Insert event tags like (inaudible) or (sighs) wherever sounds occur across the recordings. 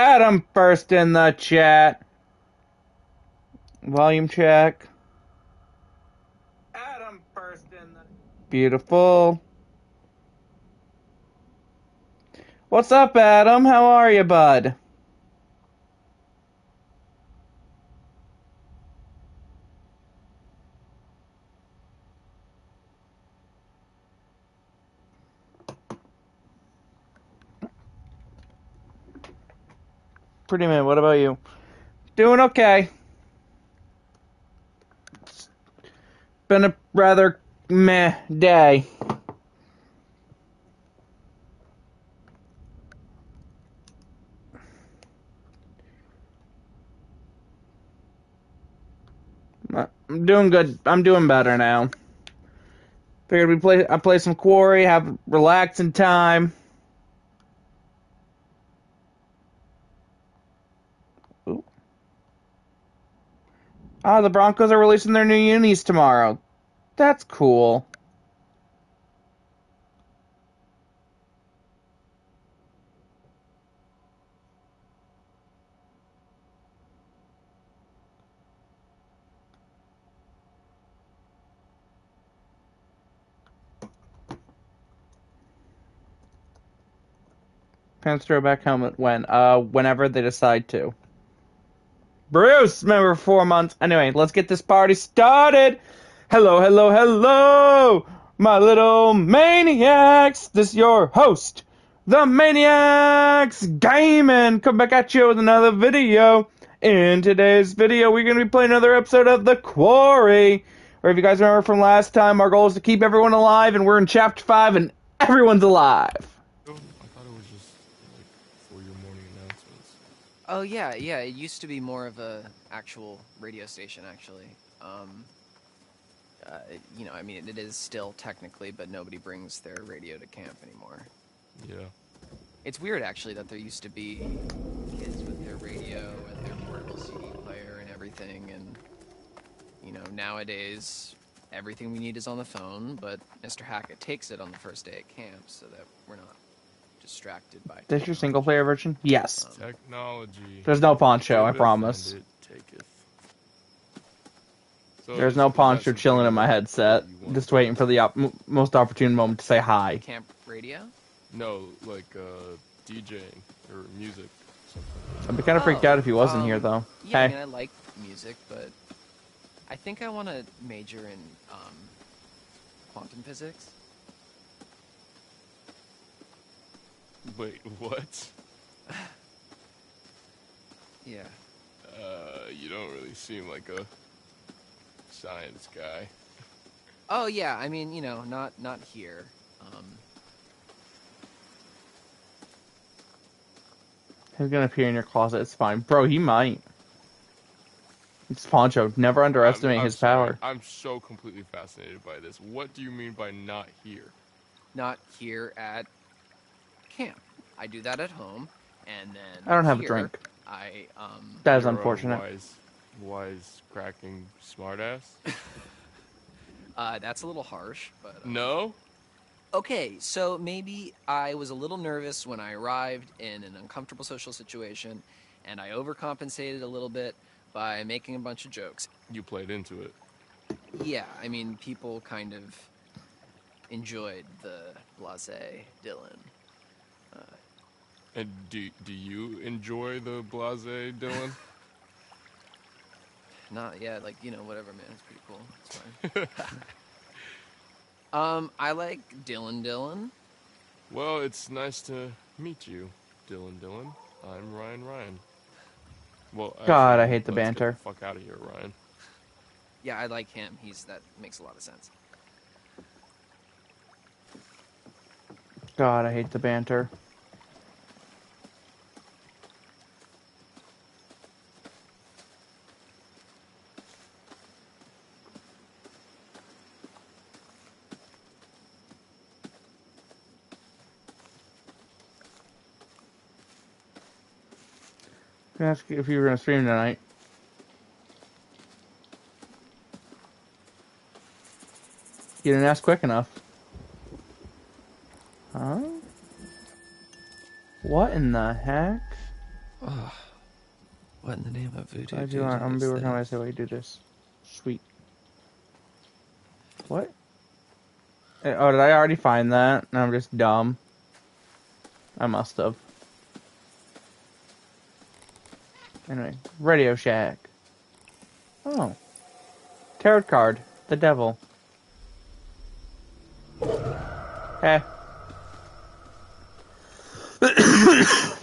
Adam first in the chat. Volume check. Adam first in the. Beautiful. What's up, Adam? How are you, bud? Pretty man, what about you? Doing okay. Been a rather meh day. Uh, I'm doing good. I'm doing better now. Figured we play. I play some Quarry, have relaxing time. Ah, the Broncos are releasing their new unis tomorrow. That's cool. Pants throwback helmet when? Uh, whenever they decide to. Bruce, remember four months. Anyway, let's get this party started. Hello, hello, hello, my little maniacs. This is your host, the Maniacs Gaming. Come back at you with another video. In today's video, we're going to be playing another episode of The Quarry. Or if you guys remember from last time, our goal is to keep everyone alive, and we're in Chapter 5, and everyone's alive. I thought it was just like for your morning announcements. Oh yeah, yeah. It used to be more of a actual radio station, actually. Um, uh, you know, I mean, it is still technically, but nobody brings their radio to camp anymore. Yeah. It's weird, actually, that there used to be kids with their radio and their portable CD player and everything, and you know, nowadays everything we need is on the phone. But Mr. Hackett takes it on the first day at camp, so that we're not distracted by. This your single player version? Yes. Technology. There's no poncho, I promise. and it taketh. So There's no poncho chilling in my headset, just waiting for the op- m- most opportune moment to say hi. Camp radio. No, like uh, DJing or music. Something. I'd be kind of freaked Oh, out if he wasn't um, here, though. Yeah, I mean, I like music, but I think I want to major in um, quantum physics. Wait, what? Yeah. Uh, you don't really seem like a science guy. Oh yeah, I mean, you know, not not here. Um, he's gonna appear in your closet. It's fine, bro. He might. It's Poncho. Never underestimate I'm- I'm his sorry. power. I'm so completely fascinated by this. What do you mean by not here? not here at camp. I do that at home, and then I don't have a drink. I um. That is unfortunate. Wise, wise cracking smartass. (laughs) Uh, that's a little harsh, but uh, no. Okay, so maybe I was a little nervous when I arrived in an uncomfortable social situation, and I overcompensated a little bit by making a bunch of jokes. You played into it. Yeah, I mean, people kind of enjoyed the blase Dylan. And do do you enjoy the blase Dylan? (laughs) Not yet, like you know, whatever, man. It's pretty cool. It's fine. (laughs) um, I like Dylan Dylan. well, it's nice to meet you, Dylan Dylan. I'm Ryan Ryan. Well, God, actually, I hate the let's banter. Get the fuck out of here, Ryan. Yeah, I like him. He's that makes a lot of sense. God, I hate the banter. I ask you if you were gonna stream tonight? You didn't ask quick enough. Huh? What in the heck? What in the name of voodoo? I do I'm gonna be working on my you do this. Sweet. What? Eh, Oh, did I already find that? And I'm just dumb. I must have. Anyway, Radio Shack. Oh. Tarot card. The devil. Hey. Eh. (coughs)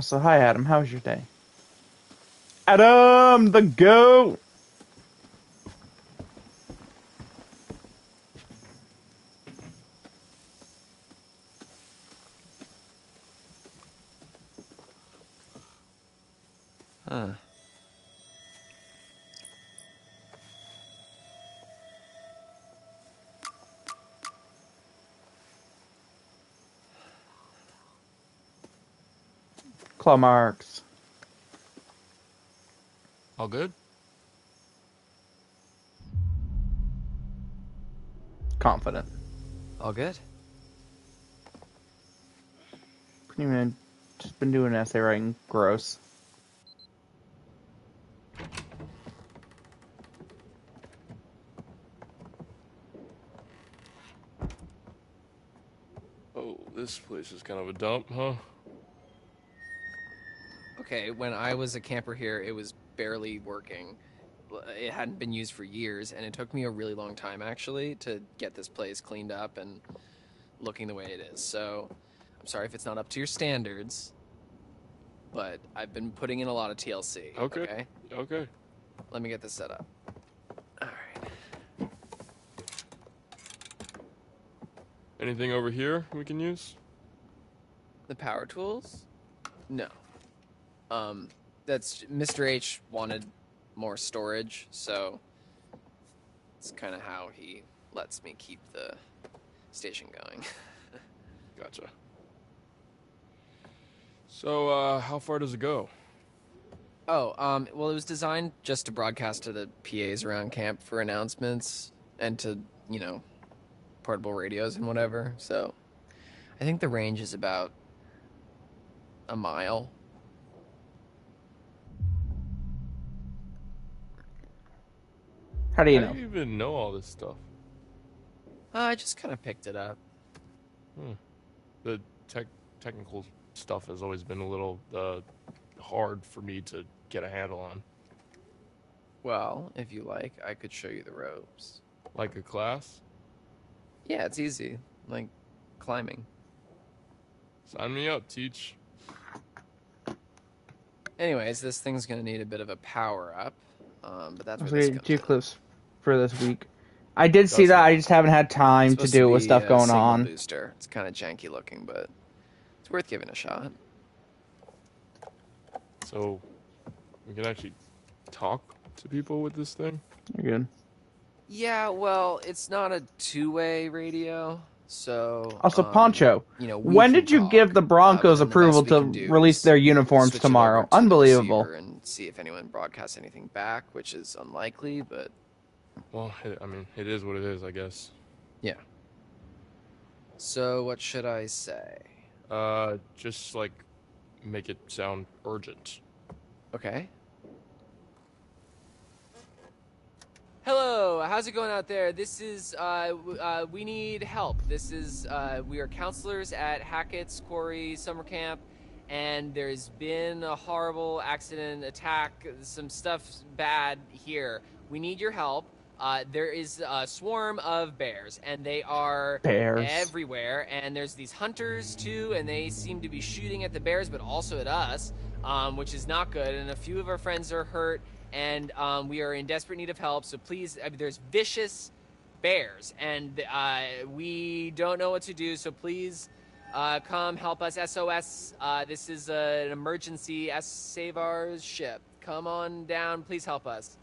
So hi Adam, how was your day? Adam the goat. Claw marks. All good? Confident. All good? Couldn't even just been doing essay writing. Gross. Oh, this place is kind of a dump, huh? Okay, when I was a camper here, it was barely working. It hadn't been used for years, and it took me a really long time actually to get this place cleaned up and looking the way it is. So, I'm sorry if it's not up to your standards, but I've been putting in a lot of TLC. Okay. okay? Okay. Let me get this set up. All right. Anything over here we can use? The power tools? No. Um, that's Mr. H wanted more storage, so it's kind of how he lets me keep the station going. (laughs) Gotcha. So, uh, how far does it go? oh, um, well, it was designed just to broadcast to the PAs around camp for announcements and to, you know, portable radios and whatever. So, I think the range is about a mile. How do you How know? do you even know all this stuff? Uh, I just kind of picked it up. The tech technical stuff has always been a little uh, hard for me to get a handle on. Well, if you like, I could show you the ropes. Like a class? Yeah, it's easy. Like climbing. Sign me up, teach. Anyways, this thing's gonna need a bit of a power up. Um, but that's I where was this comes two in. clips for this week. I did see that. I just haven't had time to supposed do it with stuff a going on. Booster. It's kind of janky looking, but it's worth giving a shot. So, we can actually talk to people with this thing? You're good. Yeah, well, it's not a two-way radio, so. Also, um, Poncho, You know, when did you talk, give the uh, Broncos but then the approval to release their uniforms tomorrow? to Unbelievable. And see if anyone broadcasts anything back, which is unlikely, but Well, it, I mean, it is what it is, I guess. yeah. So what should I say? Uh, just like make it sound urgent. Okay. Hello, how's it going out there? This is, uh, w- uh, we need help. This is, uh, we are counselors at Hackett's Quarry Summer Camp, and there's been a horrible accident, attack, some stuff bad here. We need your help. Uh, there is a swarm of bears, and they are Bears. everywhere. And there's these hunters too, and they seem to be shooting at the bears, but also at us, um, which is not good. And a few of our friends are hurt, and um, we are in desperate need of help. So please, I mean, there's vicious bears, and uh, we don't know what to do. So please. Uh, come help us, SOS. Uh, this is uh, an emergency. S- save our ship. Come on down, please help us.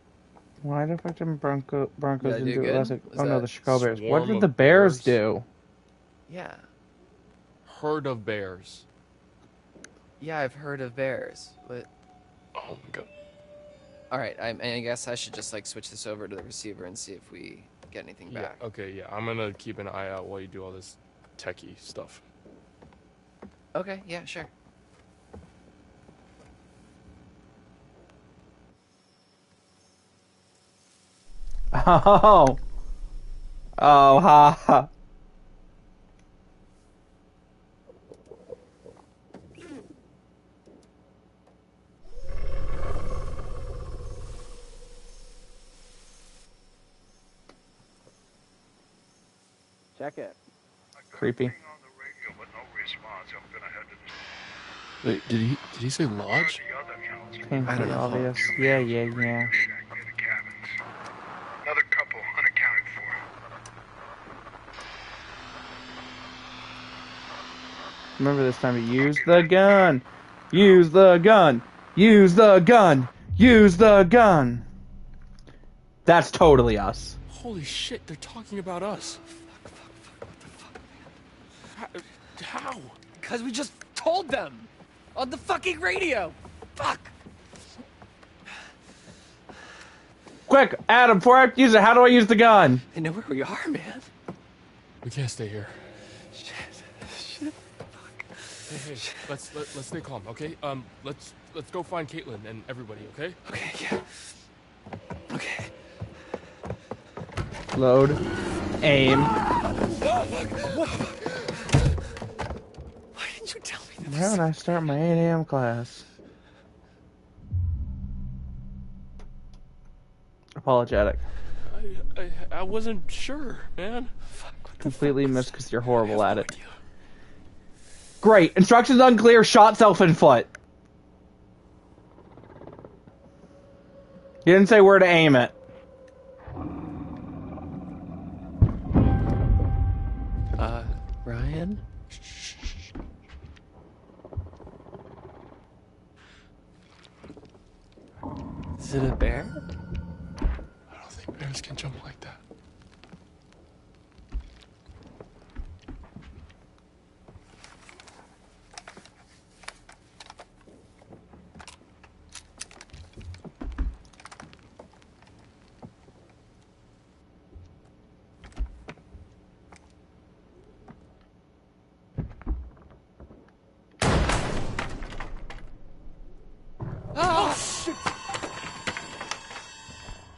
Why the fuck did Bronco, Broncos Did didn't do do it last week? Oh no, the Chicago Bears. What did the Bears bears? do? Yeah, Heard of bears. yeah, I've heard of bears, but Oh my god. All right, I, I guess I should just like switch this over to the receiver and see if we get anything Yeah, back. okay, yeah. I'm gonna keep an eye out while you do all this techie stuff. Okay, yeah, sure. Oh. Oh, ha ha. Check it. Creepy. on the radio, but no response. I'm gonna head to Wait, did he did he say lodge? the other counts. Painfully obvious. Yeah, yeah, yeah. Shack near the cabins. Another couple unaccounted for. Remember this time to use the gun. Use the gun. Use the gun. Use the gun. That's totally us. Holy shit, they're talking about us. Fuck! Fuck! What the fuck, How? how? Because we just told them on the fucking radio. Fuck. Quick, Adam, before I use it, how do I use the gun? They know where we are, man. We can't stay here. Shit. Shit. Hey, hey, let's let, let's stay calm, okay? Um, let's let's go find Kaitlyn and everybody, okay? Okay, yeah. Okay. Load. Aim. Why didn't you tell me this? Why would I start my 8 a.m. class? Apologetic. I, I I wasn't sure, man. Completely missed because you're horrible at it. Great. Instructions unclear. Shot self in foot. You didn't say where to aim it. Uh, Ryan? Is it a bear? I don't think bears can jump like that.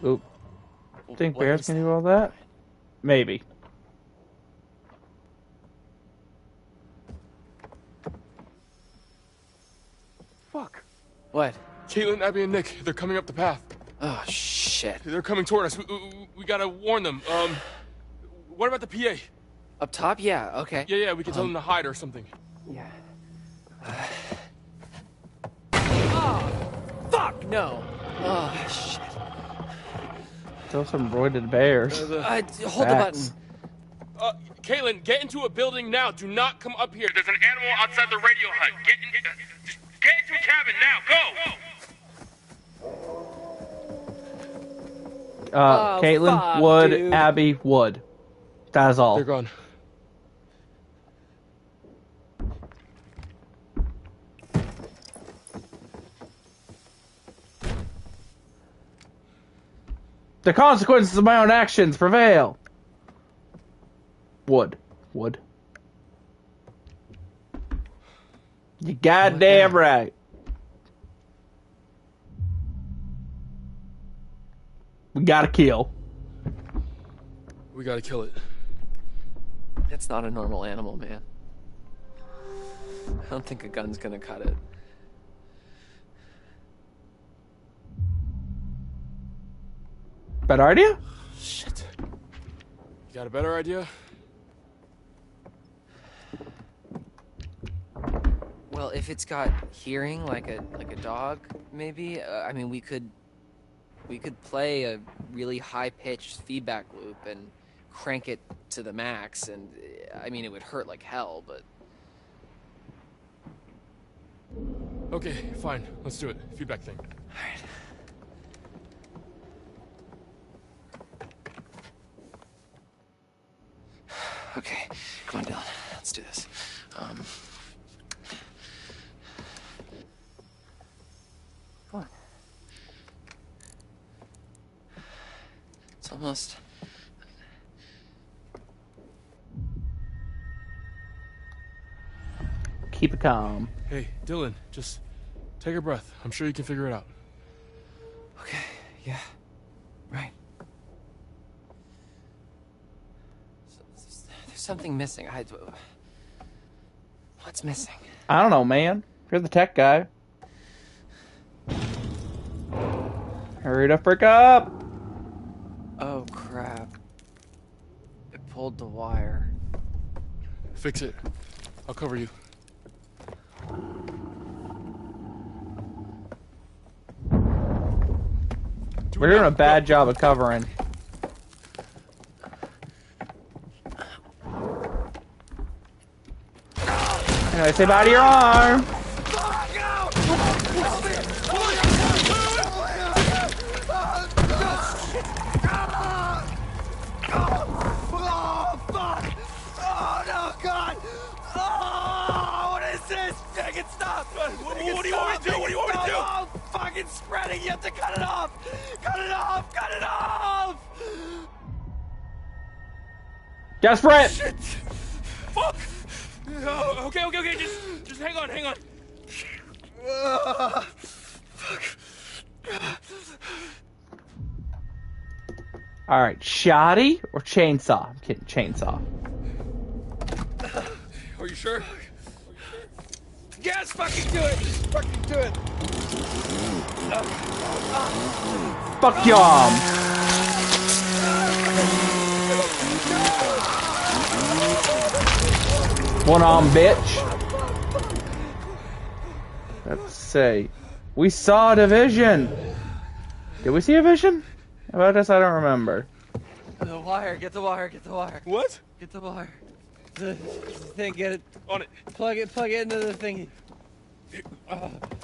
Oop. Think What bears is can do all that? Maybe. Fuck. What? Kaitlyn, Abi, and Nick, they're coming up the path. Oh, shit. They're coming toward us. We, we, we gotta warn them. Um, what about the PA? Up top? Yeah, okay. Yeah, yeah, we can tell um, them to hide or something. Yeah. oh, fuck, no. Ah, oh, shit. Still some roided bears. Uh, hold the button. Uh, Kaitlyn, get into a building now. Do not come up here. There's an animal outside the radio hut. Get in. Uh, just get into a cabin now. Go. Uh, Oh, Kaitlyn, fuck, Wood, dude. Abi, Wood. That is all. They're gone. The consequences of my own actions prevail. Wood. Wood. You goddamn right. We gotta kill. We gotta kill it. It's not a normal animal, man. I don't think a gun's gonna cut it. Better idea? Shit. You got a better idea? Well, if it's got hearing like a like a dog, maybe. Uh, I mean, we could we could play a really high pitched feedback loop and crank it to the max, and I mean, it would hurt like hell, but Okay, fine. Let's do it. Feedback thing. Alright. Okay, come on, Dylan. Let's do this. Um, come on. It's almost. keep it calm. Hey, Dylan, just take a breath. I'm sure you can figure it out. Okay, yeah, right. So- There's, there's something missing. I. What's missing? I don't know, man. You're the tech guy. Hurry up, break up! Oh crap! It pulled the wire. Fix it. I'll cover you. We're doing a bad job of covering. Anyway, say bye to your arm. Oh, fuck! Oh, no, God! Oh, what is this? It stop! what- Make it what do you want me to do? What do you want me to stop! Oh, fucking spreading! You have to cut it off! Cut it off! Cut it off! Desperate! Fuck! Oh, okay, okay, okay. Just, just hang on, hang on. Alright, shoddy or chainsaw? I'm kidding, chainsaw. Are you sure? Yes, fucking do it! Just fucking do it! Fuck your arm! One arm, bitch. Let's see. We saw a vision. Did we see a vision? About this, I don't remember. The wire. Get the wire. Get the wire. What? Get the wire. The thing. Get it. On it. Plug it. Plug it into the thingy.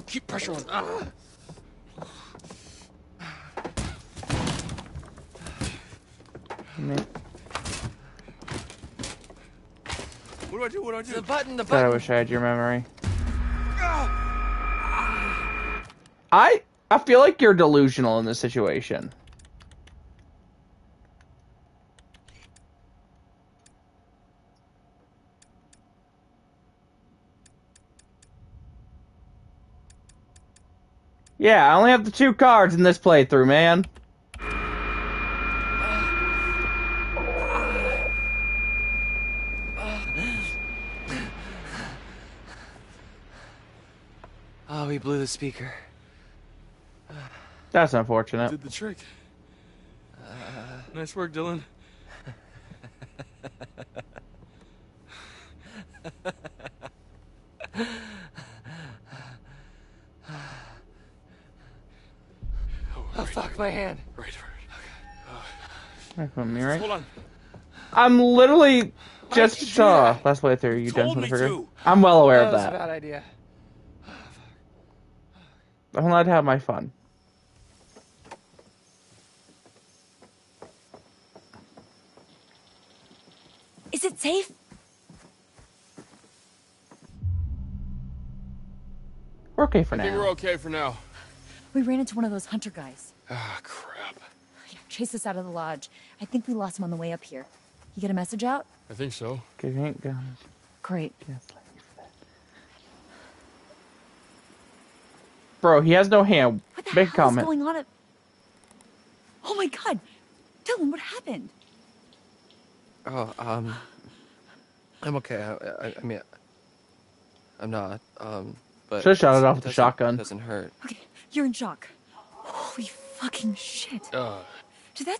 Keep pressure on. Ah. What do I do? What do I do? The button. The God, I wish I had your memory. Ah! I I feel like you're delusional in this situation. Yeah, I only have the two cards in this playthrough, man. Oh, he blew the speaker. That's unfortunate. Did the trick. Nice work, Dylan. Oh fuck my hand. Right, right. Me, right? Hold on. I'm literally just did you do saw that? last playthrough. You done Told me figure? I'm well aware That of was a that. bad idea. I'm allowed to have my fun. Is it safe? We're okay for I think now. we're okay for now. We ran into one of those hunter guys. Ah, crap. Yeah, chased us out of the lodge. I think we lost him on the way up here. You get a message out? I think so. Okay, you ain't gonna Great. gaslight me for that. Bro, he has no hand. What the Big hell comment. is going on? At... Oh my god, Dylan, what happened? Oh, um, I'm okay. I, I, I mean, I'm not. Um, but Should've shot it off with the doesn't- shotgun. Doesn't hurt. Okay, you're in shock. Holy fucking shit! Uh, Did that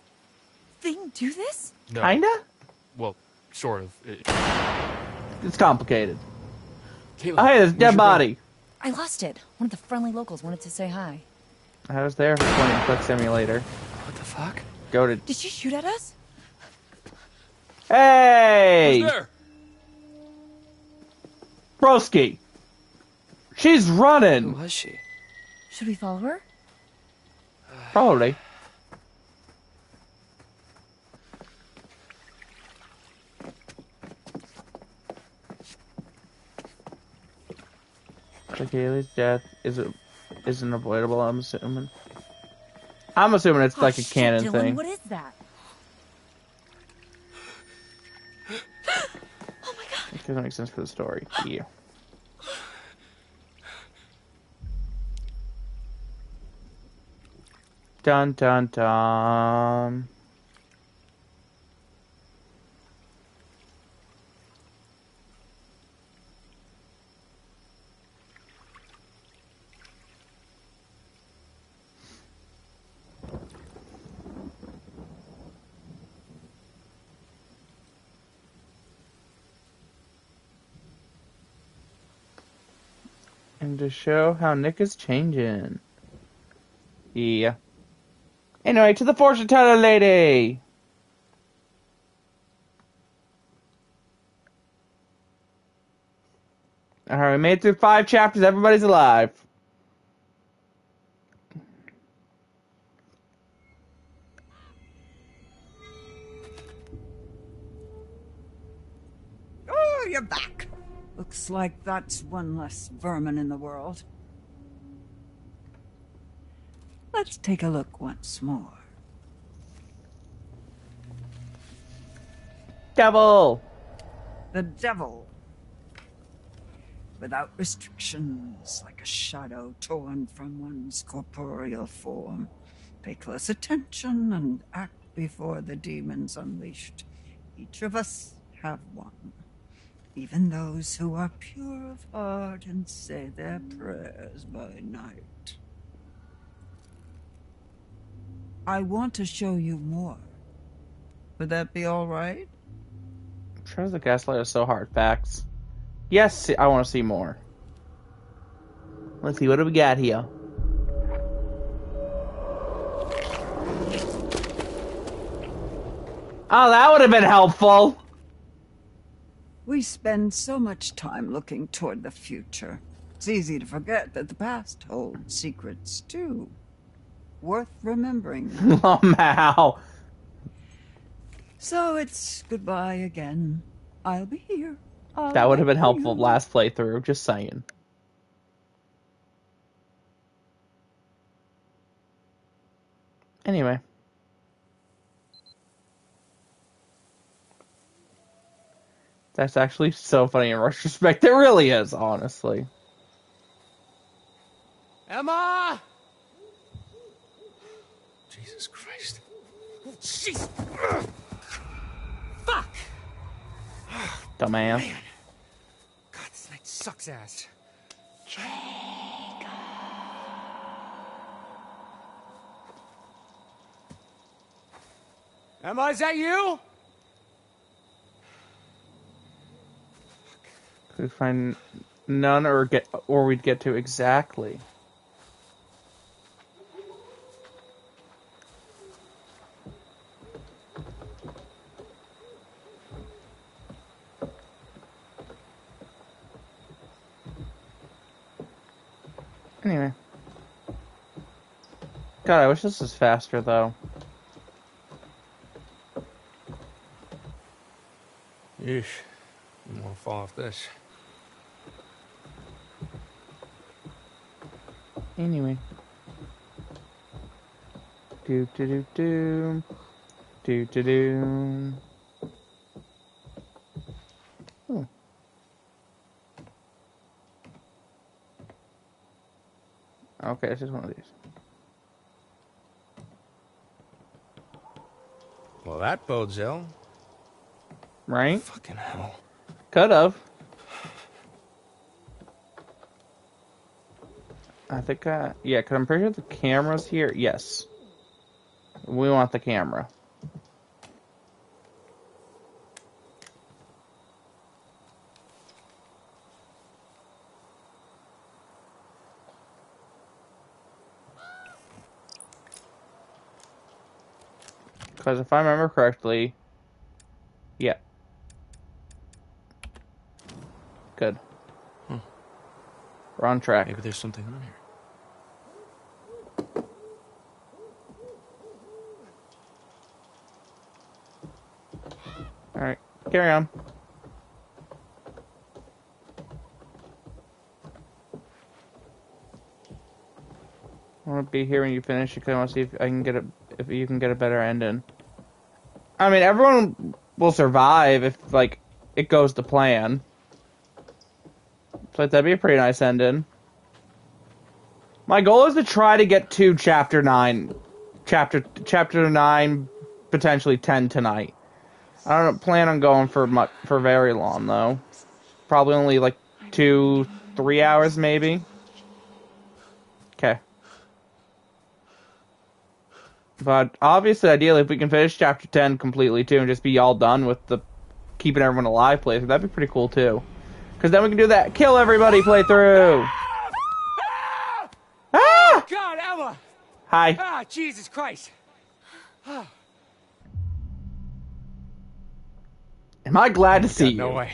thing do this? no. Kinda? Well, sort of. It, It's complicated. Kaitlyn, Oh, hey, there's a dead body. gun? Body. I lost it. One of the friendly locals wanted to say hi. I was there for point and click simulator. What the fuck? Go to. Did she shoot at us? Hey! Who's there? Broski! She's Who running! was she? Should we follow her? Probably. Michaela's death is is unavoidable. I'm assuming. I'm assuming it's oh, like a shit, canon Dylan, thing. What is that? (gasps) oh my god! It doesn't make sense for the story. Yeah. Dun dun dun. And to show how Nick is changing. Yeah. Anyway, to the fortune teller lady. Alright, we made through five chapters. Everybody's alive. Oh, you're back. Looks like that's one less vermin in the world. Let's take a look once more. Devil! The devil. Without restrictions, like a shadow torn from one's corporeal form. Pay close attention and act before the demons unleashed. Each of us have one. Even those who are pure of heart and say their prayers by night. I want to show you more. Would that be all right? Tries to gaslight us so hard. Facts. Yes, I want to see more. Let's see, what do we got here? Oh, that would have been helpful. We spend so much time looking toward the future. It's easy to forget that the past holds secrets too. Worth remembering. (laughs) Oh, Lamau. so it's goodbye again. I'll be here. I'll That would have been helpful last playthrough, just saying. Anyway. That's actually so funny in retrospect. (laughs) It really is, honestly. Emma! Jesus Christ. Jeez. Fuck! Dumbass. God, this night sucks ass. Jacob. Emma, is that you? Could we find none or get or we'd get to exactly. Anyway. God, I wish this was faster though. Yeesh. I'm gonna fall off this. Anyway. Do do do do. Do do do. Oh. Okay, this is one of these. Well, that bodes ill. Right? Fucking hell. Could have. I think, uh, yeah, because I'm pretty sure the camera's here. Yes. We want the camera. Because if I remember correctly, yeah. Good. We're on track. Maybe there's something on here. Alright, carry on. I want to be here when you finish because I want to see if I can get a if you can get a better ending. I mean, everyone will survive if like it goes to plan. So that'd be a pretty nice ending. My goal is to try to get to chapter nine chapter chapter nine, potentially ten tonight. I don't plan on going for much for very long though. Probably only like two, three hours maybe. Okay. But obviously, ideally, if we can finish chapter ten completely too, and just be all done with the keeping everyone alive playthrough, that'd be pretty cool too. Because then we can do that kill everybody playthrough. Ah! God, Emma! Hi. Ah, Jesus Christ! Am I glad to see no you? No way.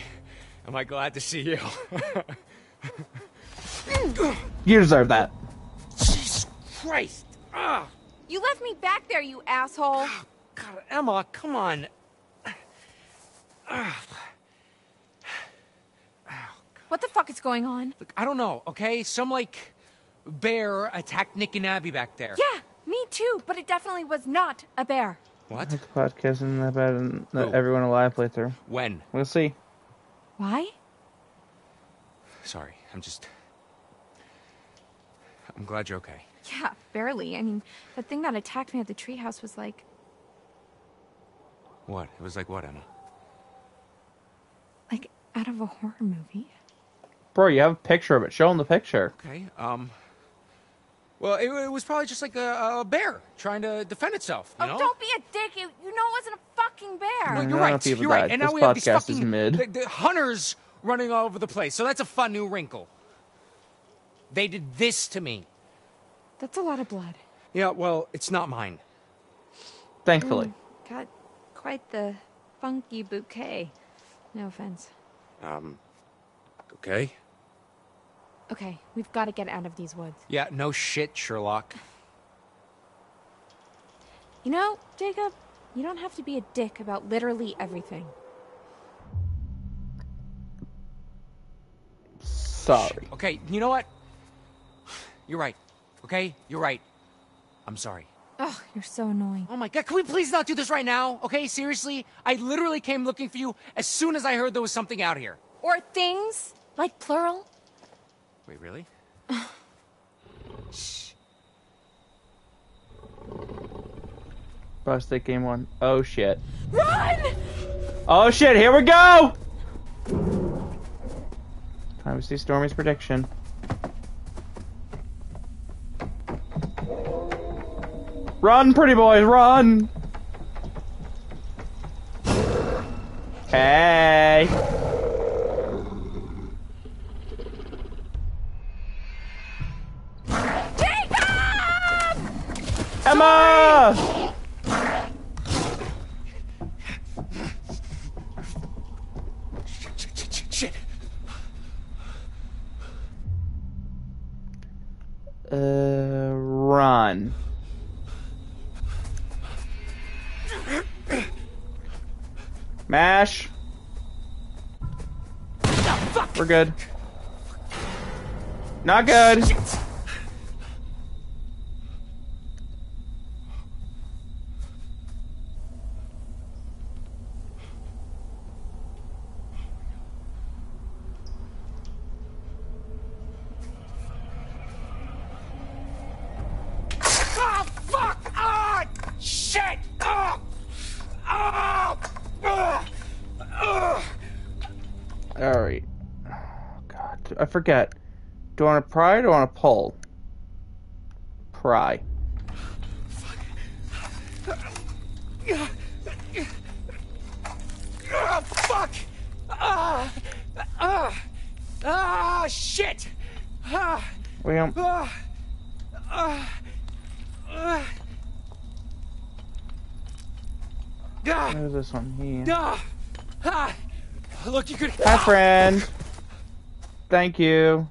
Am I glad to see you? (laughs) You deserve that. Jesus Christ! Ah, You left me back there, you asshole. God, Emma, come on. What the fuck is going on? Look, I don't know, okay? Some, like, bear attacked Nick and Abi back there. Yeah, me too, but it definitely was not a bear. What? It's a podcast and that bad and that Who? everyone alive playthrough. When? We'll see. Why? Sorry, I'm just. I'm glad you're okay. Yeah, barely. I mean, the thing that attacked me at the treehouse was like, What? It was like what, Emma? like out of a horror movie. Bro, you have a picture of it. Show him the picture. Okay, um. Well, it, it was probably just like a, a bear trying to defend itself, you oh, know? don't be a dick. You, you know it wasn't a fucking bear. No, Mm, you're right. You're right. died. And This now we have these fucking mid. The, the hunters running all over the place. So that's a fun new wrinkle. They did this to me. That's a lot of blood. Yeah, well, it's not mine. Thankfully. Got quite the funky bouquet. No offense. Um. Okay. Okay, we've got to get out of these woods. Yeah, no shit, Sherlock. You know, Jacob, you don't have to be a dick about literally everything. Sorry. Okay, you know what? You're right. Okay? You're right. I'm sorry. Oh, you're so annoying. Oh my god, can we please not do this right now? Okay, seriously? I literally came looking for you as soon as I heard there was something out here. Or things, like plural. Wait, really? (sighs) Busted game one. Oh shit. Run! Oh shit, here we go! Time to see Stormy's prediction. Run, pretty boys, run! Hey! Shit. Uh, run. Mash. We're good. Not good. Ah, fuck! Ah, shit! Ah! Ah! Ah! Ah! Alright. Oh, God. I forget. Do I want to pry or do I want to pull? Pry. Ah, fuck! Ah! Ah! Ah, shit! Ah! William. Ah! Ah! Ah! Where's this one? Here. Ah! Ah! Look, you could. Hi, friend. Thank you.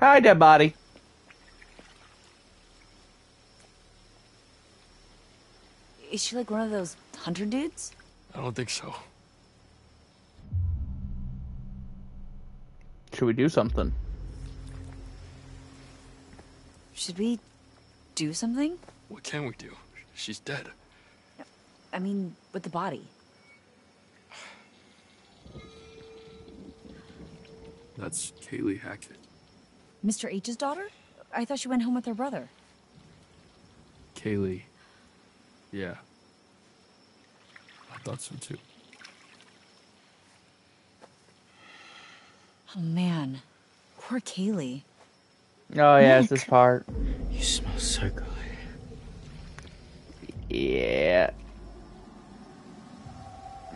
Hi, dead body. Is she like one of those hunter dudes? I don't think so. Should we do something? Should we do something? What can we do? She's dead. I mean, with the body. That's Kaylee Hackett. Mr. H's daughter? I thought she went home with her brother. Kaylee. Yeah. I thought so too. Oh man. Poor Kaylee. Oh yeah, it's this part. You smell so good. Yeah.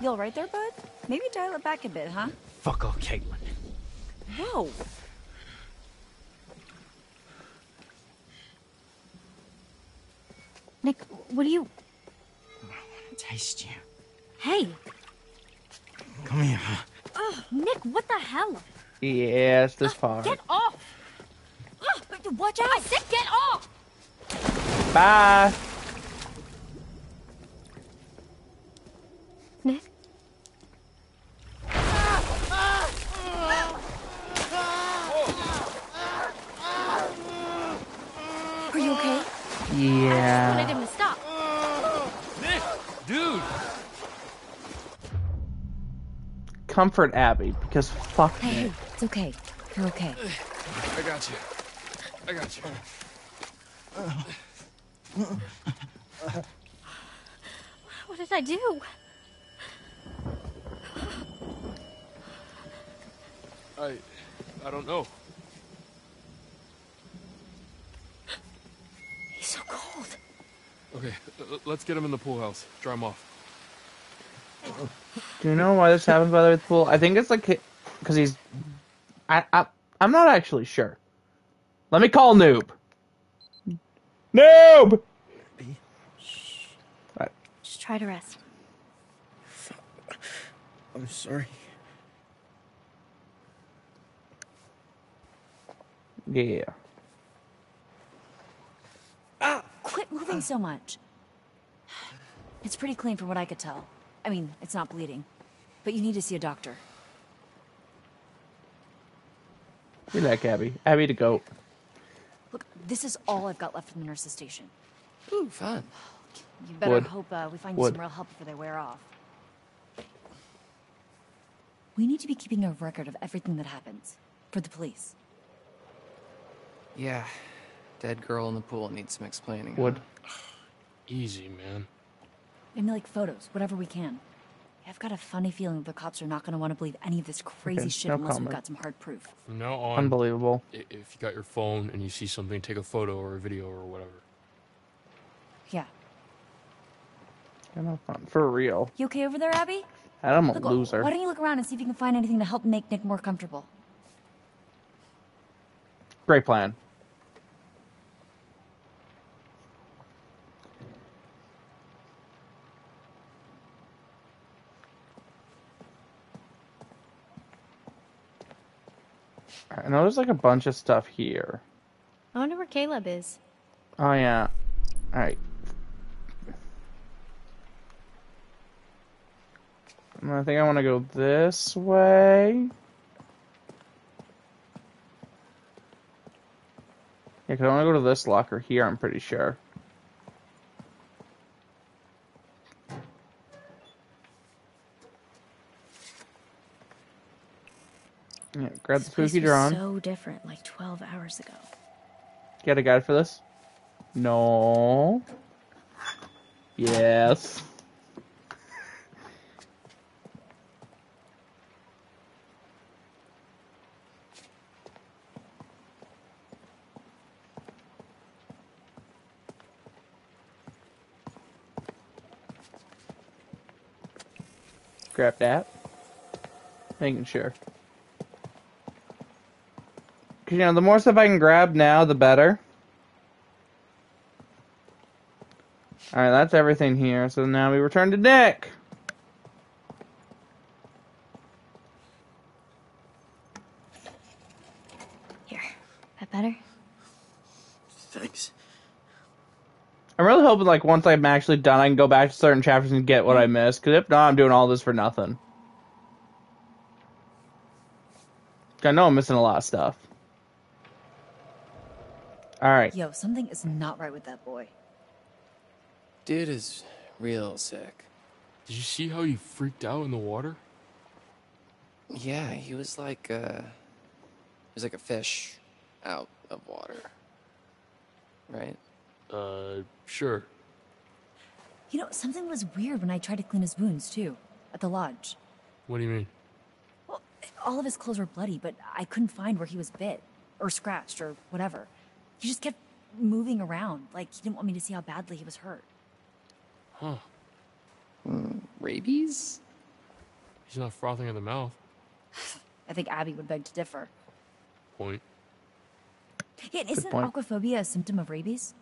You all right there, bud? Maybe dial it back a bit, huh? Fuck off, Kaitlyn. Whoa. Nick, what do you... I want to Taste you. Hey! Come here. Oh, Nick, what the hell? Yeah, it's this part. Ah, get off! Oh, watch out! I said get off! Bye. Nick? Are you okay? Yeah. wanted Yeah. him to stop. Nick! Dude! Comfort Abi because fuck Hey, Nick. It's okay. You're okay. I got you. I got you. What did I do? I. I don't know. He's so cold. Okay, let's get him in the pool house. Dry him off. Do you know why this happens by the way the pool? I think it's like because he's. I, I I'm not actually sure. Let me call Noob. Noob. Just try to rest. I'm sorry. Yeah. Ah. Quit moving so much. It's pretty clean from what I could tell. I mean, it's not bleeding. But you need to see a doctor. We like Abi. Abi the goat. Look, this is all I've got left from the nurse's station. Ooh, fun. You better Wood. hope uh, we find Wood. some real help before they wear off. We need to be keeping a record of everything that happens. For the police. Yeah. Dead girl in the pool needs some explaining. Wood. Easy, man. Maybe like photos, whatever we can. I've got a funny feeling the cops are not going to want to believe any of this crazy Okay, shit no unless comment. we've got some hard proof. From now on, Unbelievable. if you got your phone and you see something, take a photo or a video or whatever. Yeah. Yeah, no fun. For real. You okay over there, Abi? I'm a Look, loser. Why don't you look around and see if you can find anything to help make Nick more comfortable? Great plan. I know there's like a bunch of stuff here. I wonder where Caleb is. Oh yeah. Alright. I think I want to go this way. Yeah, 'cause I want to go to this locker here, I'm pretty sure. Grab the This place spooky drawing. so different like 12 hours ago. Get a guide for this? No. Yes. Grab that. Making sure. 'Cause, you know, the more stuff I can grab now, the better. Alright, that's everything here. So now we return to Nick. Here. That better? Thanks. I'm really hoping, like, once I'm actually done, I can go back to certain chapters and get what I mm-hmm. missed. Because if not, I'm doing all this for nothing. I know I'm missing a lot of stuff. All right. Yo, something is not right with that boy. Dude is real sick. Did you see how he freaked out in the water? Yeah, he was like uh he was like a fish out of water. Right? Uh, sure. You know, something was weird when I tried to clean his wounds, too, at the lodge. What do you mean? Well, all of his clothes were bloody, but I couldn't find where he was bit, or scratched, or whatever. He just kept moving around, like he didn't want me to see how badly he was hurt. Huh. Hmm, rabies? He's not frothing at the mouth. (sighs) I think Abi would beg to differ. Point. Yeah, isn't point. aquaphobia a symptom of rabies?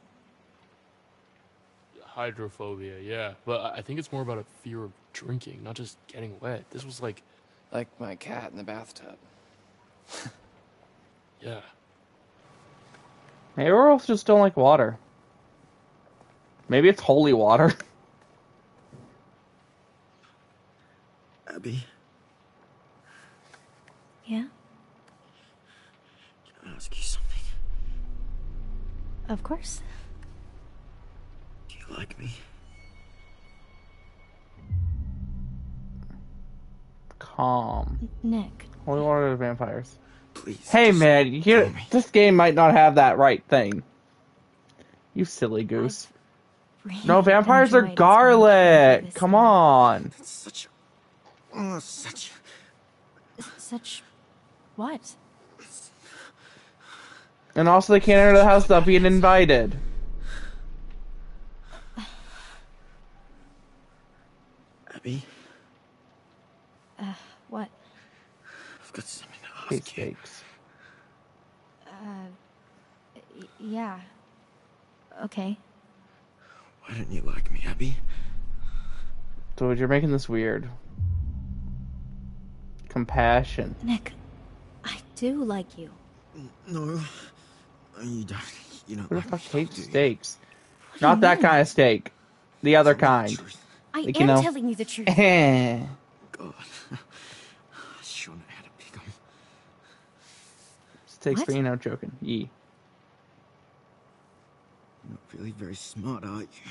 Hydrophobia, yeah. But I I think it's more about a fear of drinking, not just getting wet. This was like, Like my cat in the bathtub. (laughs) yeah. Maybe we also just don't like water. Maybe it's holy water. (laughs) Abi, Yeah? can I ask you something? Of course. Do you like me? Calm. Nick. Holy water of vampires. Please. Hey man, you tell me. this game might not have that right thing. You silly goose. Really No, vampires are enjoyed spending time with garlic. Come on. That's such a. Oh, such. Such. What? And also, they can't enter the house without being invited. Abi, uh, What? I've got something to ask Hate you. steaks. Y- yeah. Okay. Why don't you like me, Abi? Dude, you're making this weird. Compassion. Nick, I do like you. No. No, you don't. You don't Who the like fuck me, hates steaks? Not that kind of steak. The other kind. Truth. I Like, you am know- telling you the truth. (laughs) God. (laughs) I sure know how to pick 'em. Steaks What? for you, no joking. Yee. You're really very smart, aren't you?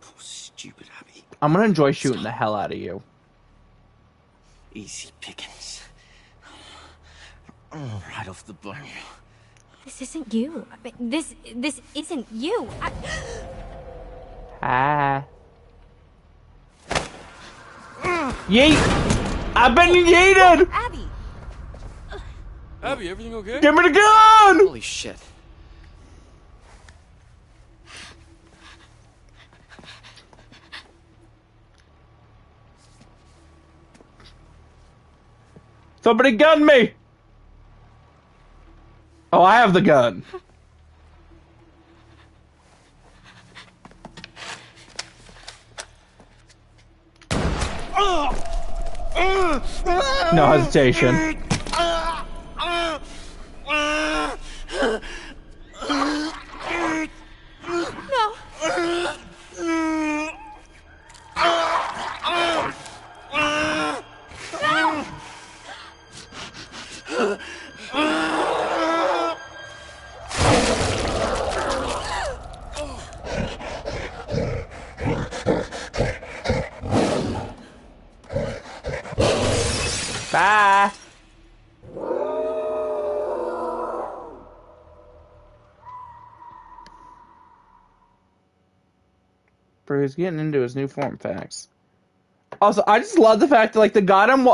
Poor stupid Abi. I'm gonna enjoy shooting the hell out of you. Easy pickings. Oh, right off the bone. This isn't you. I mean, This this isn't you. I... Ah. Yeet! I've been yeeted! Abi! Abi, everything okay? Give me the gun! Holy shit. Somebody gun me! Oh, I have the gun. No hesitation. (laughs) Bye. Bro, he's getting into his new form facts. Also, I just love the fact that like the god I'm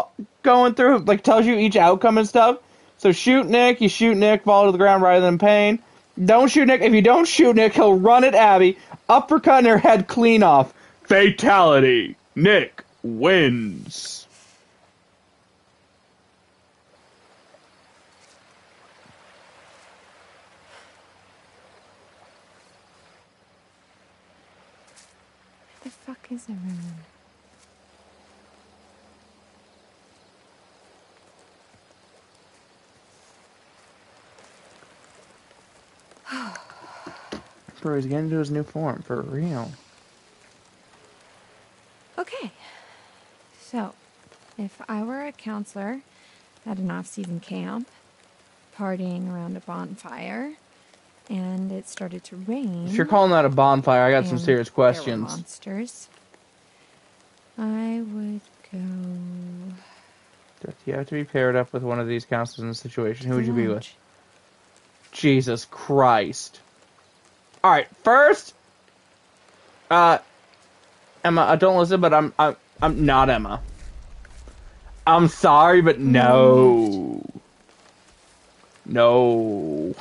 going through like tells you each outcome and stuff. So shoot Nick, you shoot Nick, fall to the ground rather than pain. Don't shoot Nick. If you don't shoot Nick, he'll run at Abi, uppercut in her head clean off. Fatality. Nick wins. The fuck is everyone? (sighs) Bro, he's getting into his new form for real. Okay. So, if I were a counselor at an off season camp, partying around a bonfire, and it started to rain. If you're calling that a bonfire, I got some serious questions. monsters. I would go. Do you have to be paired up with one of these counselors in the situation? Who would you be with? Jesus Christ. Alright, first uh Emma, I don't listen, but I'm I'm I'm not Emma. I'm sorry, but no. No.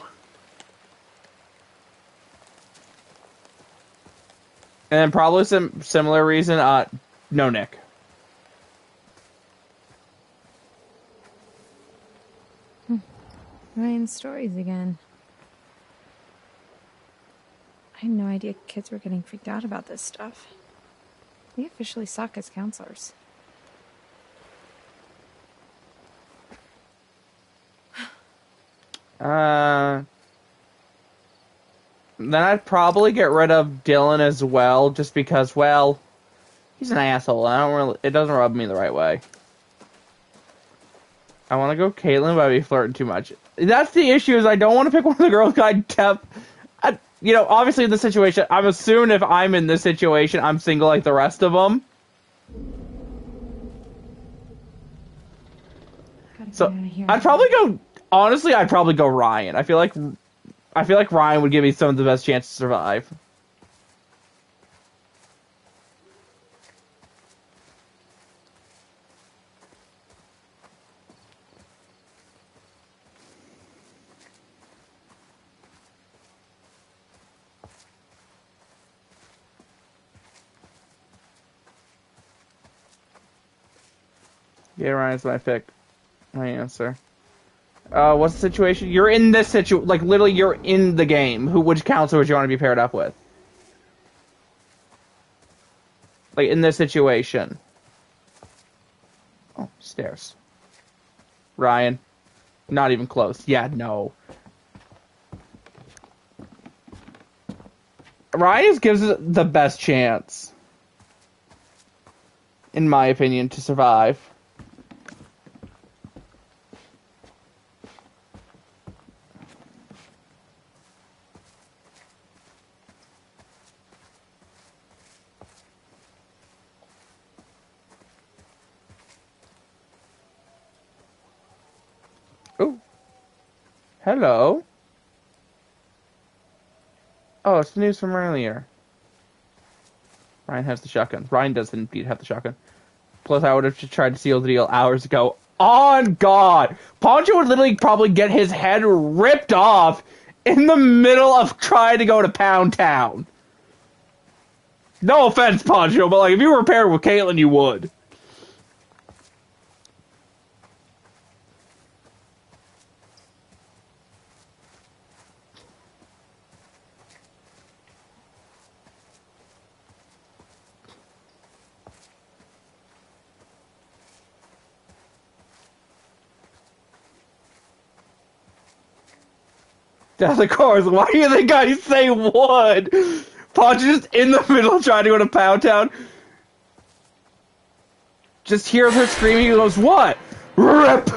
And then probably some similar reason, uh no Nick. Ryan's stories again. I had no idea kids were getting freaked out about this stuff. We officially suck as counselors. (sighs) Uh, then I'd probably get rid of Dylan as well, just because, well, he's an asshole. I don't really. It doesn't rub me the right way. I want to go Kaitlyn, but I'd be flirting too much. That's the issue. Is I don't want to pick one of the girls. I def, I, you know, obviously in this situation, I'm assuming if I'm in this situation, I'm single like the rest of them. So get out of here. I'd probably go. Honestly, I'd probably go Ryan. I feel like I feel like Ryan would give me some of the best chance to survive. Yeah, Ryan's my pick. My answer. Uh, what's the situation? You're in this situ, like literally, you're in the game. Who, which counselor would you want to be paired up with? Like in this situation. Oh, stairs. Ryan, not even close. Yeah, no. Ryan gives the best chance, in my opinion, to survive. Hello. Oh, it's the news from earlier. Ryan has the shotgun. Ryan does indeed have the shotgun. Plus, I would have tried to seal the deal hours ago. On God! Poncho would literally probably get his head ripped off in the middle of trying to go to Pound Town. No offense, Poncho, but like if you were paired with Kaitlyn, you would. (laughs) Death of course. Why do you think I say would? Poncho just in the middle trying to go to Pound Town. Just hears her screaming. He goes, "What? Rip!"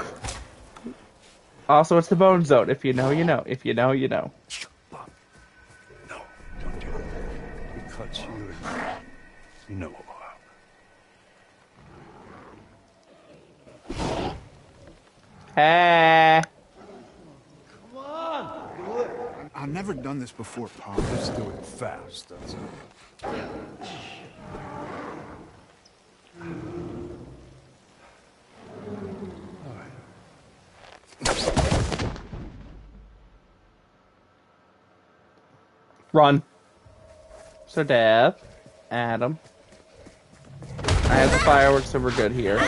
Also, it's the Bone Zone. If you know, you know. If you know, you know. No, don't do that. Because you know. Hey. I've never done this before, Pop. Let's do it fast. That's it. Run. So, Death, Adam. I have the fireworks, so we're good here.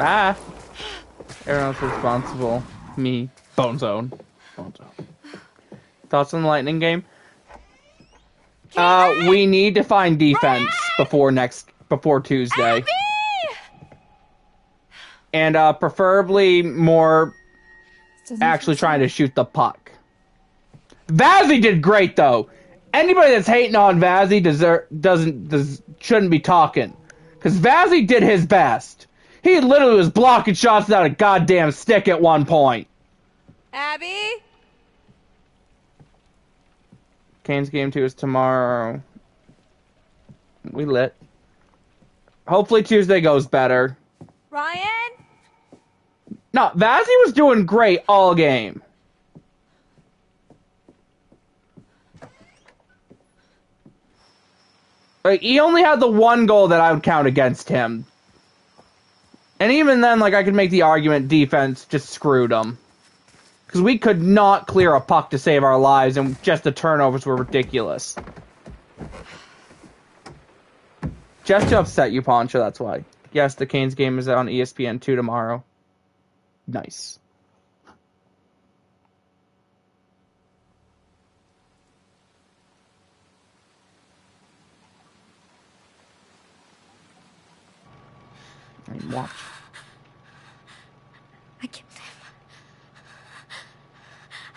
Ah! Everyone's responsible. Me. Bone Zone. Bone Zone. Thoughts on the Lightning game? Uh, we need to find defense before next, before Tuesday. And, uh, preferably more actually trying to shoot the puck. Vazzy did great though. Anybody that's hating on Vazzy deserve, doesn't does, shouldn't be talking. Because Vazzy did his best. He literally was blocking shots without a goddamn stick at one point. Abi? Canes game two is tomorrow. We lit. Hopefully Tuesday goes better. Ryan? No, Vazzy was doing great all game. Like he only had the one goal that I would count against him. And even then, like I could make the argument defense just screwed them. Because we could not clear a puck to save our lives, and just the turnovers were ridiculous. Just to upset you, Poncho, that's why. Yes, the Canes game is on ESPN 2 tomorrow. Nice. I watch. I killed him.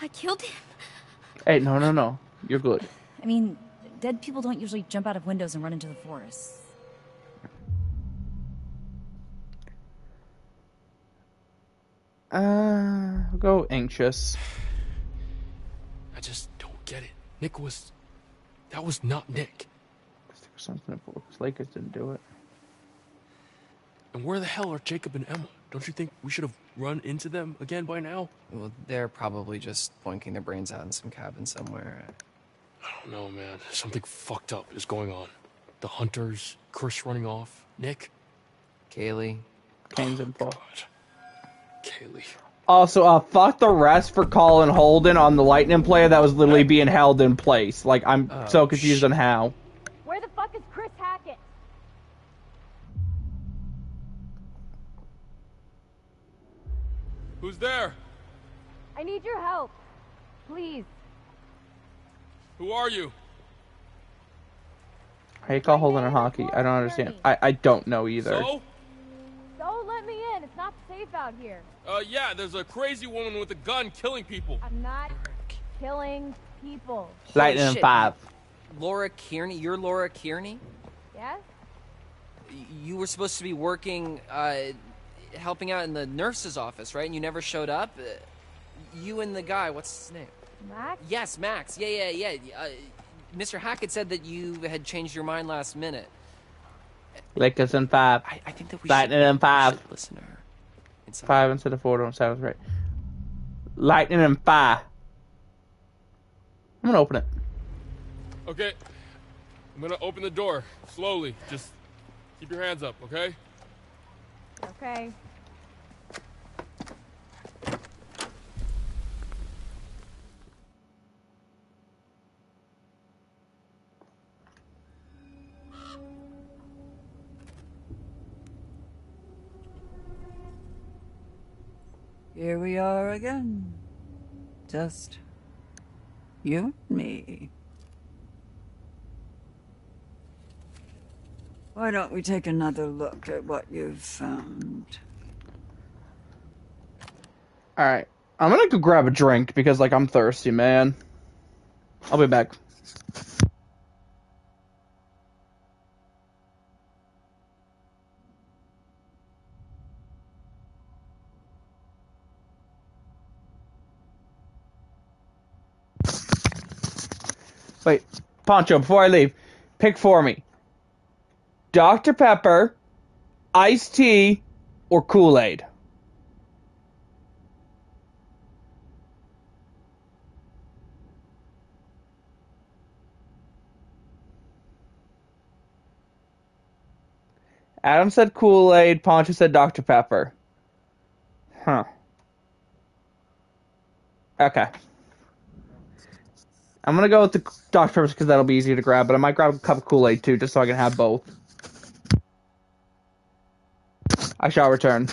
I killed him. Hey, no, no, no. You're good. I mean, dead people don't usually jump out of windows and run into the forest. Uh, go anxious. I just don't get it. Nick was. That was not Nick. There was something if Lakers didn't do it. And where the hell are Jacob and Emma? Don't you think we should have run into them again by now? Well, they're probably just boinking their brains out in some cabin somewhere. I don't know, man. Something fucked up is going on. The hunters, Chris running off, Nick, Kaylee. Canes in full. Kaylee. Also, uh, fuck the rest for calling holding on the Lightning player that was literally being held in place. Like, I'm Oh, so confused on how. Who's there? I need your help. Please. Who are you? I you call holding in hockey? I don't understand. I, I don't know either. So? So let me in. It's not safe out here. Uh, yeah, there's a crazy woman with a gun killing people. I'm not killing people. Lightning Holy five. Laura Kearney? You're Laura Kearney? Yes? You were supposed to be working, uh, helping out in the nurse's office, right? And you never showed up? Uh, you and the guy, what's his name? Max? Yes, Max. Yeah, yeah, yeah. Uh, Mr. Hackett said that you had changed your mind last minute. Lakers in five. I, I think that we Lightning should, in five. we should listen to her. Inside. Five instead of four don't sound right. Lightning in five. I'm gonna open it. Okay. I'm gonna open the door slowly. Just keep your hands up, okay? Okay. Here we are again. Just you and me. Why don't we take another look at what you've found? All right, I'm gonna go grab a drink because like I'm thirsty, man. I'll be back. Wait, Poncho, before I leave, pick for me. Dr. Pepper, iced tea, or Kool-Aid? Adam said Kool Aid. Poncho said Dr. Pepper. Huh. Okay. I'm gonna go with the Dr. Pepper because that'll be easier to grab, but I might grab a cup of Kool Aid too, just so I can have both. I shall return.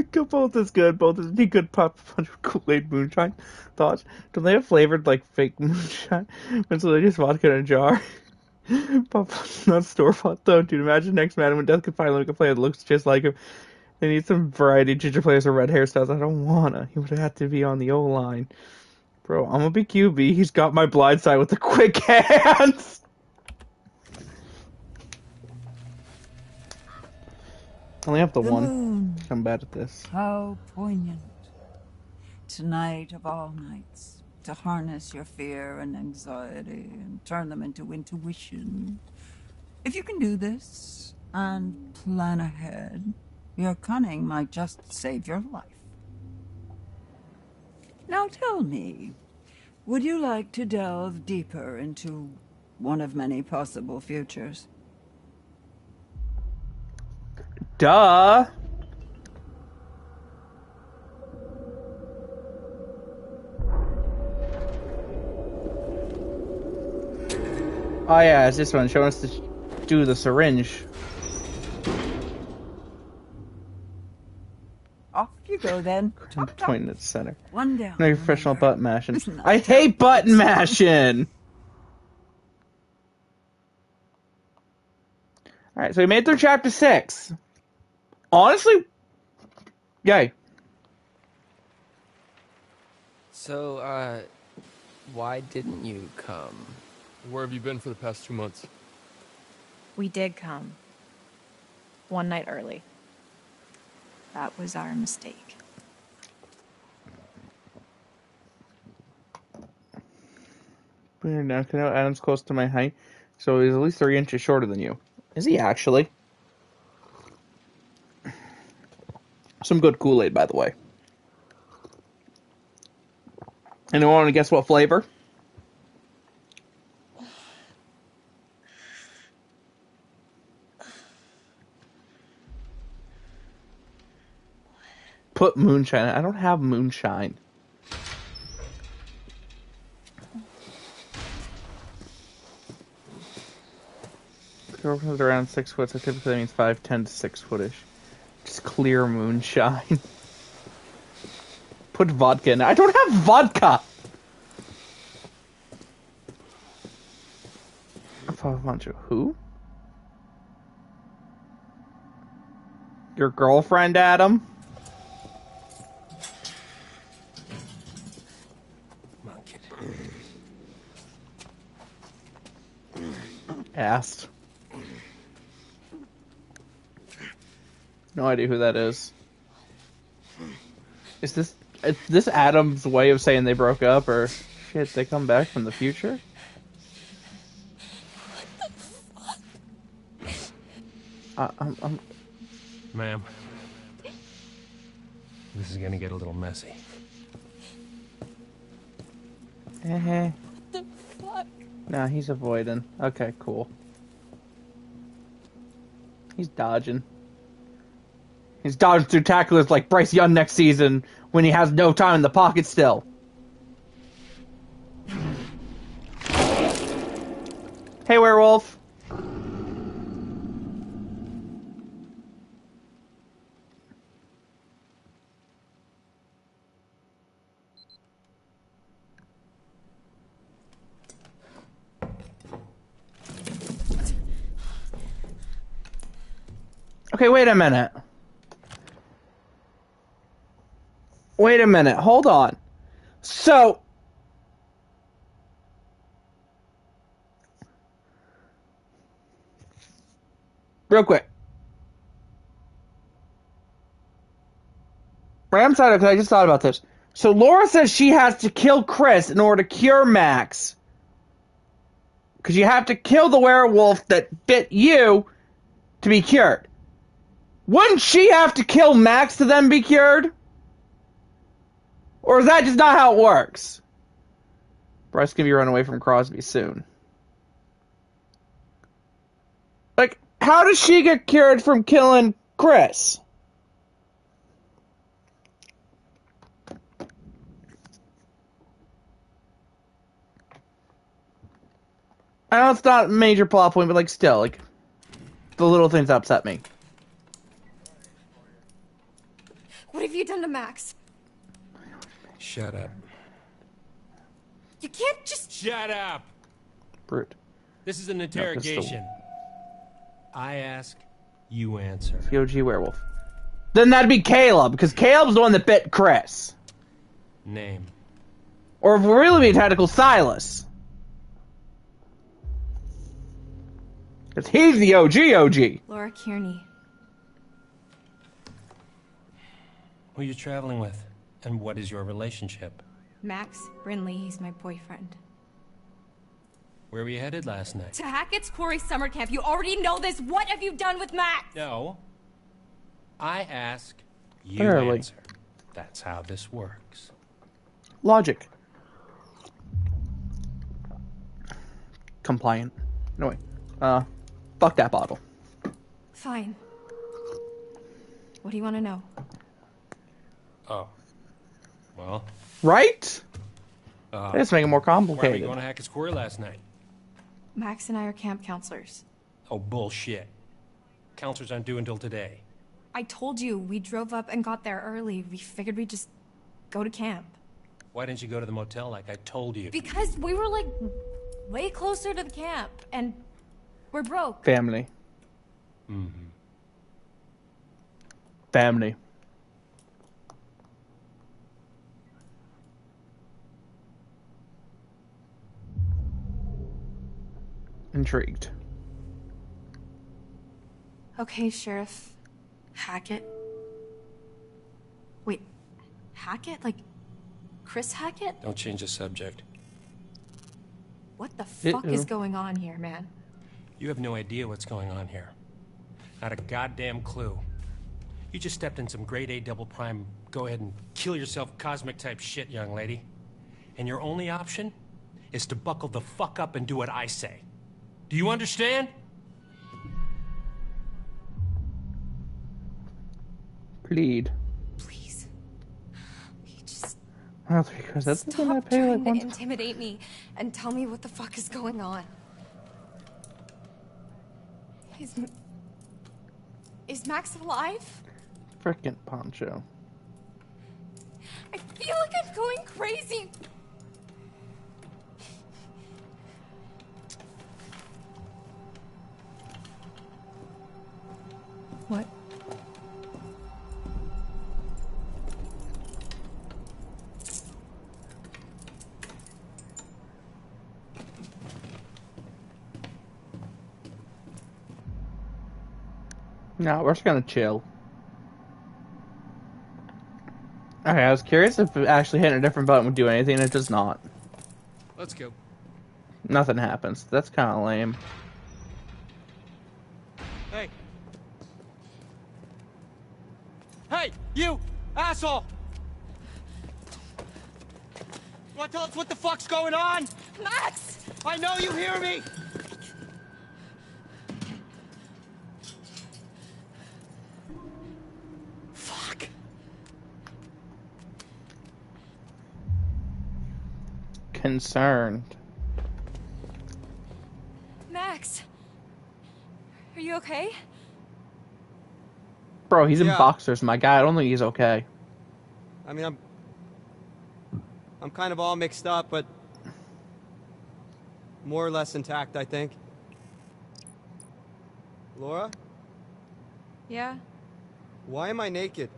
Both is good. Both is he could pop (laughs) a bunch of Kool Aid moonshine. Thoughts? Don't they have flavored like fake (laughs) moonshine? And so they just vodka in a jar. (laughs) Pop, not store bought though, dude. Imagine next man when Death could finally make a player that looks just like him. They need some variety ginger players or red hairstyles. I don't wanna. He would have to be on the O line. Bro, I'm gonna be QB. He's got my blind side with the quick hands. I only have the, The one. moon. I'm bad at this. How poignant. Tonight of all nights, to harness your fear and anxiety and turn them into intuition. If you can do this and plan ahead, your cunning might just save your life. Now tell me, would you like to delve deeper into one of many possible futures? Duh. Oh yeah, it's this one showing us to do the syringe. Off you go then. I'm pointing at the center. One down. No professional button mashing. I hate button mashing. All right, so we made through chapter six. Honestly, yay. So, uh, why didn't you come? Where have you been for the past two months? We did come. One night early. That was our mistake. Weird now, 'cause I know Adam's close to my height, so he's at least three inches shorter than you. Is he actually? Some good Kool Aid, by the way. Anyone want to guess what flavor? Put moonshine. I don't have moonshine. Girlfriend's around six foot, so typically that means five, ten to six footish. Just clear moonshine. Put vodka in it. I don't have vodka! Papa Mancho, who? Your girlfriend, Adam? Asked. No idea who that is. Is this is this Adam's way of saying they broke up, or shit? They come back from the future? I, I'm, I'm, Ma'am. This is gonna get a little messy. eh. Nah, he's avoiding. Okay, cool. He's dodging. He's dodging through tacklers like Bryce Young next season when he has no time in the pocket still. Hey, werewolf. Okay, wait a minute. Wait a minute. Hold on. So. Real quick. I'm sorry, because I just thought about this. So Laura says she has to kill Chris in order to cure Max. Because you have to kill the werewolf that bit you to be cured. Wouldn't she have to kill Max to then be cured? Or is that just not how it works? Bryce can be run away from Crosby soon. Like, how does she get cured from killing Chris? I know it's not a major plot point, but like still, like the little things upset me. What have you you done to Max? Shut up. You can't just. Shut up! Brute. This is an No, interrogation. I ask, you answer. The OG werewolf. Then that'd be Caleb, because Caleb's the one that bit Chris. Name. Or if we're really being technical, Silas. Because he's the OG OG. Laura Kearney. Who are you traveling with? And what is your relationship? Max Brinley, he's my boyfriend. Where were you headed last night? To Hackett's Quarry summer camp. You already know this. What have you done with Max? No. I ask, you Barely. answer. That's how this works. Logic. Compliant. No way. Uh, fuck that bottle. Fine. What do you want to know? Oh. Well, Right? uh, Let's make it more why were you going to Hackett's Quarry last night? Max and I are camp counselors. Oh, bullshit. Counselors aren't due until today. I told you we drove up and got there early. We figured we'd just go to camp. Why didn't you go to the motel like I told you? Because we were like way closer to the camp and we're broke. Family. hmm Family. Intrigued. Okay, Sheriff Hackett. Wait, Hackett? Like Chris Hackett? Don't change the subject. What the fuck is Uh-oh. going on here, man? You have no idea what's going on here. Not a goddamn clue. You just stepped in some grade A double prime, go ahead and kill yourself cosmic type shit, young lady. And your only option is to buckle the fuck up and do what I say. Do you understand? Plead. Please. You just Oh, because that's the thing I stop pay like trying to intimidate me and tell me what the fuck is going on. Is is Max alive? Frickin' poncho. I feel like I'm going crazy. What? No, we're just gonna chill. Okay, I was curious if actually hitting a different button would do anything, it does not. Let's go. Nothing happens. That's kind of lame. Hey. Hey, you asshole! Want to tell us what the fuck's going on? Max! I know you hear me! Fuck. Concerned. Max! Are you okay? Bro, he's in boxers, my guy. I don't think he's okay. I mean, I'm. I'm kind of all mixed up, but. More or less intact, I think. Laura, Yeah? why am I naked?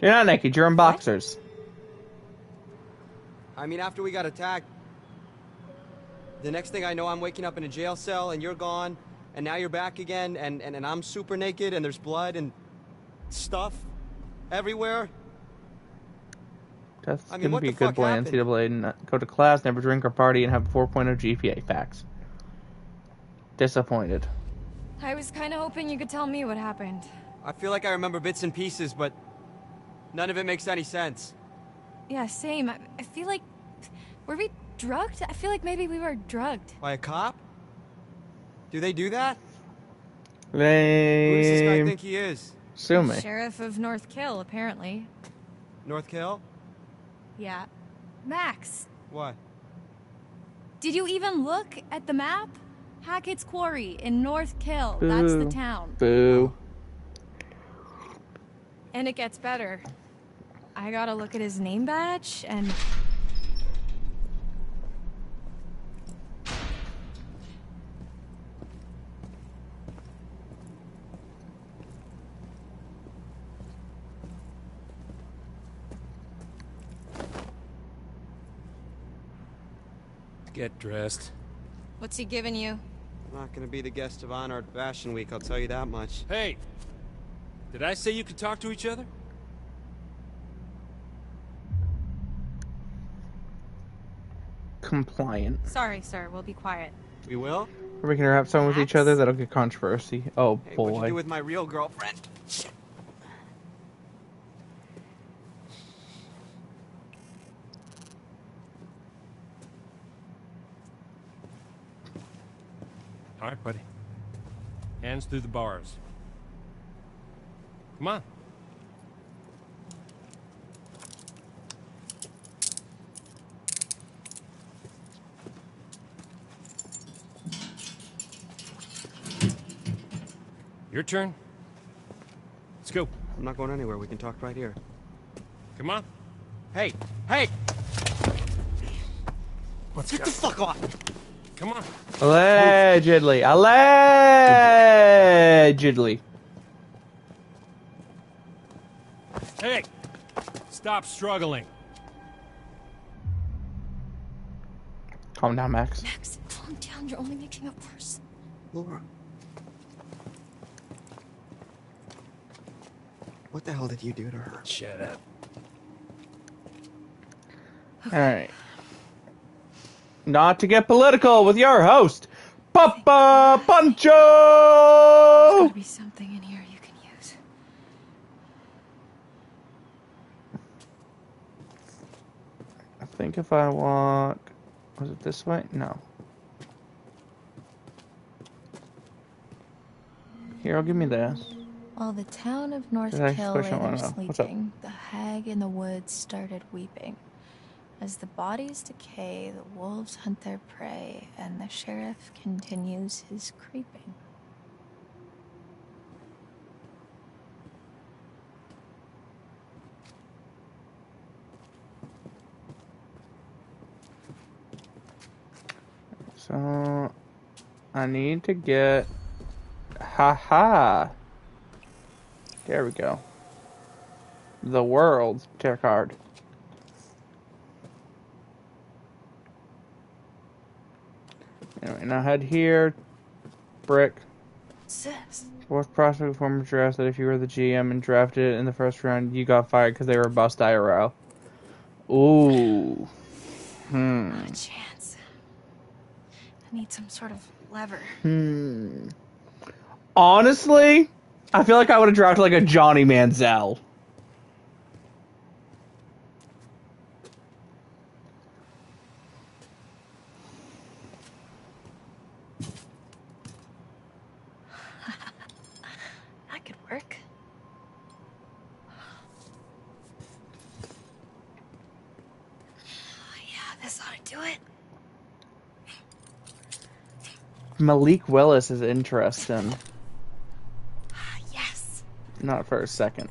You're not naked, you're in boxers. I mean, after we got attacked, the next thing I know, I'm waking up in a jail cell and you're gone, and now you're back again, and, and, and I'm super naked, and there's blood and stuff everywhere. That's I mean, gonna what be a good fuck boy happened? NCAA. and not uh, Go to class, never drink or party, and have oh a 4.0 GPA. Facts. Disappointed. I was kind of hoping you could tell me what happened. I feel like I remember bits and pieces, but none of it makes any sense. Yeah, same. I, I feel like. Were we drugged? I feel like maybe we were drugged. By a cop? Do they do that? Who does this guy think he is? Sue me. Sheriff of North Kill, apparently. North Kill? Yeah. Max, What? did you even look at the map? Hackett's Quarry in North Kill. That's the Boo. town. Boo. And it gets better. I gotta look at his name badge and. Get dressed. What's he giving you? I'm not gonna be the guest of honor at Fashion Week, I'll tell you that much. Hey! Did I say you could talk to each other? Compliant. Sorry, sir. We'll be quiet. We will? Are we gonna have someone with each other? That'll get controversy. Oh Hey, what'd you boy. do with my real girlfriend? Shit. All right, buddy. Hands through the bars. Come on. Your turn. Let's go. I'm not going anywhere, we can talk right here. Come on. Hey! Hey! Let's Get go. the fuck off! Come on. Allegedly. Allegedly. Hey! Stop struggling. Calm down, Max. Max, calm down. You're only making it worse. Laura. What the hell did you do to her? Shut up. Alright. Not to get political with your host, Papa Pancho! There's gotta be something in here you can use. I think if I walk. Was it this way? No. Here, I'll give me this. While the town of North Kill lay there wanna know. What's up? sleeping, the hag in the woods started weeping. As the bodies decay, the wolves hunt their prey, and the sheriff continues his creeping. So, I need to get. Ha ha! There we go. The world tarot card. Anyway, I had here. Brick. Sis. Fourth prospect former draft that if you were the GM and drafted it in the first round, you got fired because they were bust IRL. Ooh. Hmm. Not a chance. I need some sort of lever. Hmm. Honestly, I feel like I would have drafted like a Johnny Manziel. That could work. Yeah, this ought to do it. Malik Willis is interesting. Ah, Yes. Not for a second.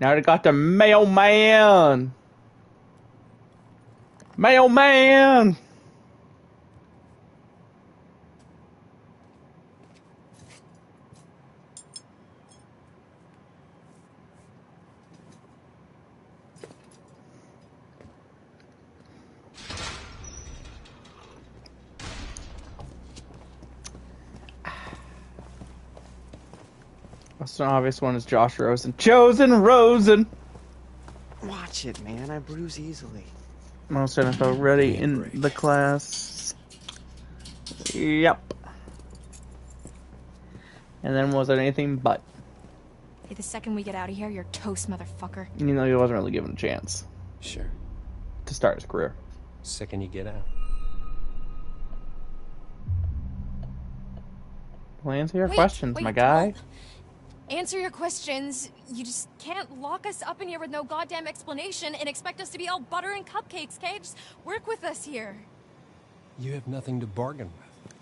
Now they got the mailman. Mailman. An obvious one is Josh Rosen. Chosen Rosen. Watch it, man. I bruise easily. Most NFL ready in the class. Yep. And then was it anything but? Hey, the second we get out of here, you're toast, motherfucker. You know, he wasn't really given a chance Sure. to start his career. Second you get out. Well, answer your Wait, questions, wait, my guy. Answer your questions. You just can't lock us up in here with no goddamn explanation and expect us to be all butter and cupcakes, okay? Just work with us here. You have nothing to bargain with.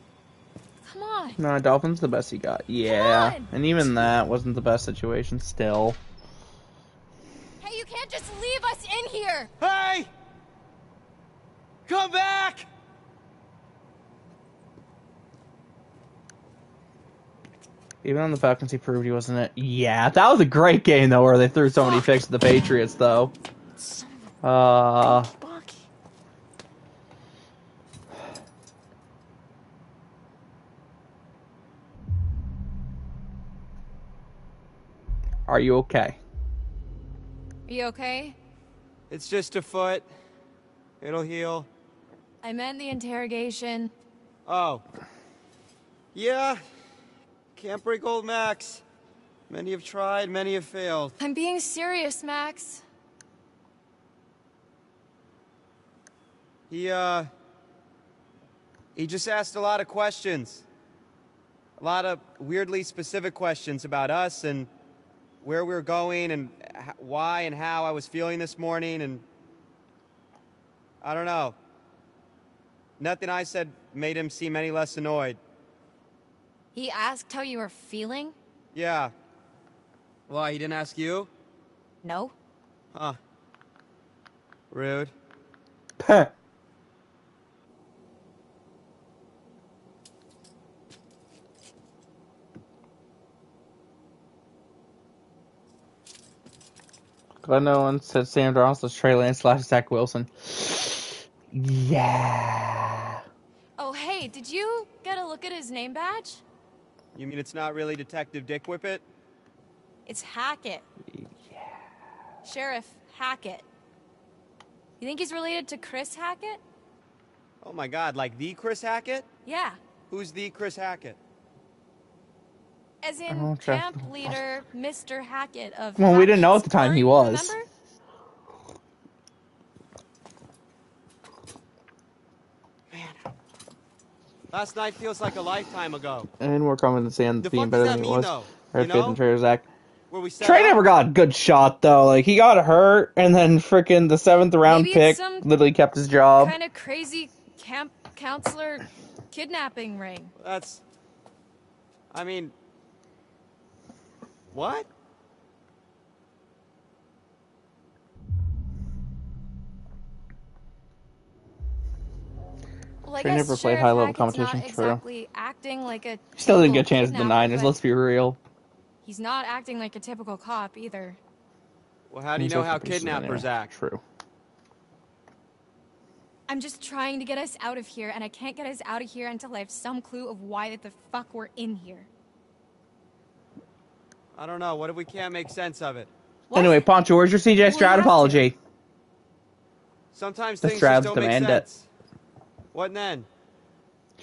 Come on. No, Dolphin's the best he got. Yeah. on. And even that wasn't the best situation still. Hey, you can't just leave us in here! Hey! Come back! Even on the Falcons, he proved he wasn't it. Yeah, that was a great game though, where they threw so many picks to the Patriots though. Uh, are you okay? Are you okay? It's just a foot. It'll heal. I meant the interrogation. Oh. Yeah. Can't break old Max. Many have tried, many have failed. I'm being serious, Max. He, uh. He just asked a lot of questions. A lot of weirdly specific questions about us and where we were going and why and how I was feeling this morning and. I don't know. Nothing I said made him seem any less annoyed. He asked how you were feeling? Yeah. Why, he didn't ask you? No. Huh. Rude. Glenn one said Sam Darnold was Trey Lance slash Zach Wilson. Yeah. Oh, hey, did you get a look at his name badge? You mean it's not really Detective Dick Whippet? It's Hackett. Yeah. Sheriff Hackett. You think he's related to Chris Hackett? Oh my god, like the Chris Hackett? Yeah. Who's the Chris Hackett? As in don't camp leader Mr. Hackett of Well, we didn't know at the time he was. Remember? Last night feels like a lifetime ago. And we're coming to Sam The being fuck better than that he was. though? Or You faith know? in Trey Zach. Where we set Trey never got a good shot though. Like he got hurt, and then freaking the seventh round Maybe pick literally kept his job. Kind of crazy camp counselor kidnapping ring. That's. I mean. What? Well, I Trey never played high-level competition, true. exactly acting like a. Still didn't get a chance at the Niners. Let's be real. He's not acting like a typical cop either. Well, how do you He's know how kidnappers anyway. act? True. I'm just trying to get us out of here, and I can't get us out of here until I have some clue of why that the fuck we're in here. I don't know. What if we can't make sense of it? Anyway, Poncho, where's your CJ Stroud apology? Sometimes The things Strouds just don't make demand uh, it. Sense. What then?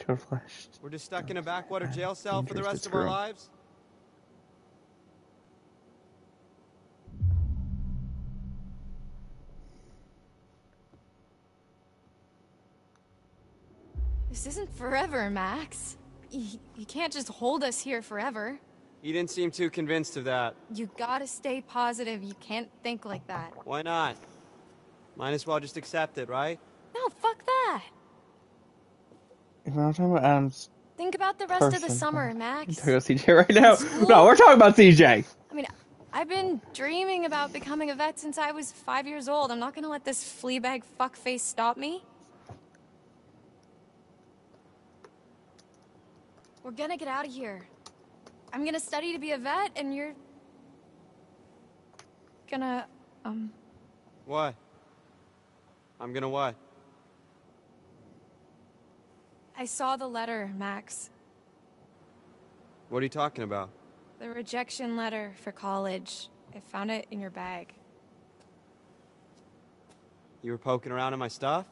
Showed flash. We're just stuck in a backwater jail cell for the rest of our lives? This isn't forever, Max. You, you can't just hold us here forever. You didn't seem too convinced of that. You gotta stay positive. You can't think like that. Why not? Might as well just accept it, right? No, fuck that. If we're not talking about Adams, Think about the rest of the summer, Max. talking about CJ right now. No, we're talking about CJ. I mean, I've been dreaming about becoming a vet since I was five years old. I'm not gonna let this fleabag fuckface stop me. We're gonna get out of here. I'm gonna study to be a vet, and you're gonna, um, What? I'm gonna what? I saw the letter, Max. What are you talking about? The rejection letter for college. I found it in your bag. You were poking around in my stuff?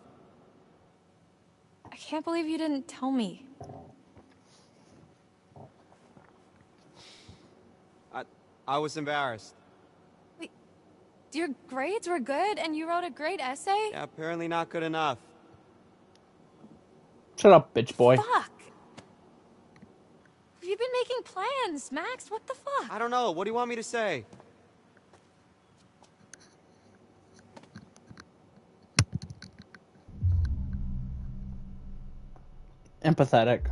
I can't believe you didn't tell me. I, I was embarrassed. Wait, your grades were good, and you wrote a great essay? Yeah, apparently not good enough. Shut up, bitch boy. Fuck! You've been making plans, Max. What the fuck? I don't know. What do you want me to say? Empathetic.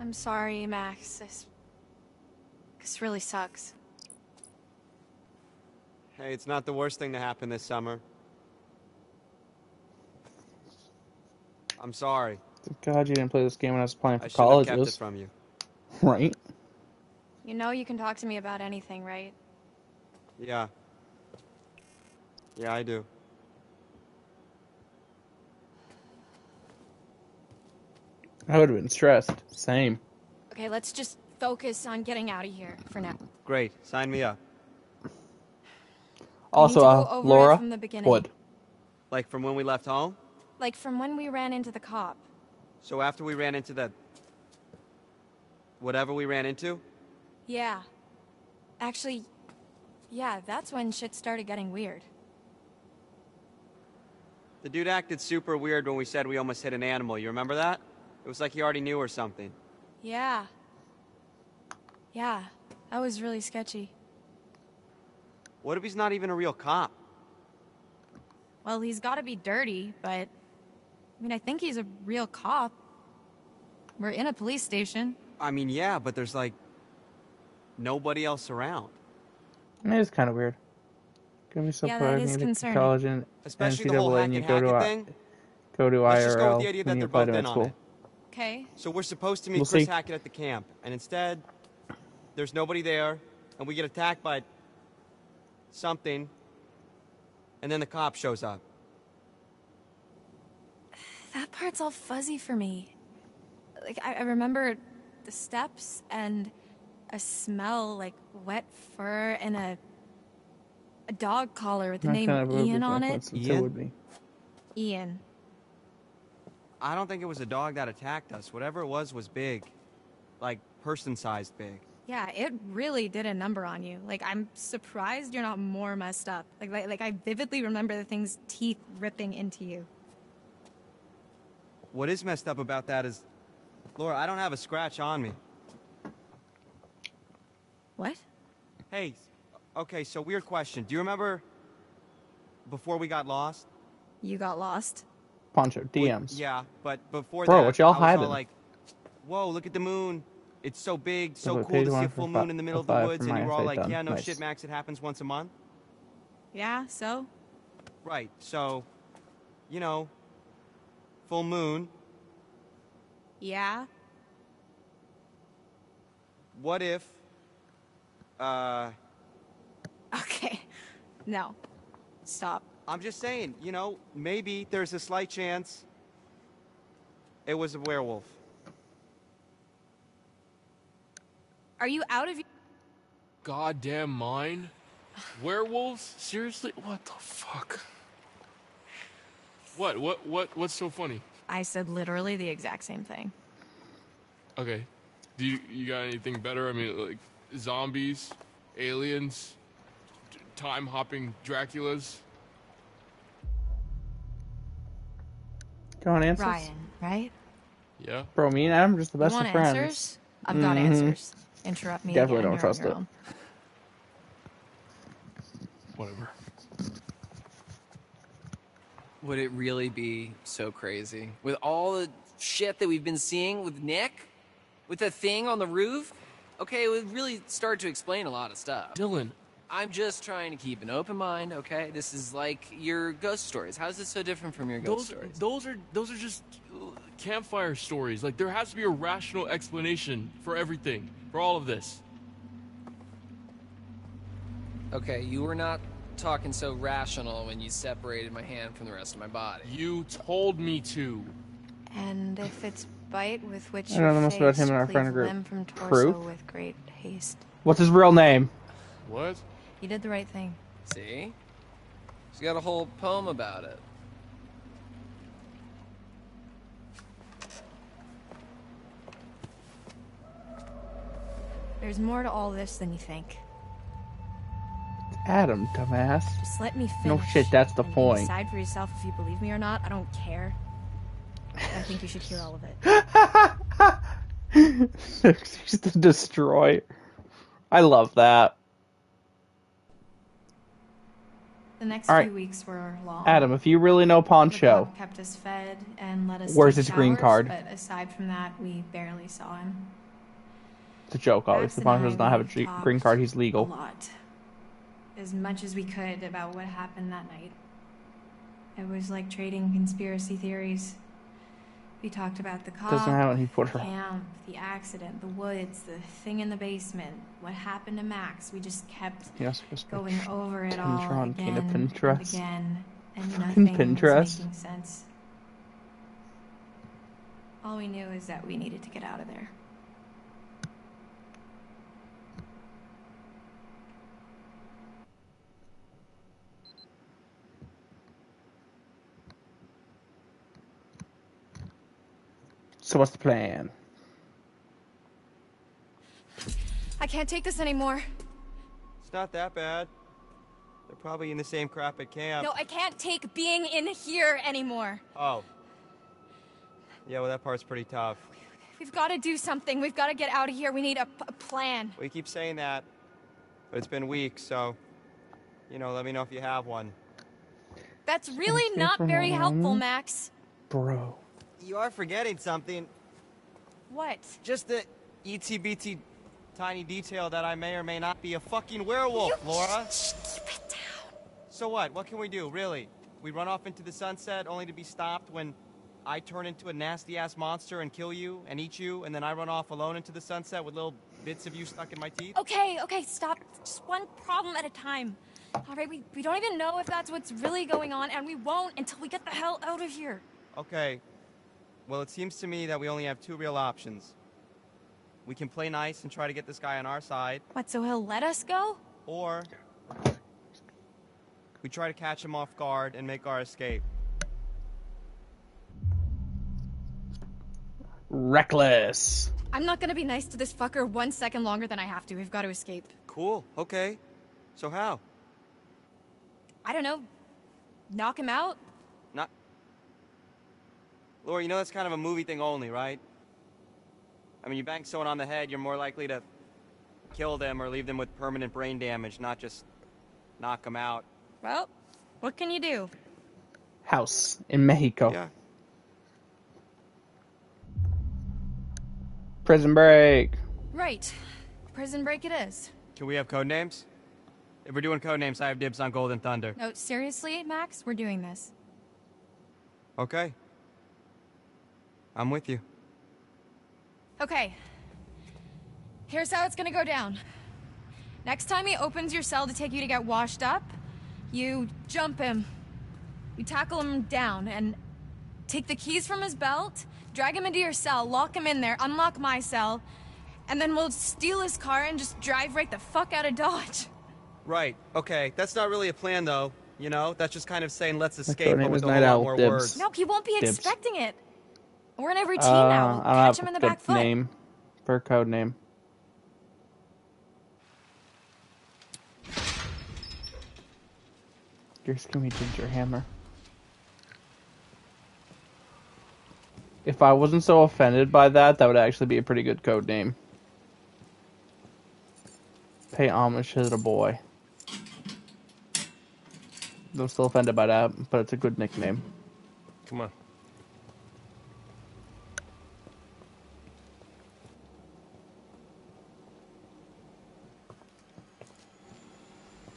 I'm sorry, Max. This, this really sucks. Hey, it's not the worst thing to happen this summer. I'm sorry. God, you didn't play this game when I was playing for should have kept it from you. Right? You know you can talk to me about anything, right? Yeah. Yeah, I do. I would have been stressed. Same. Okay, let's just focus on getting out of here for now. Great. Sign me up. Also, uh, Laura from the beginning. would. Like from when we left home? Like from when we ran into the cop. So after we ran into that. Whatever we ran into? Yeah. Actually, yeah, that's when shit started getting weird. The dude acted super weird when we said we almost hit an animal. You remember that? It was like he already knew or something. Yeah. Yeah, that was really sketchy. What if he's not even a real cop? Well, he's gotta be dirty, but. I mean, I think he's a real cop. We're in a police station. I mean, yeah, but there's like. nobody else around. It is kind of weird. Gonna be so Yeah, proud of is you to concerning. college and Especially the whole NCAA hack and you and go to hack I- thing. go to Let's just go with the idea that they're both in on school. it. Okay. So we're supposed to meet We'll Chris see. Hackett at the camp, and instead, there's nobody there, and we get attacked by something, and then the cop shows up. That part's all fuzzy for me. Like, I, I remember the steps and a smell like wet fur and a a dog collar with the That name kind of would be Ian on it. coincidence, it Ian? would be. Ian. I don't think it was a dog that attacked us. Whatever it was was big, like person-sized big. Yeah, it really did a number on you. Like, I'm surprised you're not more messed up. Like, like, like I vividly remember the thing's teeth ripping into you. What is messed up about that is, Laura, I don't have a scratch on me. What? Hey, okay, so weird question. Do you remember before we got lost? You got lost. Poncho DMs. Yeah, but before Bro, that, what y'all I all hiding? like, "Whoa, look at the moon! It's so big, so Okay, cool to see a full moon in the middle of the woods." And you were all like, done. "Yeah, no Nice. shit, Max. It happens once a month." Yeah, so? Right. So, you know, full moon. Yeah. What if? Uh, Okay. No. Stop. I'm just saying. You know, maybe there's a slight chance. It was a werewolf. Are you out of your. Goddamn mine? (sighs) Werewolves? Seriously? What the fuck? What? What? What? What's so funny? I said literally the exact same thing. Okay. Do you, you got anything better? I mean, like zombies, aliens, time hopping Draculas. Go on, answers. Ryan, right? Yeah. Bro, me and Adam are just the best you of want friends. answers? I've got Mhm. answers. Interrupt me Definitely again. don't you're on trust your it. own. Whatever. Would it really be so crazy? With all the shit that we've been seeing with Nick? With the thing on the roof? Okay, it would really start to explain a lot of stuff. Dylan. I'm just trying to keep an open mind, okay? This is like your ghost stories. How is this so different from your ghost Those, stories? those are those are just uh, campfire stories. Like there has to be a rational explanation for everything, for all of this. Okay, you were not talking so rational when you separated my hand from the rest of my body. You told me to. And if it's bite with which I don't know your much about him and our friend group. limb from torso Proof? with great haste. What's his real name? What? You did the right thing. See? She's got a whole poem about it. There's more to all this than you think. Adam, dumbass. Just let me finish. No shit, that's the and point. Decide for yourself if you believe me or not. I don't care. I think you should hear all of it. (laughs) She's the destroy. I love that. The next All right. few weeks were long. Adam, if you really know Poncho, kept us fed and let us. Where's his green card? But aside from that, we barely saw him. it's a joke, obviously. Poncho does not have a we G- talked green card, he's A legal. lot. As much as we could about what happened that night. It was like trading conspiracy theories. We talked about the cop, Doesn't have any put the her- camp, the accident, the woods, the thing in the basement, what happened to Max. We just kept Yes, going over it all again and Pinterest. again, and nothing was making sense. All we knew is that we needed to get out of there. So what's the plan? I can't take this anymore. It's not that bad. They're probably in the same crap at camp. No, I can't take being in here anymore. Oh. Yeah, well, that part's pretty tough. We've got to do something. We've got to get out of here. We need a, a plan. We keep saying that, but it's been weeks, so, you know, let me know if you have one. That's really not very helpful. Max. Bro. You are forgetting something. What? Just the bitsy tiny detail that I may or may not be a fucking werewolf, Laura. Shh it down! So what? What can we do, really? We run off into the sunset only to be stopped when I turn into a nasty ass monster and kill you and eat you, and then I run off alone into the sunset with little bits of you stuck in my teeth? Okay, okay, stop. Just one problem at a time. All right, we, we don't even know if that's what's really going on, and we won't until we get the hell out of here. Okay. Well, it seems to me that we only have two real options. We can play nice and try to get this guy on our side, What, so he'll let us go? or we try to catch him off guard and make our escape. Reckless. I'm not gonna be nice to this fucker one second longer than I have to. We've got to escape. Cool. Okay. So how? I don't know. Knock him out? Not. Laura, you know that's kind of a movie thing only, right? I mean, you bang someone on the head, you're more likely to kill them or leave them with permanent brain damage, not just knock them out. Well, what can you do? House in Mexico. Yeah. Prison break. Right. Prison break it is. Can we have code names? If we're doing code names, I have dibs on Golden Thunder. No, seriously, Max, we're doing this. Okay. I'm with you. Okay. Here's how it's gonna go down. Next time he opens your cell to take you to get washed up, you jump him. You tackle him down and take the keys from his belt, drag him into your cell, lock him in there, unlock my cell, and then we'll steal his car and just drive right the fuck out of Dodge. Right. Okay. That's not really a plan, though. You know, that's just kind of saying let's escape, but with a lot more Dibs. words. No, he won't be Dibs. expecting it. We're in a routine Uh, now. We'll I don't catch have him in the back foot. name for code name. You're just Ginger Hammer. If I wasn't so offended by that, that would actually be a pretty good code name. Pay homage to the boy. I'm still offended by that, but it's a good nickname. Come on.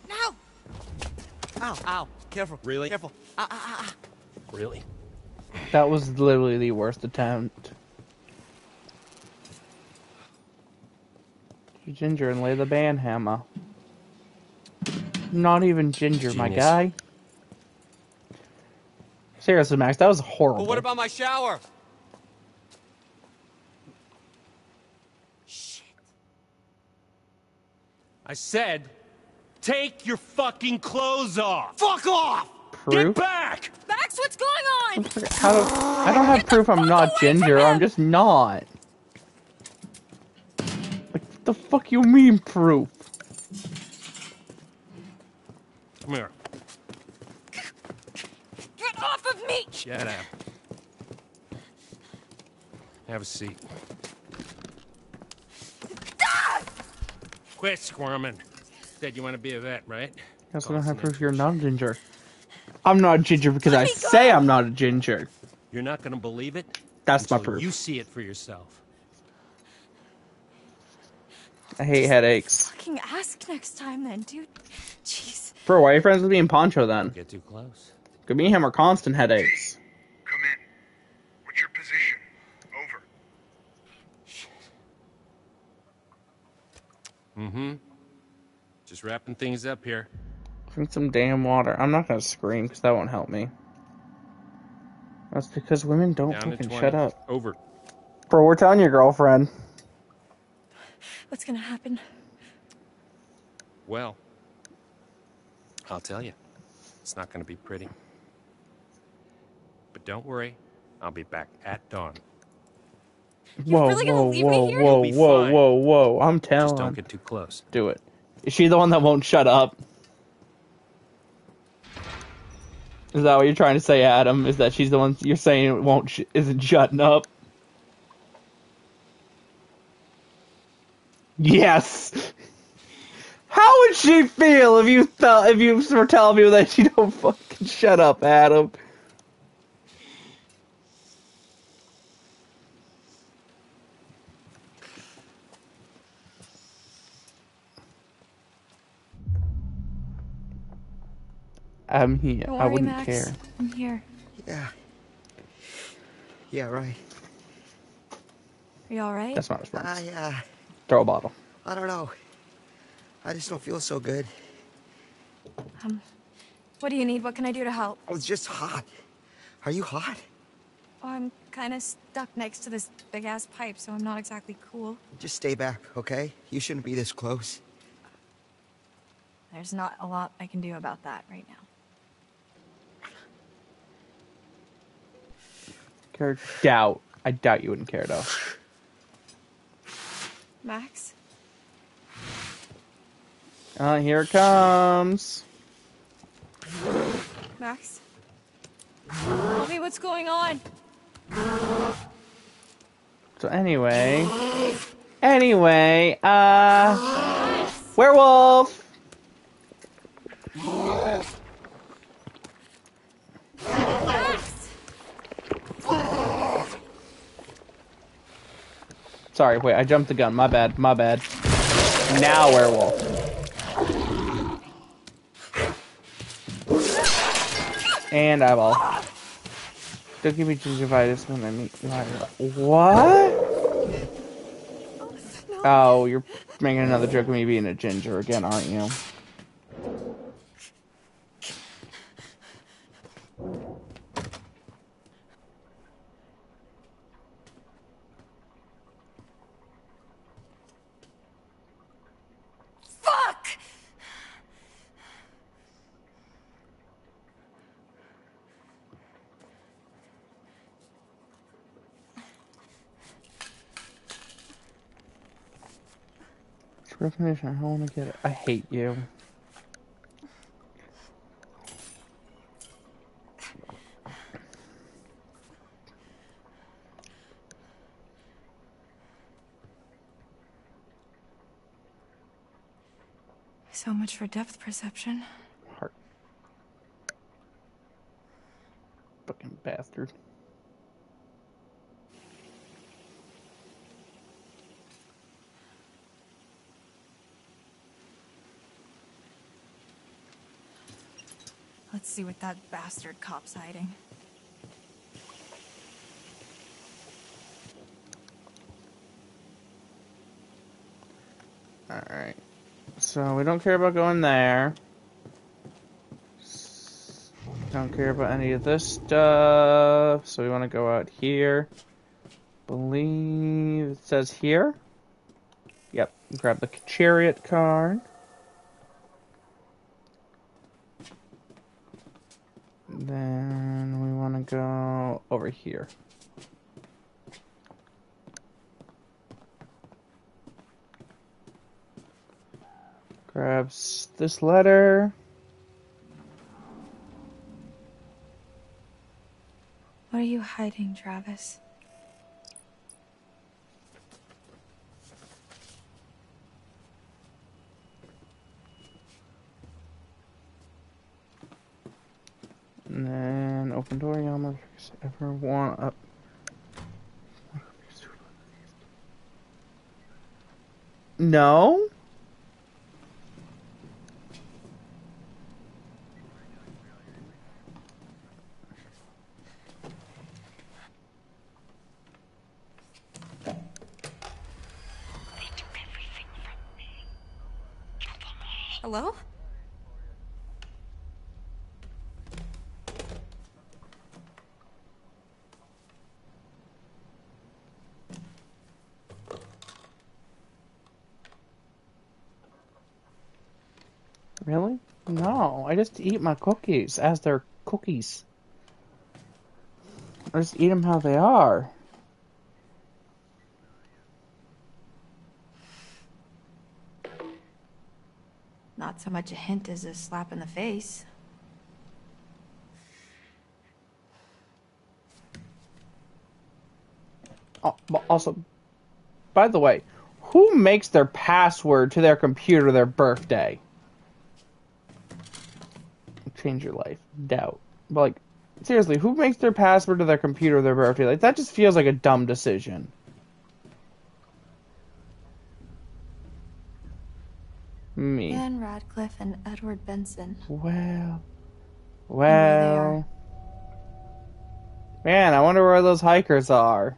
No! Ow, ow. Careful. Really? Careful. Ah, ah, ah, Really? That was literally the worst attempt. Ginger and lay the band hammer. Not even Ginger, my guy. Seriously, Max, that was ah. horrible. But what about my shower? Shit. I said, take your fucking clothes off. Fuck off! proof? Get back! Max, what's going on? How do, I don't have proof I'm not Ginger. I'm just not. Like, what the fuck you mean proof? Come here. Get off of me! Shut up. Have a seat. Quit squirming you want to be a vet, right? That's what I proof you're not a ginger. I'm not a ginger because oh I say I'm not a ginger. You're not going to believe it? That's my proof. You see it for yourself. I hate Just headaches. Fucking ask next time then, dude. Jeez. Bro, why are you friends with me and Poncho then? Get too close. Could me and him are constant headaches. Come in. What's your position? Over. Shit. Mm-hmm. Just wrapping things up here. Drink some damn water. I'm not gonna scream because that won't help me. That's because women don't Down fucking shut up. Over. Bro, we're telling your girlfriend. What's gonna happen? Well, I'll tell you. It's not gonna be pretty. But don't worry, I'll be back at dawn. You're whoa, really whoa, whoa, whoa, whoa, whoa, whoa, whoa! I'm telling. Just don't get too close. Do it. Is she the one that won't shut up? Is that what you're trying to say, Adam? Is that she's the one you're saying won't sh isn't shutting up? Yes. How would she feel if you th- if you were telling me that she don't fucking shut up, Adam? Um, I'm here. Don't I wouldn't Max. care. I'm here. Yeah. Yeah, right. Are you all right? That's not response. Ah, I, Throw a bottle. I don't know. I just don't feel so good. Um, what do you need? What can I do to help? Oh, I was just hot. Are you hot? Oh, I'm kind of stuck next to this big-ass pipe, so I'm not exactly cool. Just stay back, okay? You shouldn't be this close. There's not a lot I can do about that right now. care. Doubt. I doubt you wouldn't care though. Max? Uh, here it comes. Max? Tell me what's going on. So anyway, anyway, uh, werewolf. Sorry, wait, I jumped the gun. My bad, my bad. Now werewolf. And eyeball. Don't give me gingivitis when I meet What? Oh, you're making another joke of me being a ginger again, aren't you? definition. I want to get it. I hate you. So much for depth perception. Heart. Fucking bastard. see what that bastard cop's hiding. Alright. So, we don't care about going there. Don't care about any of this stuff. So, we want to go out here. Believe it says here. Yep. Grab the chariot card. Then we want to go over here. Grabs this letter. What are you hiding, Travis? And then open door yama if you ever want up. No? Hello? No, I just eat my cookies as they're cookies. I just eat them how they are. Not so much a hint as a slap in the face. Oh, also, by the way, who makes their password to their computer their birthday? Change your life. Doubt. But like, seriously, who makes their password to their computer their birthday? Like, that just feels like a dumb decision. Me. Dan Radcliffe and Edward Benson. Well. Well. Man, I wonder where those hikers are.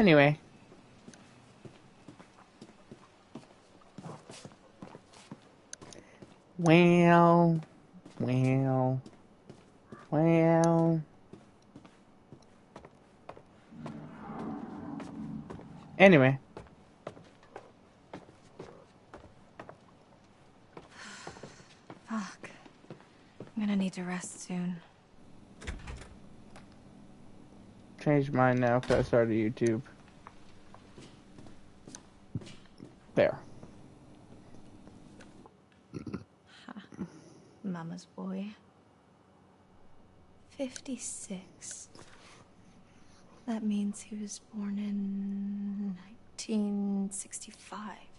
Anyway. Well, well, well. Anyway. (sighs) Fuck. I'm gonna need to rest soon. Changed mine now because I started YouTube. There. Mama's boy. 56. That means he was born in 1965.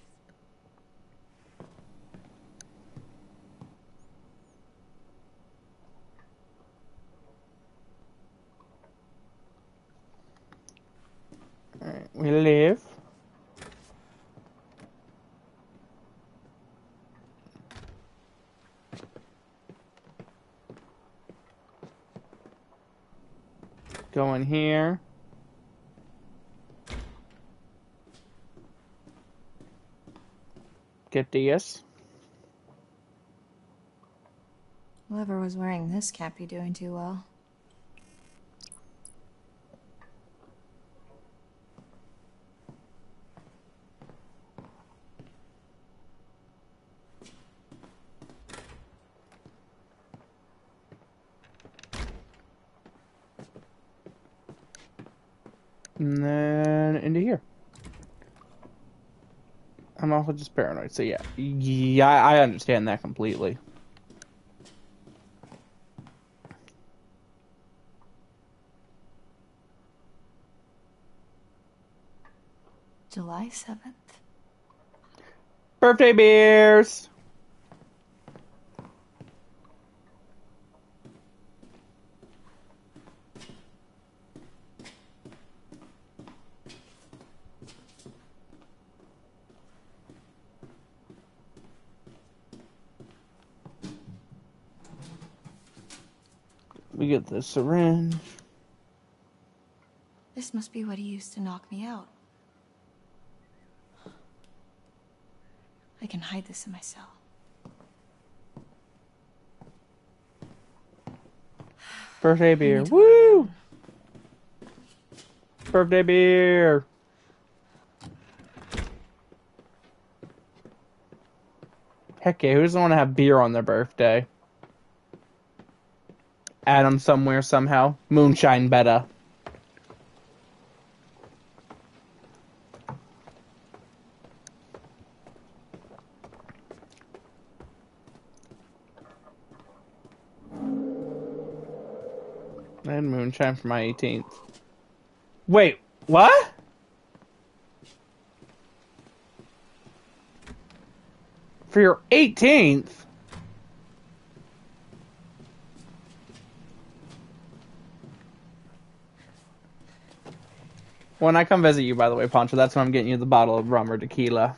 We live. Go in here. Get this. Whoever was wearing this can't be doing too well. And then into here. I'm also just paranoid, so yeah. Yeah, I understand that completely. July 7th. Birthday beers! We get the syringe. This must be what he used to knock me out. I can hide this in my cell. Birthday beer. Woo! Birthday beer. Heck yeah, who doesn't want to have beer on their birthday? Adam somewhere somehow. Moonshine better. I had moonshine for my 18th. Wait, what? For your 18th? When I come visit you, by the way, Poncho, that's when I'm getting you the bottle of rum or tequila.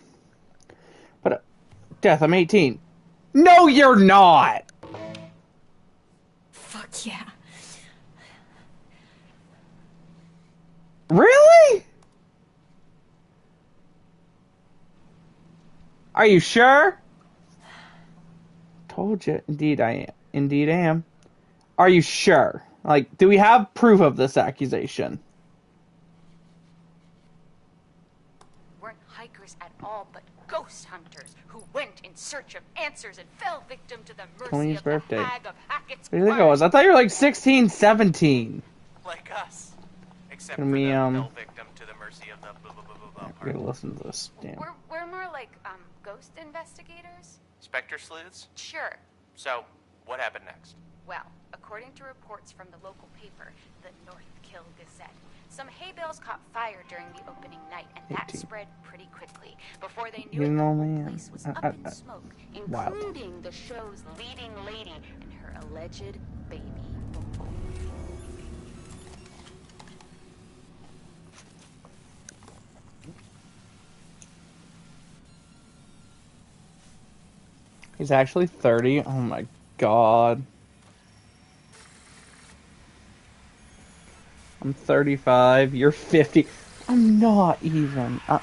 But, uh, Death, I'm 18. No, you're not! Fuck yeah. Really? Are you sure? Told you. Indeed, I am. Indeed, I am. Are you sure? Like, do we have proof of this accusation? weren't hikers at all, but ghost hunters who went in search of answers and fell victim to the mercy Tony's of birthday. the hag of Hackett's What do you think I was? I thought you were like 16, 17. Like us. Except Can for we, the um, fell victim to the mercy of the blah blah blah blah blah listen to this. Damn. We're, we're more like um ghost investigators. Spectre sleuths? Sure. So, what happened next? Well, according to reports from the local paper, the North Kill Gazette, some hay bales caught fire during the opening night, and that spread pretty quickly. Before they knew You it, know the uh, place was I- up I- in I- smoke, Wild. including the show's leading lady and her alleged baby. He's actually 30? Oh my god. I'm 35. You're 50. I'm not even. Uh,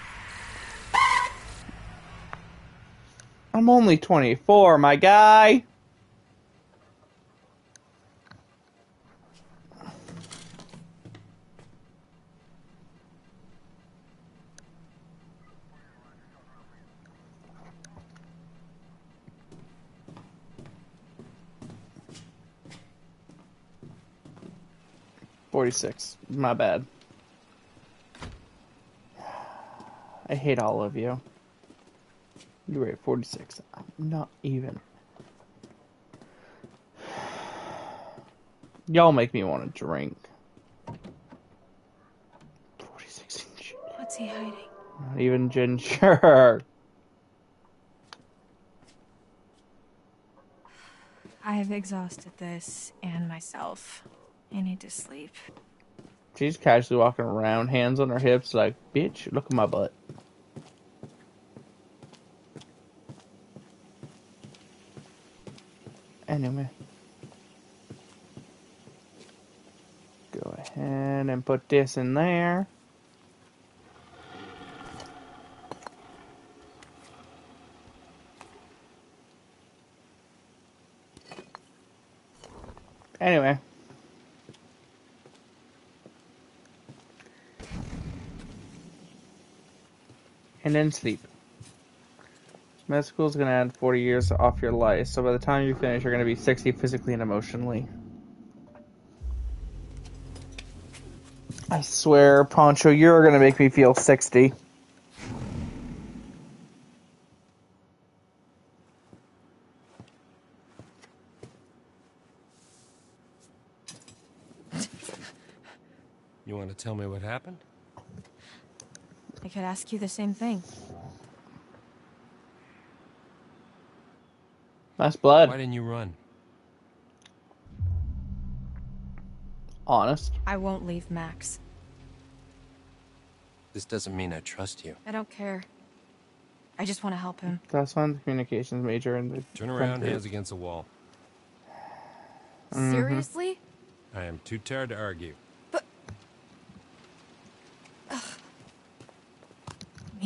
I'm only 24, my guy. Forty-six. My bad. I hate all of you. You're right, forty-six. I'm not even. Y'all make me want to drink. Forty-six. What's he hiding? Not even ginger. I've exhausted this and myself. I need to sleep. She's casually walking around, hands on her hips, like, bitch, look at my butt. Anyway. Go ahead and put this in there. Anyway. And then sleep. Med school is going to add 40 years off your life, so by the time you finish, you're going to be 60 physically and emotionally. I swear, Poncho, you're going to make me feel 60. You want to tell me what happened? I could ask you the same thing. That's blood. Why didn't you run? Honest. I won't leave Max. This doesn't mean I trust you. I don't care. I just want to help him. That's one of the communications major in the Turn around, country. hands against the wall. Seriously? I am too tired to argue.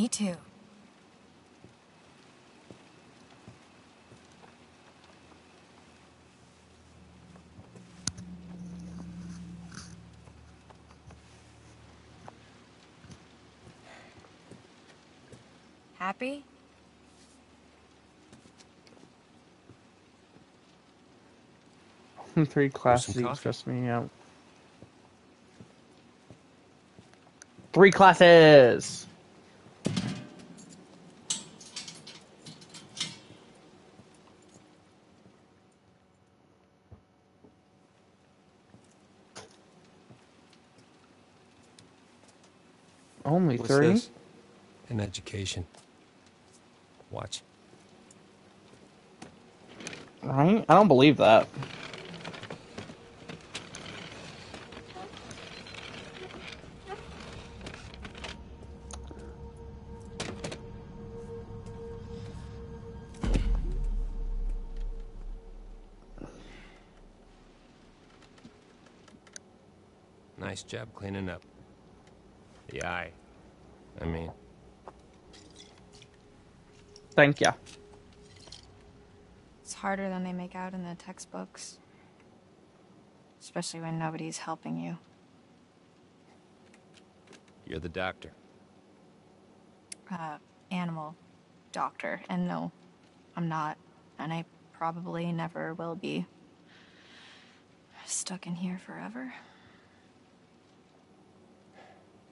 Me too. Happy? (laughs) Three classes some each coffee? stress me out. Three classes! Only What's 30? this? An education. Watch. Right? I don't believe that. Nice job cleaning up. The eye. I mean, Thank you. It's harder than they make out in the textbooks. Especially when nobody's helping you. you're the doctor. Uh, animal doctor. And no, I'm not. And I probably never will be. Stuck in here forever.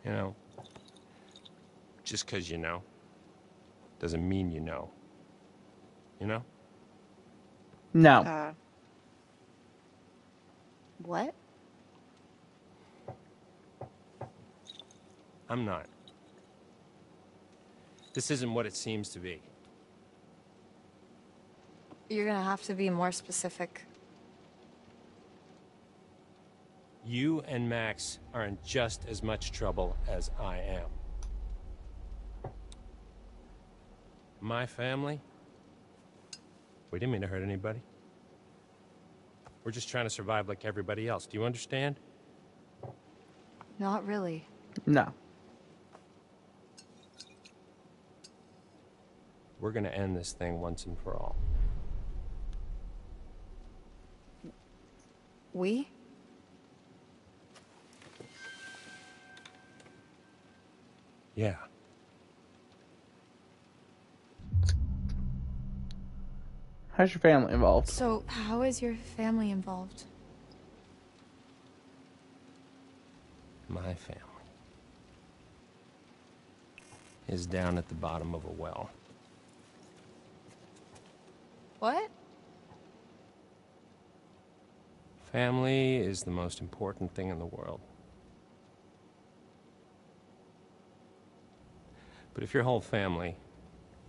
You know, just 'cause you know doesn't mean you know. You know? No. Uh, what? I'm not. This isn't what it seems to be. You're gonna have to be more specific. You and Max are in just as much trouble as I am. My family? We didn't mean to hurt anybody. We're just trying to survive like everybody else. Do you understand? Not really. No. We're gonna end this thing once and for all. We? Yeah. How's your family involved? So, how is your family involved? My family is down at the bottom of a well. What? Family is the most important thing in the world. But if your whole family,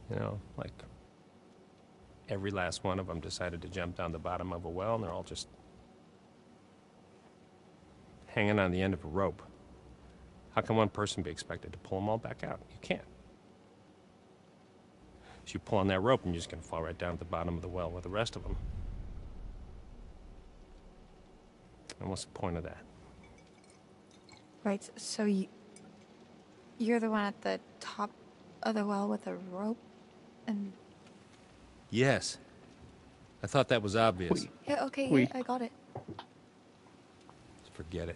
you know, like every last one of them decided to jump down the bottom of a well and they're all just hanging on the end of a rope, how can one person be expected to pull them all back out? You can't. So you pull on that rope and you're just going to fall right down at the bottom of the well with the rest of them. And what's the point of that? Right, so you, you're the one at the top of the well with a rope? And. Yes. I thought that was obvious. Yeah, okay, We- yeah, I got it. Forget it.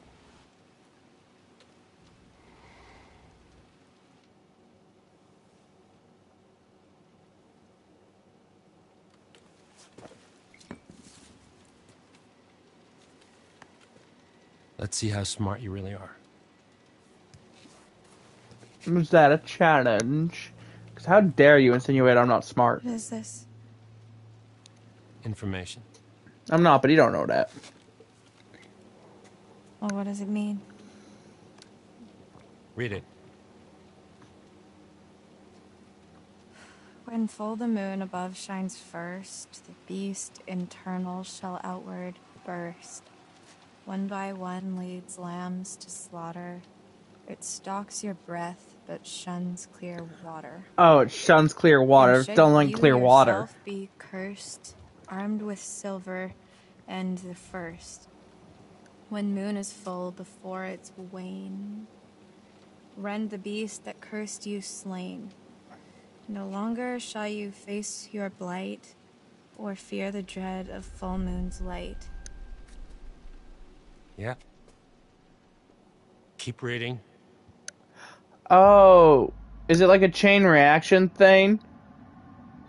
Let's see how smart you really are. Was that a challenge? Because how dare you insinuate I'm not smart? What is this? Information. I'm not, but you don't know that. Well, what does it mean? Read it. When full the moon above shines first, the beast internal shall outward burst. One by one leads lambs to slaughter. It stalks your breath, but shuns clear water. Oh, it shuns clear water. Don't like clear water. Be cursed, armed with silver, and the first. When moon is full before its wane, rend the beast that cursed you slain. No longer shall you face your blight, or fear the dread of full moon's light. Yeah. Keep reading. Oh, is it like a chain reaction thing?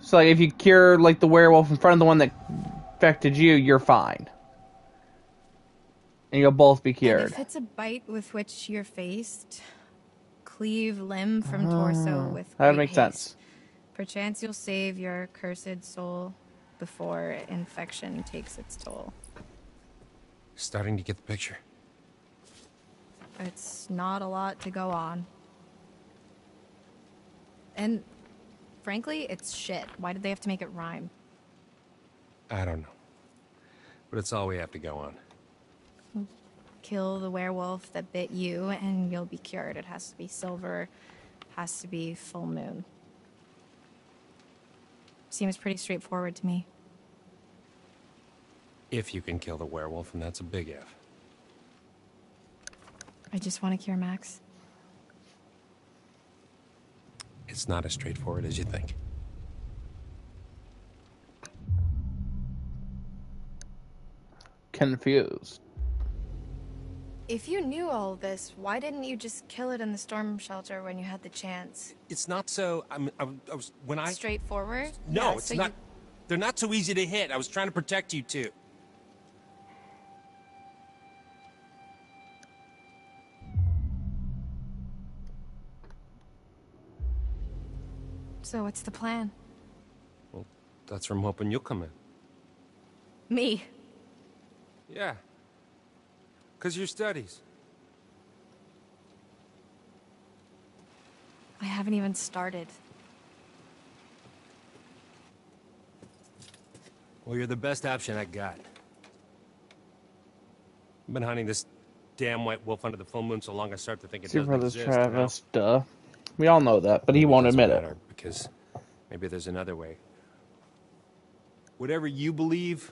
So like if you cure like the werewolf in front of the one that infected you, you're fine. And you'll both be And cured. if it's a bite with which you're faced, cleave limb from torso Ah, with that would make haste. sense. Perchance you'll save your cursed soul before infection takes its toll. Starting to get the picture. It's not a lot to go on. And frankly, it's shit. Why did they have to make it rhyme? I don't know. But it's all we have to go on. Kill the werewolf that bit you, and you'll be cured. It has to be silver, has to be full moon. Seems pretty straightforward to me. If you can kill the werewolf, and that's a big if. I just want to cure Max. It's not as straightforward as you think. Confused. If you knew all this, why didn't you just kill it in the storm shelter when you had the chance? It's not so. I'm, I, I was when I. Straightforward? No, Yeah, it's so not. you- They're not so easy to hit. I was trying to protect you too. So what's the plan? Well, that's from hoping you'll come in. Me. Yeah. Cause your studies. I haven't even started. Well, you're the best option I got. I've been hunting this damn white wolf under the full moon so long I start to think it It's your doesn't brother's exist. you know? Travis. Duh. We all know that, but he won't doesn't admit it. Because maybe there's another way. Whatever you believe,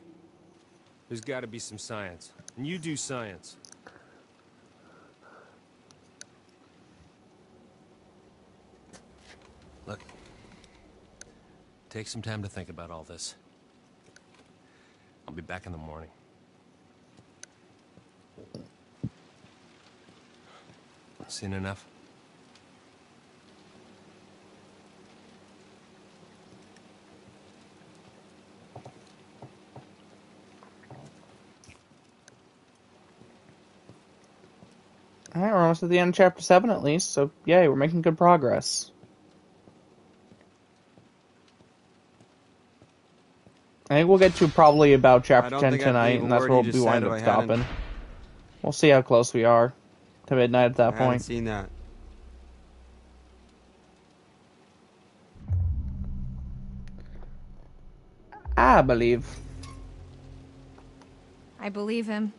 there's got to be some science. And you do science. Look, take some time to think about all this. I'll be back in the morning. Seen enough? All right, we're almost at the end of chapter seven, at least. So, yay, we're making good progress. I think we'll get to probably about chapter ten tonight, believe and that's where we'll be wind up if hadn't. stopping. We'll see how close we are to midnight at that I haven't point. seen that. I believe. I believe him.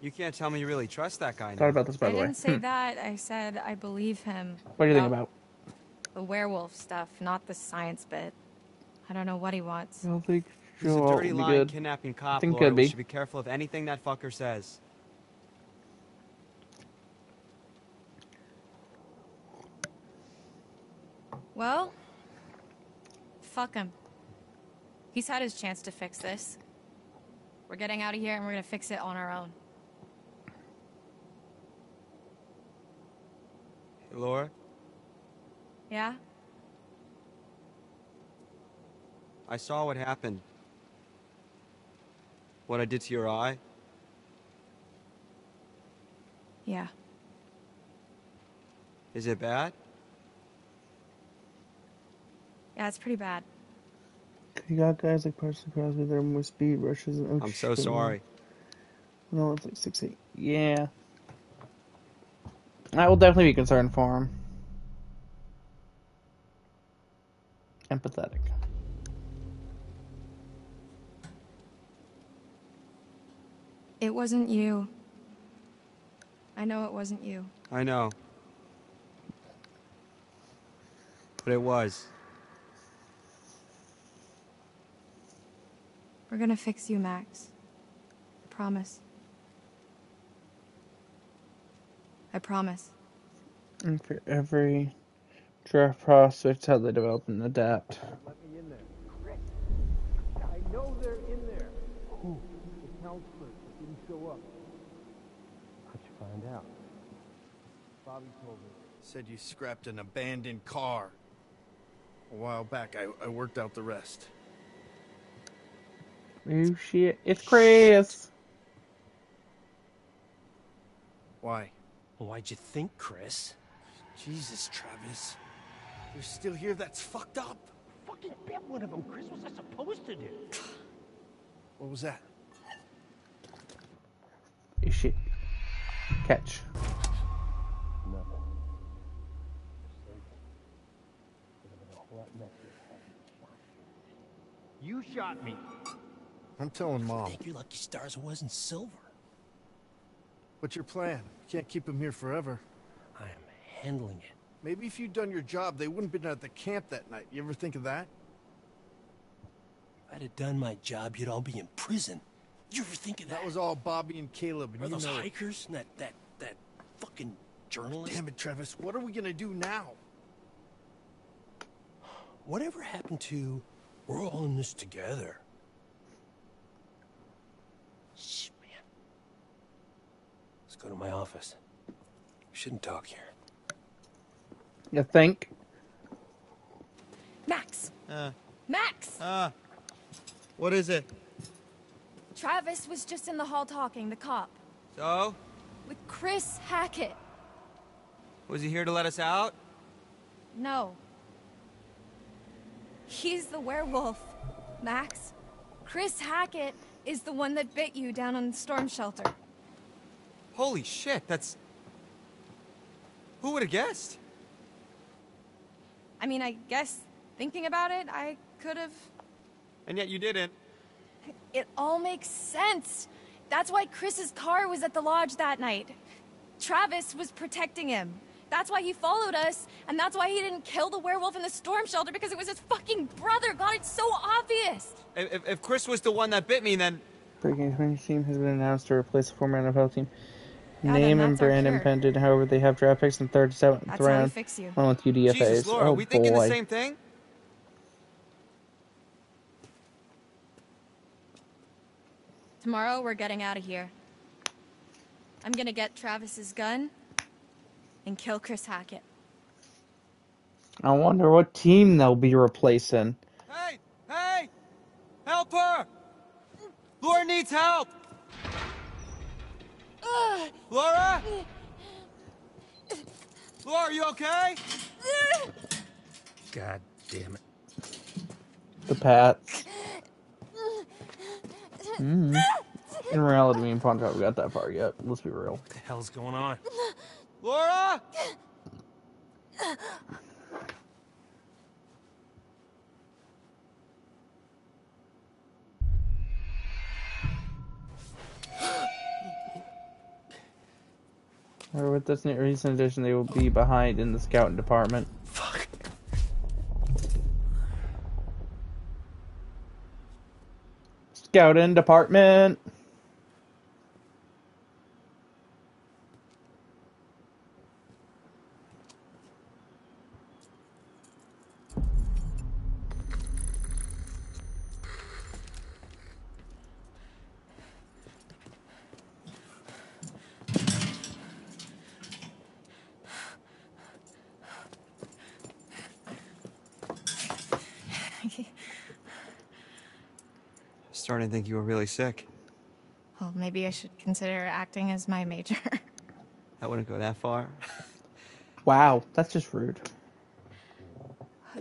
You can't tell me you really trust that guy now. Thought about this, by I the way. I didn't say (laughs) that. I said I believe him. What do you think about? the werewolf stuff, not the science bit? I don't know what he wants. I don't think He's a dirty will lying good. kidnapping cop, think Laura. could We be. should be careful of anything that fucker says. Well, fuck him. He's had his chance to fix this. We're getting out of here and we're gonna fix it on our own. Laura, Yeah? I saw what happened. What I did to your eye. Yeah. Is it bad? Yeah, it's pretty bad. You got guys like Parson Crosby there with speed rushes and I'm so sorry. No, it's like six eight. Yeah. I will definitely be concerned for him. Empathetic. It wasn't you. I know it wasn't you. I know. But it was. We're gonna fix you, Max. I promise. I promise. And for every draft prospect, how they develop and adapt. Let me in there. Chris, I know they're in there. Who? The counselor that didn't show up. How'd you find out? Bobby told me. Said you scrapped an abandoned car. A while back, I, I worked out the rest. Oh shit! It's Chris. Why? Why'd you think, Chris? Jesus, Travis. You're still here? That's fucked up. Fucking bit one of them, Chris. What was I supposed to do? (sighs) What was that? Oh shit! Catch. Nothing. Just thinking. Could have been a whole lot messier. You shot me. I'm telling Mom. Thank your lucky stars it wasn't silver. What's your plan? Can't keep him here forever. I am handling it. Maybe if you'd done your job, they wouldn't have been at the camp that night. You ever think of that? If I'd have done my job, you'd all be in prison. You ever think of that? That was all Bobby and Caleb, and you those know it. hikers and that that that fucking journalist. Damn it, Travis. What are we gonna do now? Whatever happened to we're all in this together? Shh, man. Let's go to my office. We shouldn't talk here. You think? Max! Uh, Max! uh, what is it? Travis was just in the hall talking, the cop, So? with Chris Hackett. Was he here to let us out? No. He's the werewolf, Max. Chris Hackett is the one that bit you down on the storm shelter. Holy shit, that's. Who would have guessed? I mean, I guess thinking about it, I could have. And yet you didn't. It all makes sense. That's why Chris's car was at the lodge that night. Travis was protecting him. That's why he followed us, and that's why he didn't kill the werewolf in the storm shelter because it was his fucking brother. God, it's so obvious. If, if- if Chris was the one that bit me, then. Breaking News team has been announced to replace the former NFL team. Yeah, then Name and brand cure. impended. However, they have draft picks in third, seventh That's how we round. fix you. Along with UDFA's. Jesus, Laura, oh are we thinking boy. the same thing? Tomorrow, we're getting out of here. I'm gonna get Travis's gun and kill Chris Hackett. I wonder what team they'll be replacing. Hey! Hey! Help her! Laura needs help! Laura? Laura, are you okay? God damn it. The Pats. Mm. In reality, me and Punch haven't got that far yet. Let's be real. What the hell's going on? Laura? (laughs) Or with this recent addition, they will be behind in the scouting department. Fuck. Scouting department. Starting to think you were really sick. Well, maybe I should consider acting as my major. (laughs) I wouldn't go that far. (laughs) Wow, that's just rude.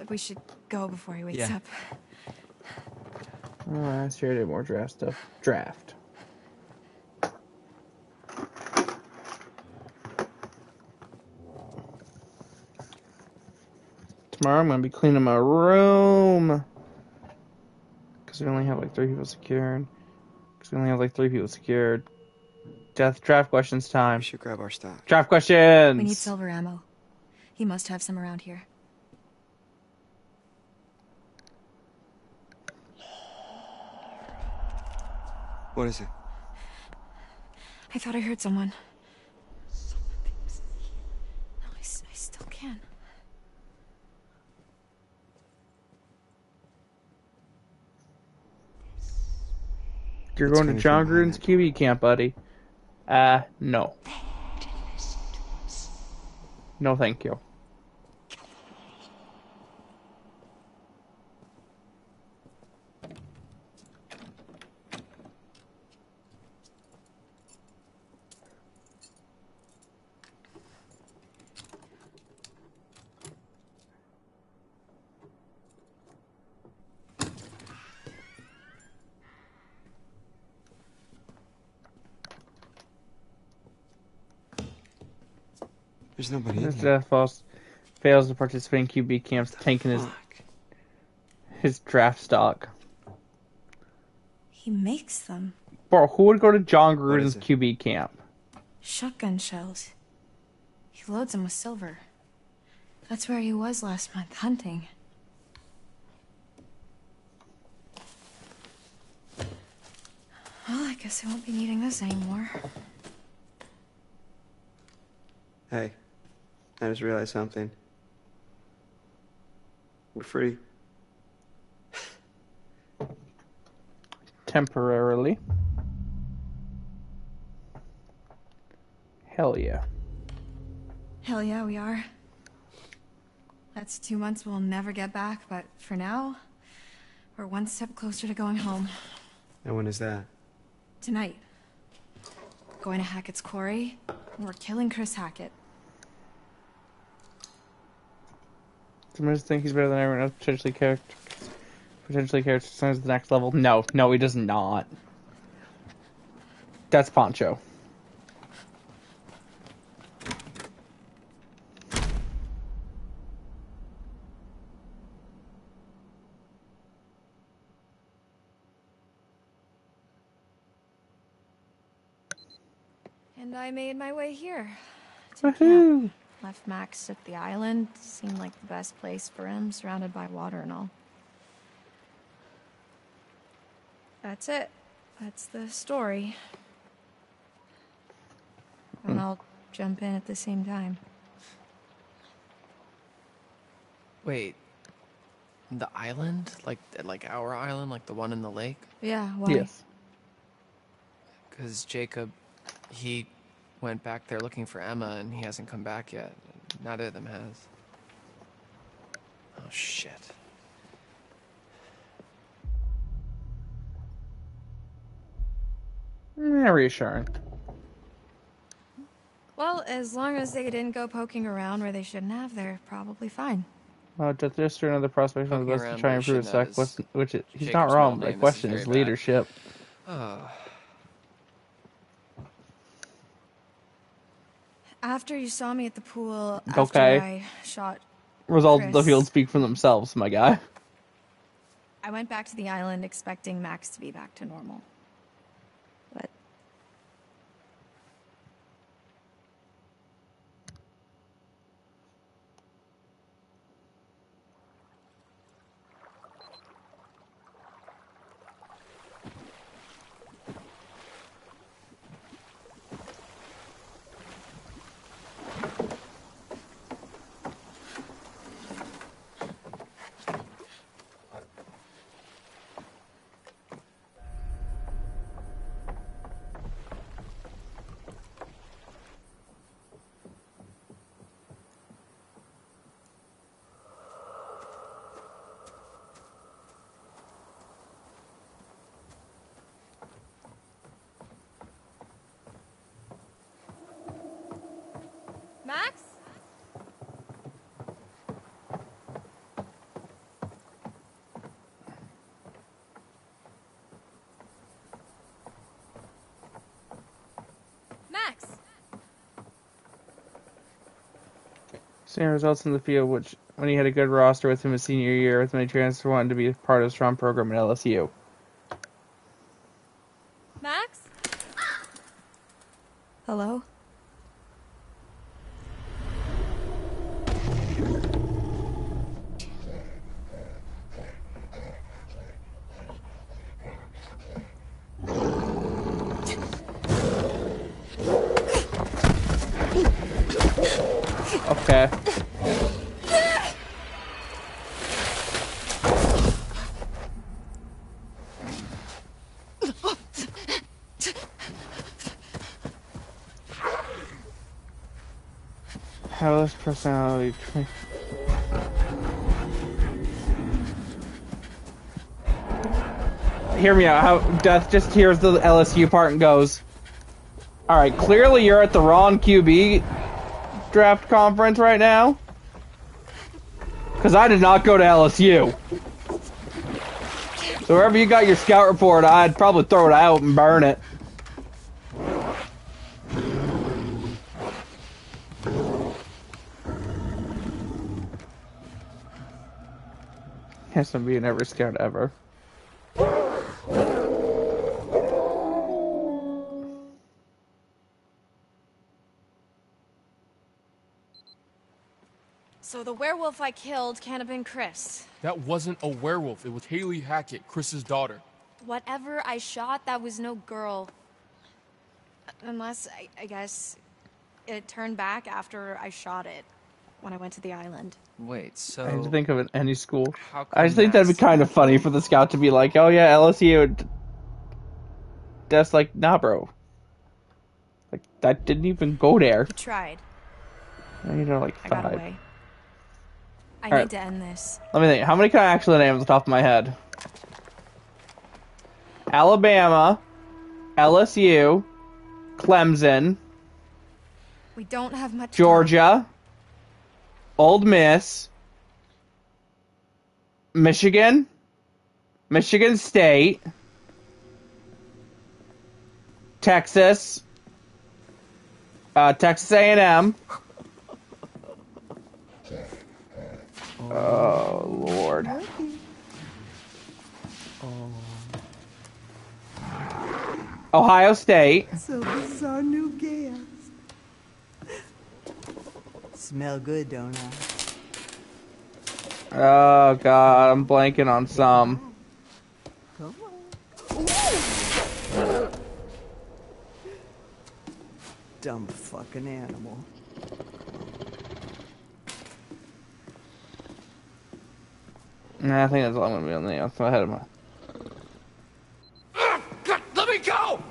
we should go before he wakes Yeah. up. Oh, I sure did more draft stuff. Draft. Tomorrow I'm gonna be cleaning my room. Cause we only have like three people secured. Cause we only have like three people secured. Death draft questions time. We should grab our stuff. Draft questions. We need silver ammo. He must have some around here. What is it? I thought I heard someone. No, I, s- I still can. You're It's going to coming Jon Gruden's QB camp, buddy. Uh, no. No, thank you. There's nobody in His here. death falls, fails to participate in QB camps, tanking his his draft stock. He makes them. Bro, who would go to Jon Gruden's QB camp? Shotgun shells. He loads them with silver. That's where he was last month, hunting. Well, I guess I won't be needing this anymore. Hey, I just realized something. We're free. Temporarily. Hell yeah. Hell yeah, we are. That's two months we'll never get back, but for now, we're one step closer to going home. And when is that? Tonight. Going to Hackett's quarry, and we're killing Chris Hackett. Just think he's better than everyone else. Potentially character, potentially character designs the next level. No, no, he does not. That's Poncho. And I made my way here. to camp. Woohoo! Left Max at the island. Seemed like the best place for him, surrounded by water and all. That's it. That's the story. And hmm. I'll jump in at the same time. Wait. The island? Like like our island, like the one in the lake? Yeah, why? Yes. Because Jacob, he went back there looking for Emma and he hasn't come back yet. Neither of them has. Oh, shit. Yeah, reassuring. Well, as long as they didn't go poking around where they shouldn't have, they're probably fine. Uh, just, just another prospect on the Poking best to try and he improve his sack. Which, which is, he's not wrong, middle but I is question his very leadership. Oh. After you saw me at the pool, after Okay. I shot Results of the Chris, field speak for themselves, my guy. I went back to the island expecting Max to be back to normal. But Max? Max! Seeing results in the field, which when he had a good roster with him his senior year, with many transfers wanting to be part of a strong program at LSU. Max? Hello? Okay. This personality tra- Hear me out. How Death just hears the LSU part and goes, "All right, clearly you're at the wrong QB draft conference right now, because I did not go to LSU. So wherever you got your scout report, I'd probably throw it out and burn it." best on being ever scared ever. So the werewolf I killed can't have been Chris. That wasn't a werewolf. It was Kaylee Hackett, Chris's daughter. Whatever I shot, that was no girl. Unless, I, I guess, it turned back after I shot it when I went to the island. Wait, so I had to think of it any school. How I just think that'd be kind of funny for the scout to be like, "Oh yeah, LSU." That's like, nah, bro. Like that didn't even go there. You tried. You know, like I got away. I All need right. to end this. Let me think. How many can I actually name off the top of my head? Alabama, LSU, Clemson, We don't have much. time. Ole Miss, Michigan, Michigan State, Texas, uh, Texas A&M. Oh Lord. Ohio State. So this is our new guest. Smell good, don't I? Oh God, I'm blanking on some. Come on. Dumb fucking animal. Nah, I think that's all I'm gonna be on the off my head of my. God, let me go!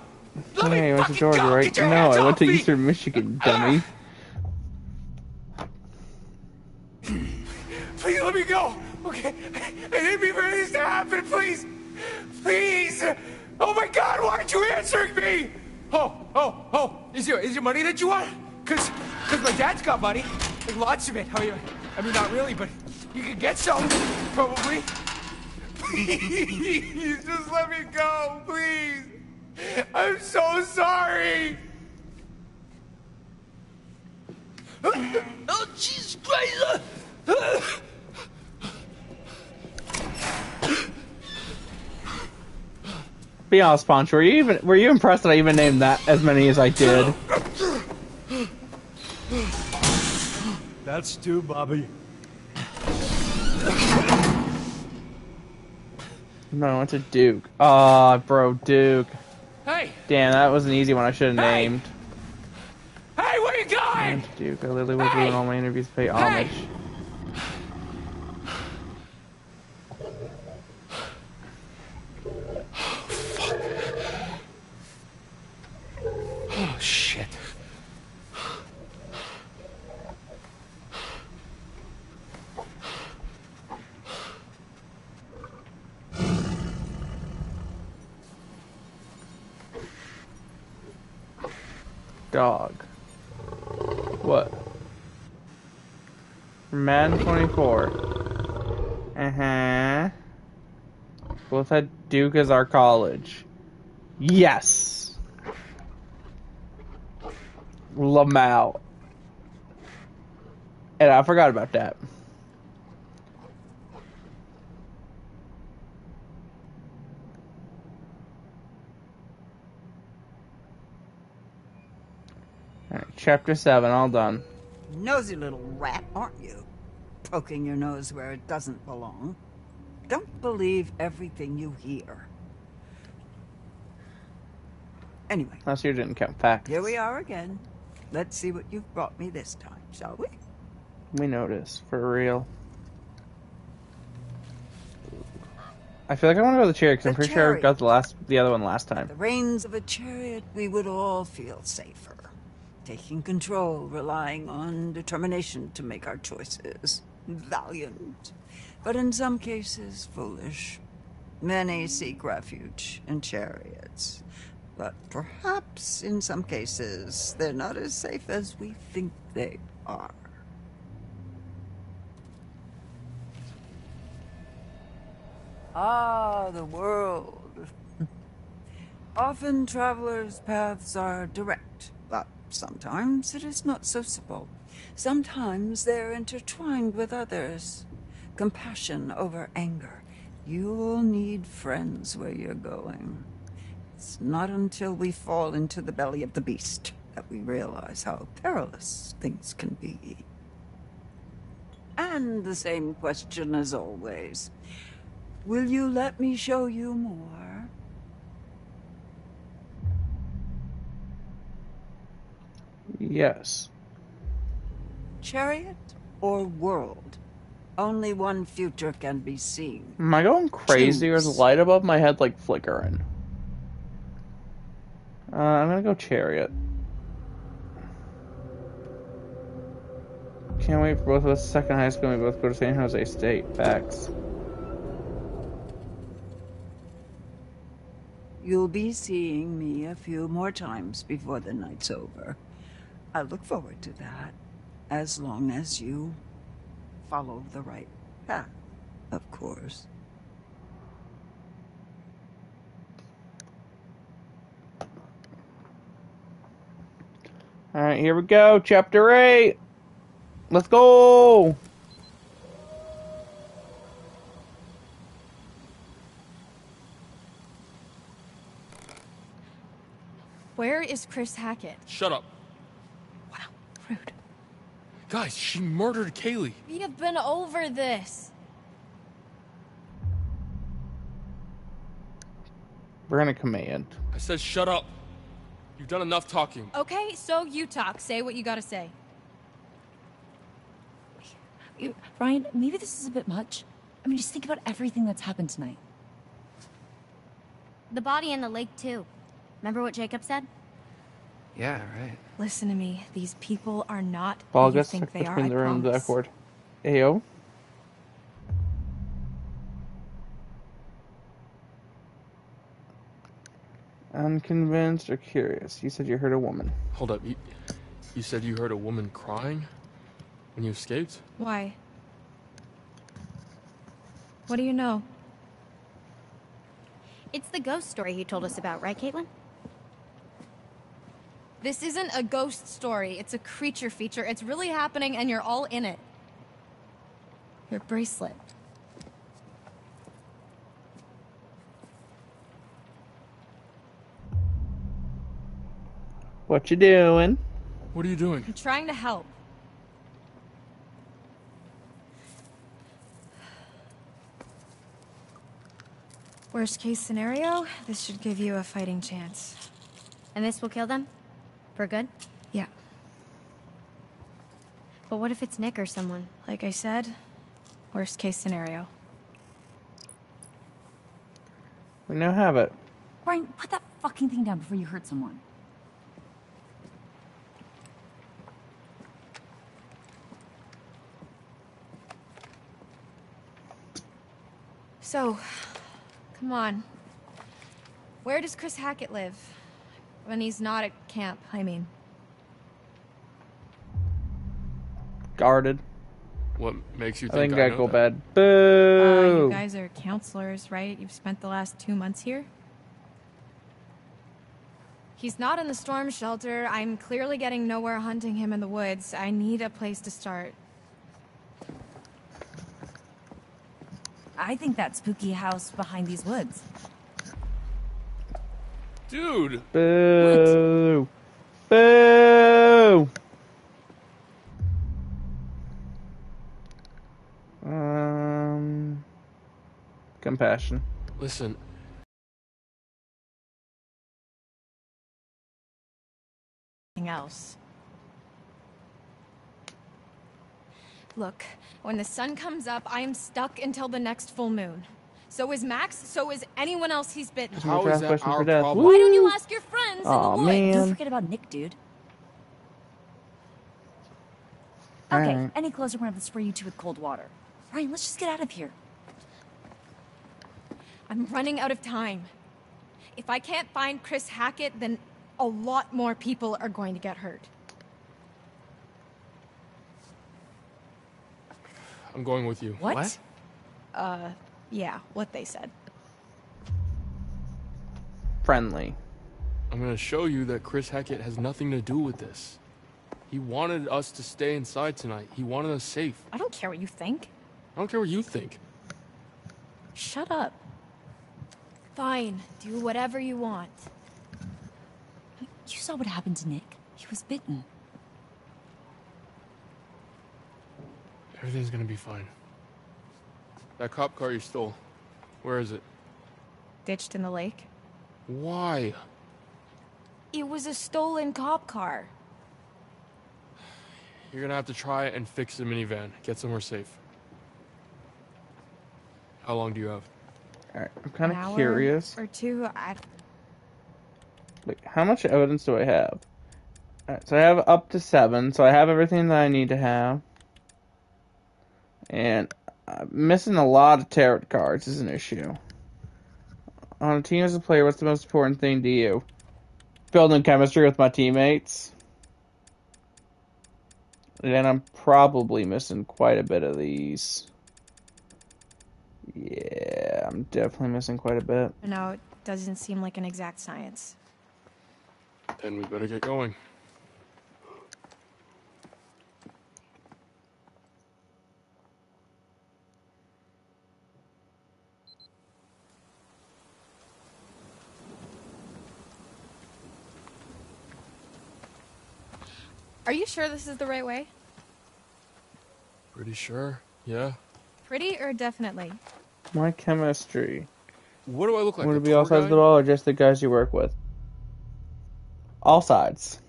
Let Hey, me I went to Georgia, go! right? No, I went to! Eastern Michigan, ah, dummy. Please let me go! Okay? I didn't mean for this to happen, please! Please! Oh my god, why aren't you answering me? Oh, oh, oh, is your, is your money that you want? Cause, cause my dad's got money. Like lots of it. I mean, I mean, not really, but you could get some, probably. Please, just let me go, please. I'm so sorry. Oh, Jesus Christ! Be honest, Ponch, were you even were you impressed that I even named that as many as I did? That's Stu, Bobby. No, I went to Duke. Oh, bro, Duke. Hey, Damn, that was an easy one I should have Hey! named. hey, where you I going? went to Duke. I literally was Hey! doing all my interviews to pay Hey! Oh shit. Dog. What? Man 24. Uh huh. Both had Duke as our college. Yes! Lamau. And I forgot about that. Alright, chapter 7, all done. Nosy little rat, aren't you? Poking your nose where it doesn't belong. Don't believe everything you hear. Anyway, Last year didn't count facts. here we are again. Let's see what you've brought me this time, shall we? We notice, for real. I feel like I want to go to the chariot because I'm pretty sure I chariot. got the last, the other one last time. The reins of a chariot, we would all feel safer. Taking control, relying on determination to make our choices. Valiant. But in some cases, foolish. Many seek refuge in chariots. But perhaps in some cases, they're not as safe as we think they are. Ah, the world. (laughs) Often travelers' paths are direct, but sometimes it is not so simple. Sometimes they're intertwined with others. Compassion over anger. You'll need friends where you're going. It's not until we fall into the belly of the beast that we realize how perilous things can be. And the same question as always. Will you let me show you more? Yes. Chariot or world? Only one future can be seen. Am I going crazy or is the light above my head like flickering? Uh, I'm gonna go chariot. Can't wait for both of us. Second high school, we both go to San Jose State. Facts. You'll be seeing me a few more times before the night's over. I look forward to that, as long as you follow the right path, of course. Alright, here we go. Chapter 8. Let's go. Where is Chris Hackett? Shut up. Wow, rude. Guys, she murdered Kaylee. We have been over this. We're gonna command. I said shut up. You've done enough talking. Okay, so you talk. Say what you gotta say. You- Ryan, maybe this is a bit much. I mean, just think about everything that's happened tonight. The body in the lake, too. Remember what Jacob said? Yeah, right. Listen to me. These people are not who you think they are. between I the rooms promise. backward. Ayo. Unconvinced or curious? You said you heard a woman. Hold up. You, you said you heard a woman crying when you escaped? Why? What do you know? It's the ghost story you told us about, right, Kaitlyn? This isn't a ghost story. It's a creature feature. It's really happening, and you're all in it. Your bracelet. What you doing? What are you doing? I'm trying to help. Worst case scenario, this should give you a fighting chance. And this will kill them? For good? Yeah. But what if it's Nick or someone? Like I said, worst case scenario. We now have it. Ryan, put that fucking thing down before you hurt someone. So, come on. Where does Chris Hackett live? When he's not at camp, I mean. Guarded. What makes you think I think think I, I go that? bad. Uh, Boo! you guys are counselors, right? You've spent the last two months here? He's not in the storm shelter. I'm clearly getting nowhere hunting him in the woods. I need a place to start. I think that spooky house behind these woods. Dude! Boo! Boo! Um, compassion. Listen, Anything else? Look, when the sun comes up, I am stuck until the next full moon. So is Max, so is anyone else he's bitten. How is that our problem? Why don't you ask your friends Aw, in the woods? man. Don't forget about Nick, dude. Okay, Alright. any closer, we're gonna have to spray you two with cold water. Ryan, let's just get out of here. I'm running out of time. If I can't find Chris Hackett, then a lot more people are going to get hurt. I'm going with you. What? Uh, yeah, what they said. Friendly. I'm gonna show you that Chris Hackett has nothing to do with this. He wanted us to stay inside tonight. He wanted us safe. I don't care what you think. I don't care what you think. Shut up. Fine, do whatever you want. You saw what happened to Nick. He was bitten. Everything's gonna be fine. That cop car you stole, where is it? Ditched in the lake. Why? It was a stolen cop car. You're gonna have to try and fix the minivan. Get somewhere safe. How long do you have? Alright, I'm kind An of hour curious. Or two. I, Like, how much evidence do I have? Alright, so I have up to seven, so I have everything that I need to have. And I'm missing a lot of tarot cards is an issue. On a team as a player, what's the most important thing to you? Building chemistry with my teammates. And I'm probably missing quite a bit of these. Yeah, I'm definitely missing quite a bit. no, it doesn't seem like an exact science. Then we better get going. Are you sure this is the right way? Pretty sure? Yeah. Pretty or definitely? My chemistry. What do I look like? Would a it be all tour sides of the guide? ball or just the guys you work with? All sides.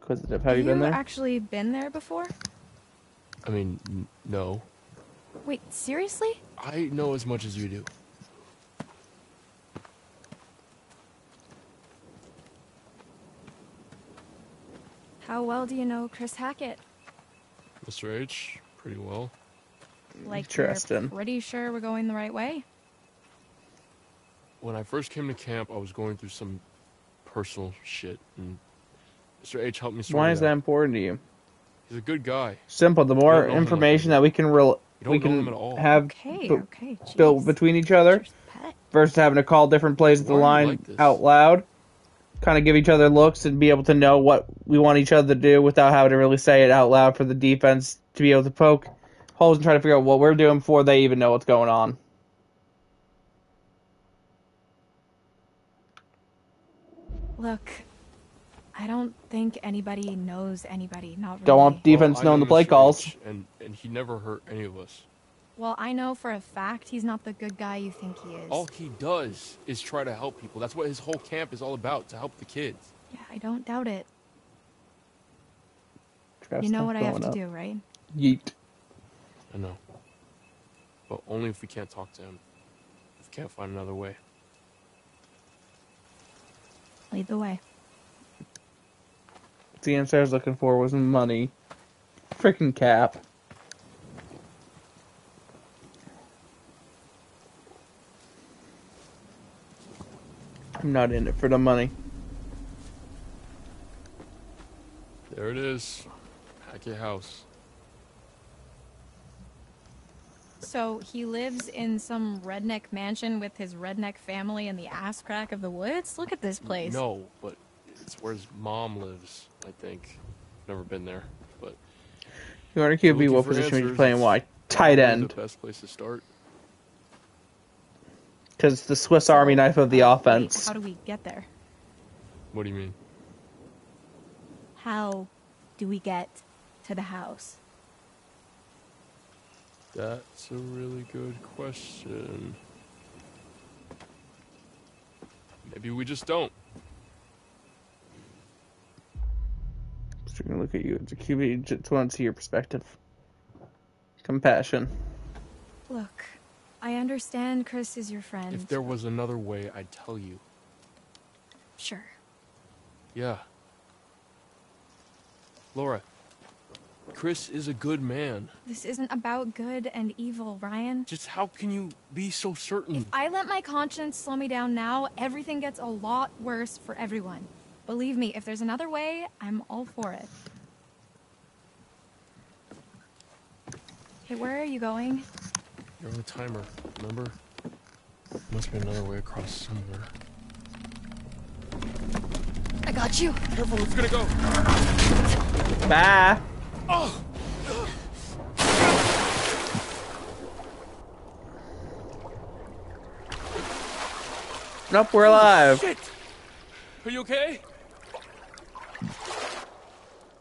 Inquisitive. Have you been there? actually been there before? I mean, n- no. Wait, seriously? I know as much as you do. How well do you know Chris Hackett? Mr. H, pretty well. Like, you're Interesting. pretty sure we're going the right way? When I first came to camp, I was going through some personal shit, and Mr. H helped me sort Why it is that important to you? He's a good guy. Simple. The more don't know him like information that we can rel- we can him at all. have Okay, okay, built between each other versus having to call different plays at the Why are you line like out loud, kind of give each other looks and be able to know what we want each other to do without having to really say it out loud for the defense to be able to poke holes and try to figure out what we're doing before they even know what's going on. Look, I don't think anybody knows anybody, not really. Don't want defense Well, knowing the play calls. And, and he never hurt any of us. Well, I know for a fact he's not the good guy you think he is. All he does is try to help people. That's what his whole camp is all about, to help the kids. Yeah, I don't doubt it. Trap you know what I have going to up. do, right? Yeet. I know. But only if we can't talk to him. If we can't find another way. Lead the way. The answer I was looking for was money. Freaking cap. I'm not in it for the money. There it is. Hackett House. So he lives in some redneck mansion with his redneck family in the ass crack of the woods? Look at this place. No, but it's where his mom lives, I think. Never been there, but You want to if QB, looking what position are you answers, playing? it's Why? Tight end. The best place to start. Because it's the Swiss Army knife of the offense. How do we get there? What do you mean? How do we get to the house? That's a really good question. Maybe we just don't. Just gonna look at you It's a QB. Just want to see your perspective. Compassion. Look, I understand Chris is your friend. If there was another way, I'd tell you. Sure. Yeah. Laura, Chris is a good man. This isn't about good and evil, Ryan. Just how can you be so certain? If I let my conscience slow me down now, everything gets a lot worse for everyone. Believe me, if there's another way, I'm all for it. Hey, where are you going? You're on a timer, remember? Must be another way across somewhere. I got you. Careful, it's gonna go. Bye. Oh! Nope, we're alive. Shit! Are you okay?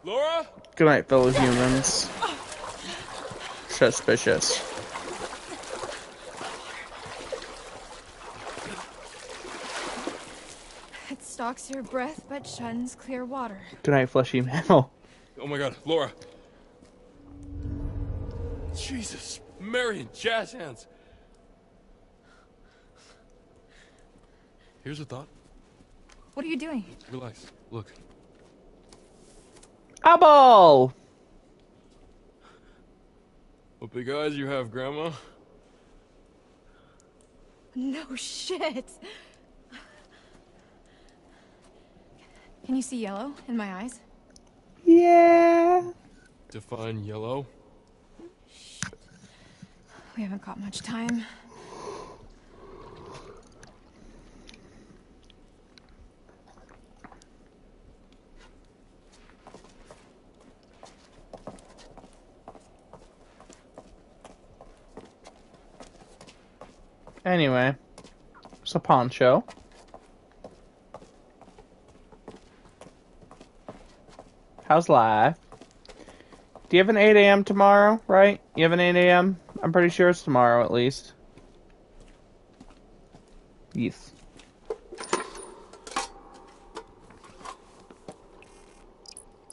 Laura? Good night, fellow humans. suspicious. It stalks your breath but shuns clear water. Good night, fleshy mammal. Oh my god, Laura. Jesus, Marion, jazz hands. Here's a thought. What are you doing? Relax. Look. Apple! What big eyes you have, Grandma. No shit. Can you see yellow in my eyes? Yeah. Define yellow. We haven't got much time. Anyway, it's a pawn How's life? Do you have an 8 a.m. tomorrow, right? You have an 8 a.m.? I'm pretty sure it's tomorrow at least. Yes.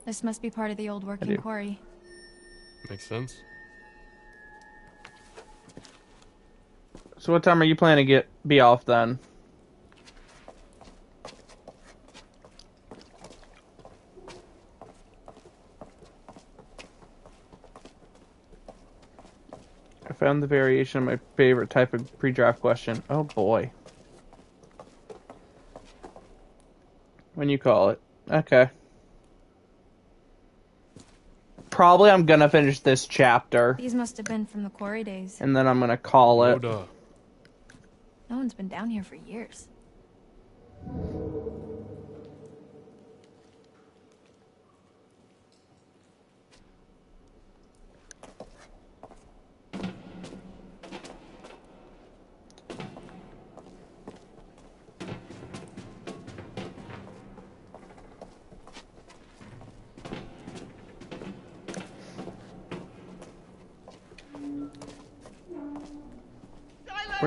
This must be part of the old working quarry. Makes sense. So what time are you planning to get be off then? Found the variation of my favorite type of pre-draft question. Oh boy. When you call it. Okay. Probably I'm gonna finish this chapter These must have been from the quarry days. and then I'm gonna call it. Rhoda. No one's been down here for years.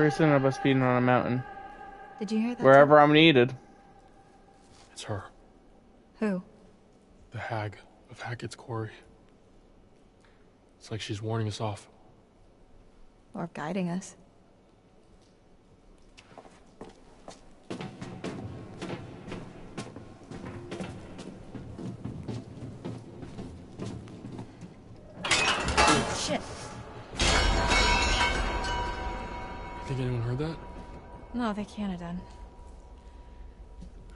Where's the of us speeding on a mountain? Did you hear that? Wherever I'm needed. It's her. Who? The hag of Hackett's Quarry. It's like she's warning us off. Or guiding us. Heard that? No, they can't have done.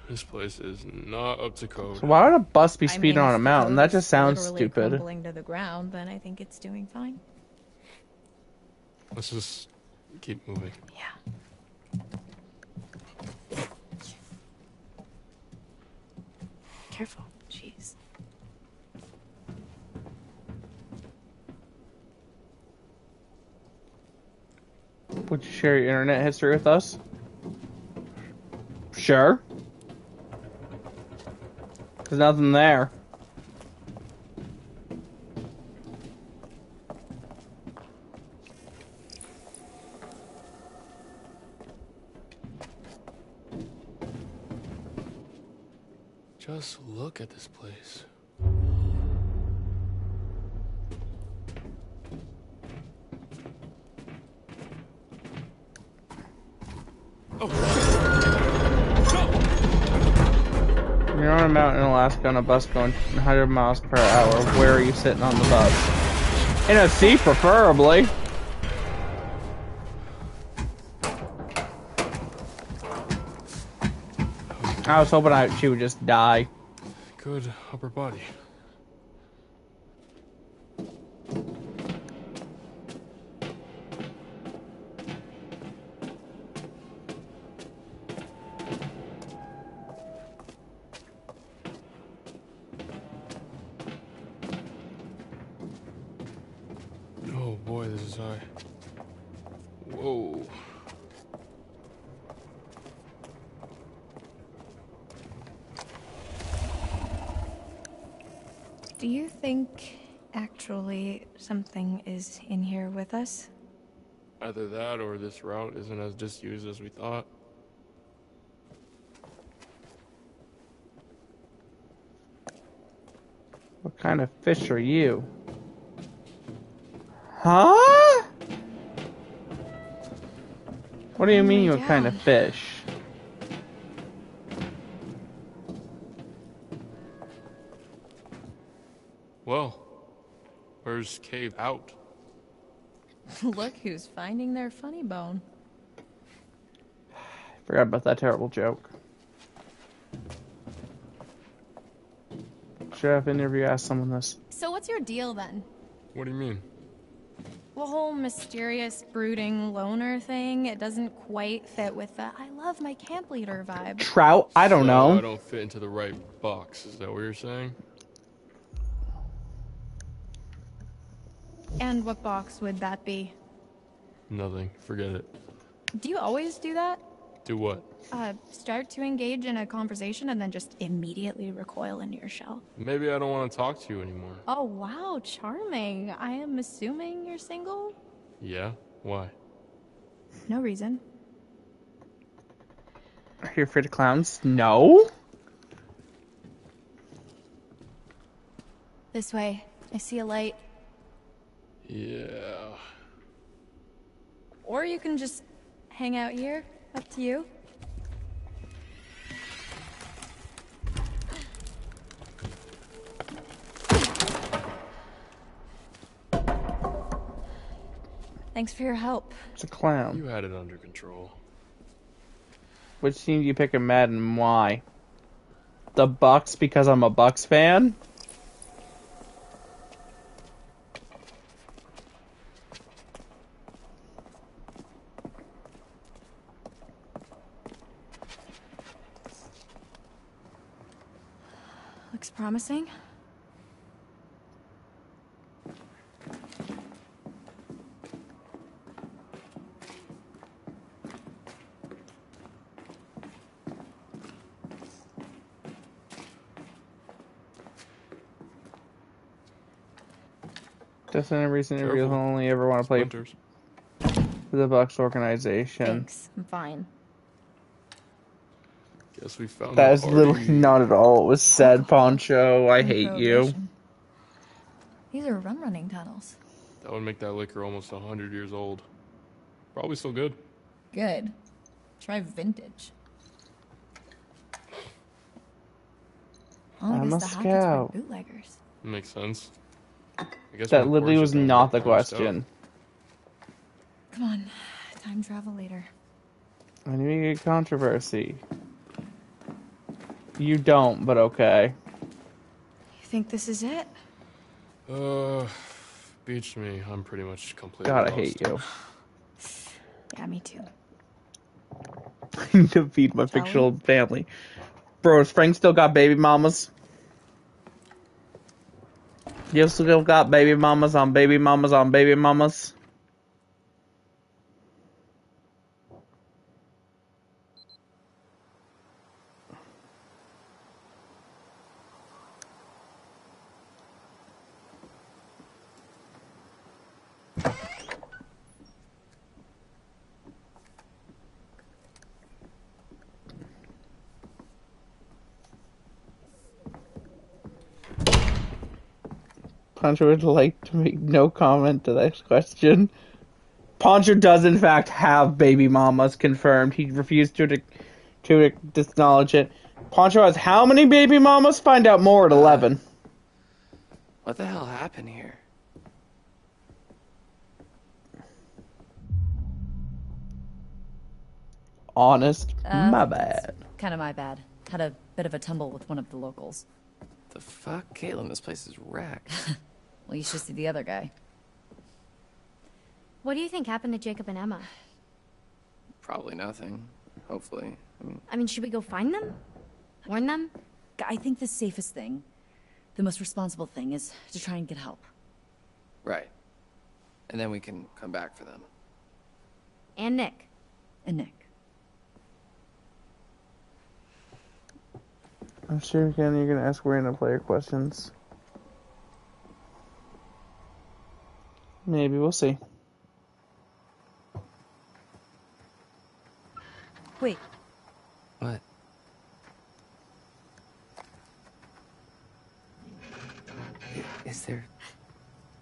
This place is not up to code. So why would a bus be I speeding mean, on a mountain? That just sounds stupid. Crumbling to the ground, then I think it's doing fine. Let's just keep moving. Yeah. Careful. Jeez. Would you share your internet history with us? Sure. There's nothing there. Just look at this place. Mountain on a bus going 100 miles per hour. Where are you sitting on the bus? In a seat, preferably. I was hoping I, she would just die. Good upper body. Do you think actually something is in here with us? Either that or this route isn't as disused as we thought. What kind of fish are you? Huh? What do you oh mean, what kind of fish? Where's Cave out? (laughs) Look who's finding their funny bone. (sighs) Forgot about that terrible joke. Should have interview asked someone this. So what's your deal then? What do you mean? The whole mysterious, brooding loner thing, it doesn't quite fit with the I love my camp leader vibe. Trout? I don't So know. I don't fit into the right box. Is that what you're saying? And what box would that be? Nothing. Forget it. Do you always do that? Do what? Uh, start to engage in a conversation and then just immediately recoil into your shell. Maybe I don't want to talk to you anymore. Oh, wow, charming. I am assuming you're single? Yeah? Why? No reason. Are you afraid of clowns? No. This way. I see a light. Yeah. Or you can just hang out here. Up to you. Thanks for your help. It's a clown. You had it under control. Which team do you pick in Madden why? The Bucs because I'm a Bucs fan? Looks promising. Just any reason you Careful. only ever want to play Splinters. for the Bucs organization. Thanks. I'm fine. Guess we found That the is party. literally (laughs) not at all It was said, Poncho. I hate you. These are rum running tunnels. That would make that liquor almost 100 years old. Probably still good. Good. Try vintage. Oh, I I'm a the scout. bootleggers. Makes sense. I guess That literally was not the gotten pushed out. question. Come on, time travel later. I knew you get controversy. You don't, but okay. You think this is it? Uh, beach me. I'm pretty much completely God, I hate you. Yeah, me too. (laughs) I need to feed my fictional family. Bro, has Frank still got baby mamas? You still got baby mamas on baby mamas on baby mamas? Poncho would like to make no comment to this question. Poncho does in fact have baby mamas confirmed. He refused to to acknowledge it. Poncho has how many baby mamas? Find out more at eleven. What the hell happened here? Honest, Uh, my bad. Kind of my bad. Had a bit of a tumble with one of the locals. The fuck, Kaitlyn? This place is wrecked. (laughs) Well, you should see the other guy. What do you think happened to Jacob and Emma? Probably nothing. Hopefully. I mean, I mean, should we go find them? Warn them? I think the safest thing, the most responsible thing, is to try and get help. right. And then we can come back for them. And Nick. And Nick. I'm sure again you're gonna ask random player questions. Maybe we'll see. Wait, What? Is there.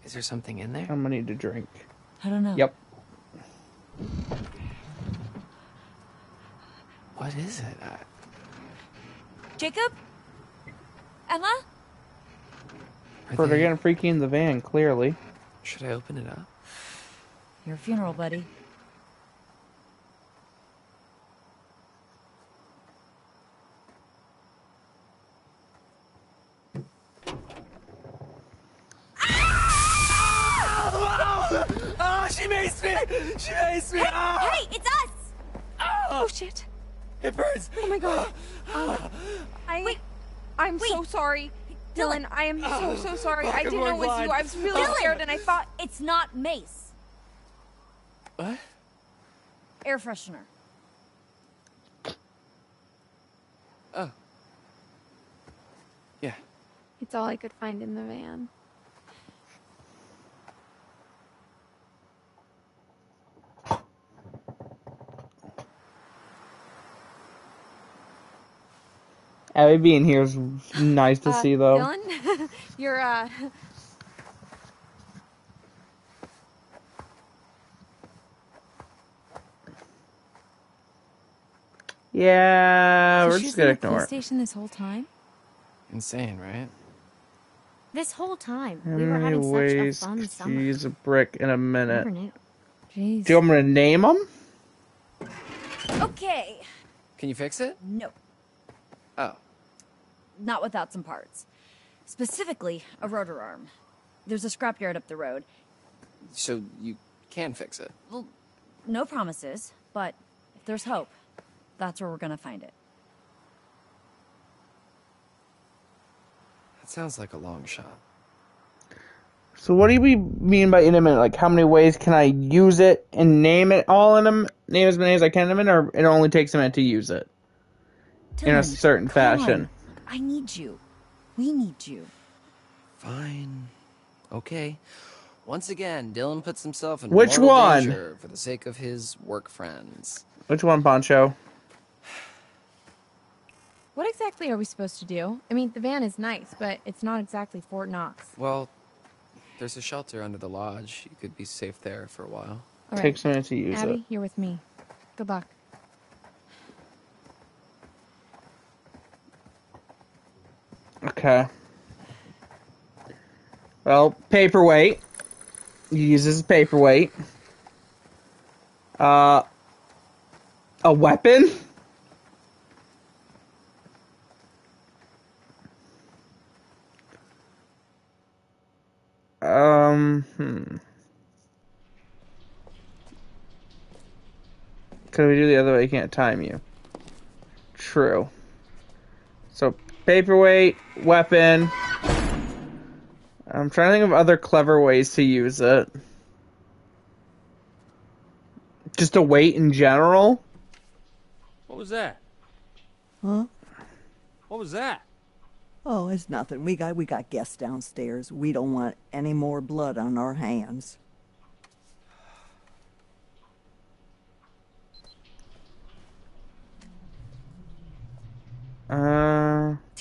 Is there something in there? I'm gonna need to drink. I don't know. Yep. What is it? I, Jacob? Emma? But they're getting freaky in the van, clearly. Should I open it up? Your funeral, buddy. Oh, she maced me! She maced me! Ah! Hey, it's us! Oh shit! It burns! Oh my god! Um, I, I'm so sorry, Dylan. I am so so sorry. I I'm didn't know it was going you. I was really blind. scared, and I thought It's not mace. What? Air freshener. Oh. Yeah. it's all I could find in the van. Abi being here is nice to Uh, see, though. Dylan, (laughs) you're uh. Yeah, So we're just gonna in ignore it. station this whole time? Insane, right? This whole time. How we were many having such a ways fun could summer. you use a brick in a minute? Jeez. Do you want me to name them? Okay. Can you fix it? No, Oh. Not without some parts. Specifically, a rotor arm. There's a scrapyard up the road. So you can fix it. Well, no promises, but if there's hope, that's where we're gonna find it. That sounds like a long shot. So what do we mean by in a minute? Like how many ways can I use it and name it all in a m- name as many as I can in a minute, or it only takes a minute to use it in a certain come fashion? on. I need you. We need you. Fine. Okay. Once again, Dylan puts himself in Which mortal one? danger for the sake of his work friends. Which one, Poncho? What exactly are we supposed to do? I mean, the van is nice, but it's not exactly Fort Knox. Well, there's a shelter under the lodge. You could be safe there for a while. All right. Takes a minute to use Abi, it. you're with me. Good luck. Okay. Well, paperweight. You use a paperweight. Uh, a weapon. Um, hmm. We do the other way? You can't time you. True. So, paperweight, weapon. I'm trying to think of other clever ways to use it. Just a weight in general. What was that? Huh? What was that? Oh, it's nothing. We got we got guests downstairs. We don't want any more blood on our hands. Uh, Keep it down.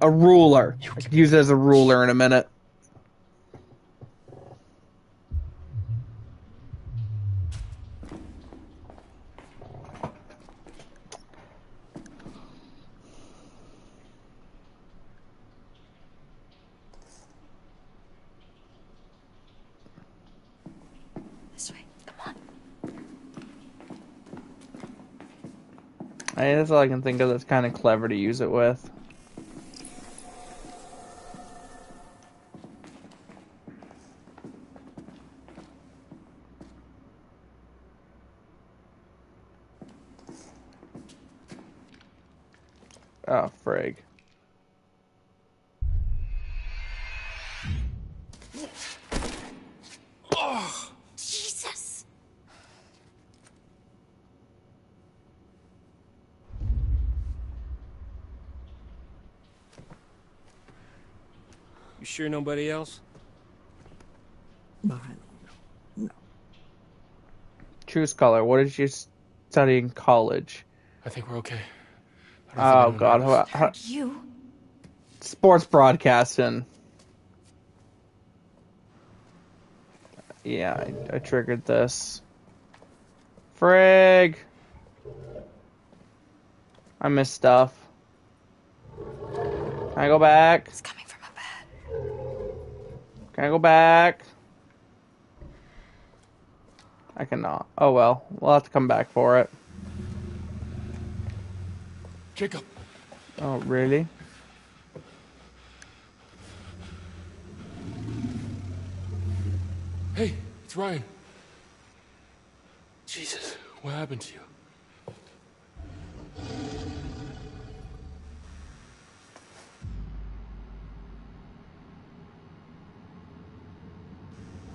A ruler. I could use it as a ruler in a minute. This way. Come on. That's all I can think of that's kind of clever to use it with. Sure nobody else? My Truce color. What did you study in college? I think we're okay. Oh God, how, how, You? sports broadcasting. Yeah, I, I triggered this. Frig. I missed stuff. Can I go back? It's coming from up ahead. Can I go back? I cannot. Oh well, we'll have to come back for it. Jacob. Oh really? Hey, it's Ryan. Jesus, what happened to you?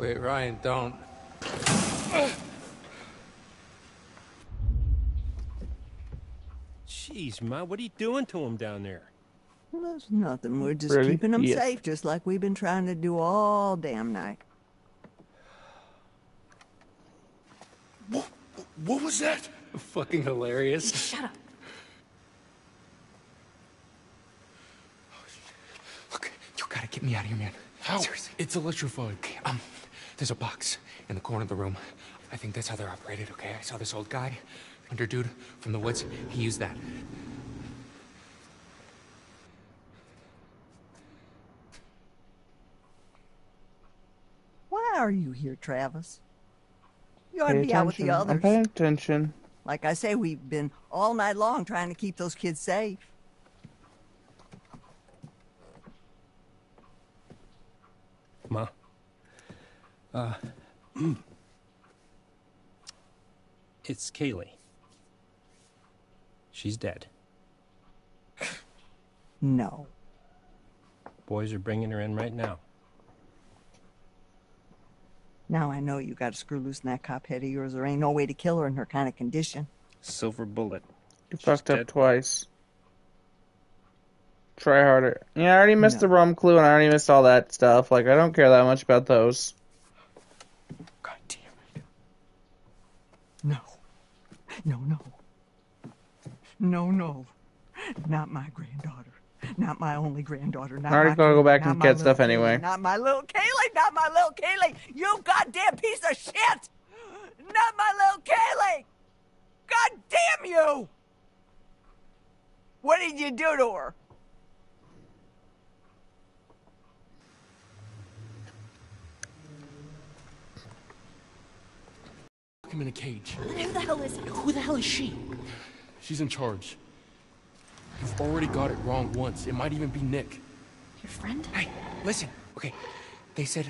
Wait, Ryan, don't. Jeez, Ma, what are you doing to him down there? There's nothing. We're just Really? keeping him Yes. safe, just like we've been trying to do all damn night. What what was that? Fucking hilarious. Shut up. You gotta get me out of here, man. How? Seriously. It's electrified. Okay, um, there's a box in the corner of the room. I think that's how they're operated, okay? I saw this old guy, hunter dude from the woods. He used that. Why are you here, Travis? You ought to Pay be out with the others. I'm paying attention. Like I say, we've been all night long trying to keep those kids safe. Ma. Uh, (clears throat) it's Kaylee. She's dead. No. Boys are bringing her in right now. Now I know you got to screw loose in that cop head of yours. There ain't no way to kill her in her kind of condition. Silver bullet. You fucked up twice. Try harder. Yeah, I already missed the rum clue and I already missed all that stuff. Like, I don't care that much about those. No. No, no. No, no. Not my granddaughter. Not my only granddaughter. Not I already my gotta go back and get stuff anyway. Not my little Kaylee. Not my little Kaylee. You goddamn piece of shit. Not my little Kaylee. God damn you. What did you do to her? Him in a cage. Who the hell is Who the hell is she? She's in charge. You've already got it wrong once. It might even be Nick. Your friend? Hey, listen. Okay, they said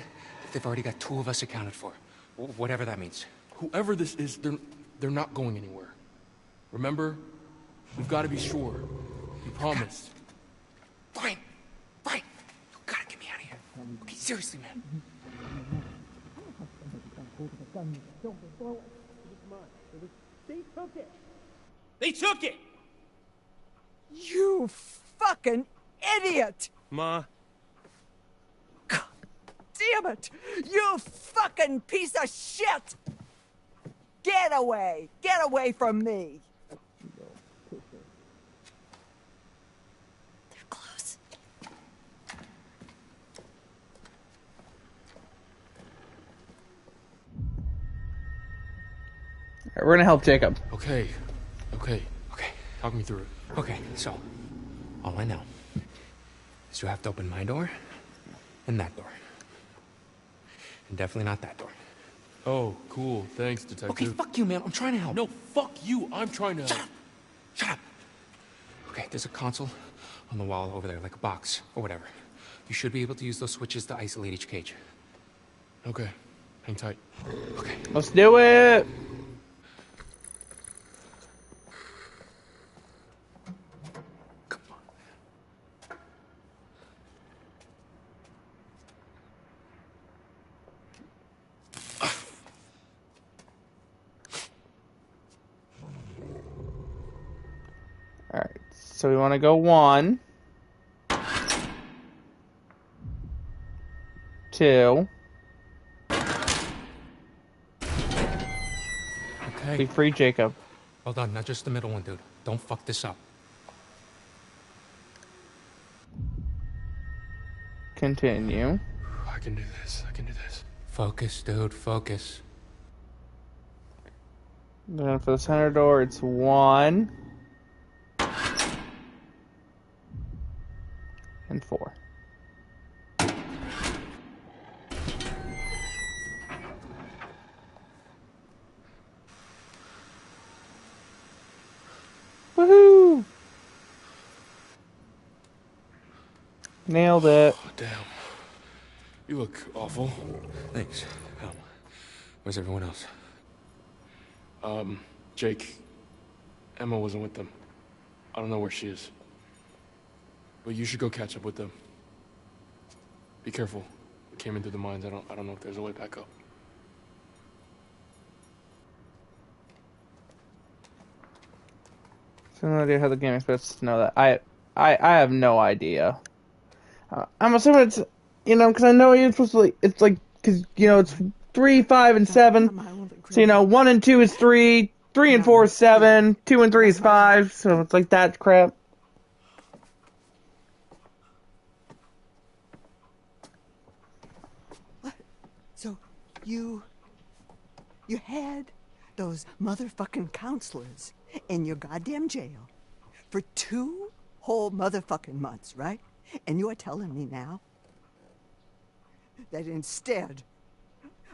they've already got two of us accounted for. Whatever that means. Whoever this is, they're they're not going anywhere. Remember? We've got to be sure. You promised. Fine. Fine. You gotta get me out of here. Okay, seriously, man. They took it. They took it! You fucking idiot! Ma, Damn it! You fucking piece of shit! Get away! Get away from me! We're gonna help Jacob. Okay. Okay. Okay. Talk me through it. Okay, so all I know is you have to open my door and that door. And definitely not that door. Oh, cool. Thanks, detective. Okay, fuck you, man. I'm trying to help. No, fuck you. I'm trying to Shut help. Shut up. Okay, there's a console on the wall over there, like a box or whatever. You should be able to use those switches to isolate each cage. Okay. Hang tight. Okay. Let's do it! Alright, so we want to go one, two, Okay. Be free, Jacob. Hold on, not just the middle one, dude. Don't fuck this up. Continue. I can do this. I can do this. Focus, dude, focus. Then for the center door, it's one and four. Woohoo! Nailed it. Oh, damn. You look awful. Thanks. Um, Where's everyone else? um, Jake, Emma wasn't with them. I don't know where she is. But you should go catch up with them. Be careful. We came into the mines. I don't. I don't know if there's a way back up. So no idea how the game expects to know that. I, I, I have no idea. Uh, I'm assuming it's, you know, because I know you're supposed to. Like, it's like because you know it's three, five, and seven. So you know, one and two is three, three and four is seven, two and three is five. So it's like that crap. So you you had those motherfucking counselors in your goddamn jail for two whole motherfucking months, right? And you are telling me now that instead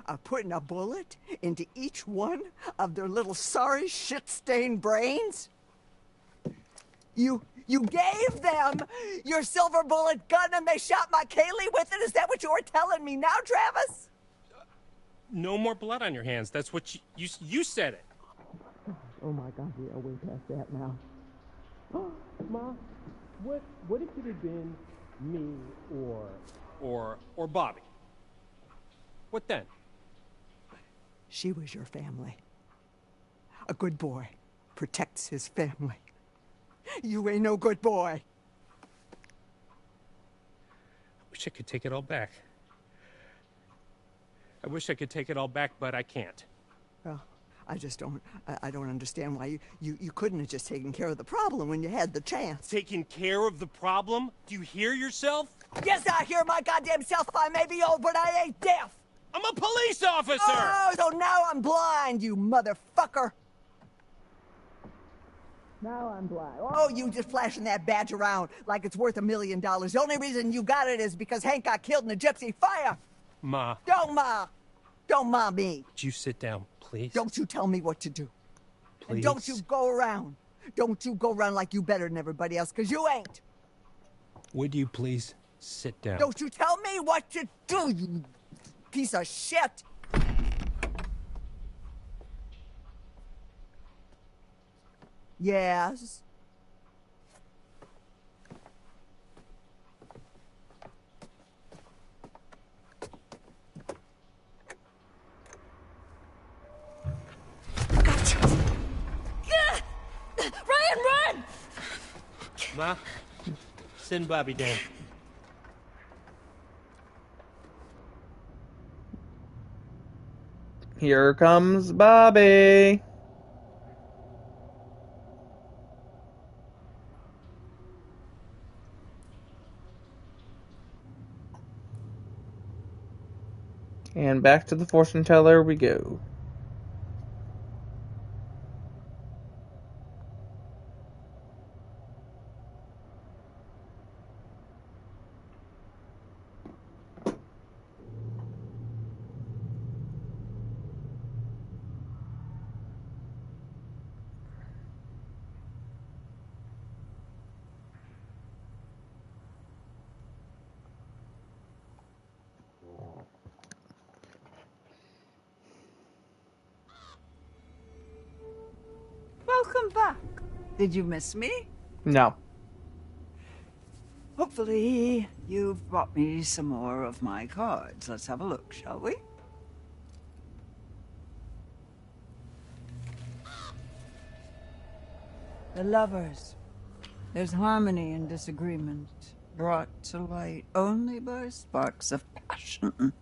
of putting a bullet into each one of their little sorry shit-stained brains, you you gave them your silver bullet gun and they shot my Kaylee with it? Is that what you're telling me now, Travis? No more blood on your hands. That's what you you, you said it. Oh my god, we are way past that now. (gasps) Ma, what what if it had been me or Or or Bobby. What then? She was your family. A good boy protects his family. You ain't no good boy. I wish I could take it all back. I wish I could take it all back, but I can't. Well, I just don't. I, I don't understand why you, you you couldn't have just taken care of the problem when you had the chance. Taking care of the problem? Do you hear yourself? Yes, I hear my goddamn self. I may be old, but I ain't deaf. I'm a police officer. Oh, so now I'm blind, you motherfucker. Now I'm blind. Oh, you just flashing that badge around like it's worth a million dollars. The only reason you got it is because Hank got killed in a gypsy fire. Ma, Don't ma. Don't ma me. would you sit down, please? Don't you tell me what to do. And don't you go around. Don't you go around like you better than everybody else, because you ain't. Would you please sit down? Don't you tell me what to do, you piece of shit. Yes. Ryan, run! Ma, send Bobby down. Here comes Bobby. And back to the fortune teller we go. Welcome back. Did you miss me? No. Hopefully, you've brought me some more of my cards. Let's have a look, shall we? The lovers. There's harmony and disagreement, brought to light only by sparks of passion.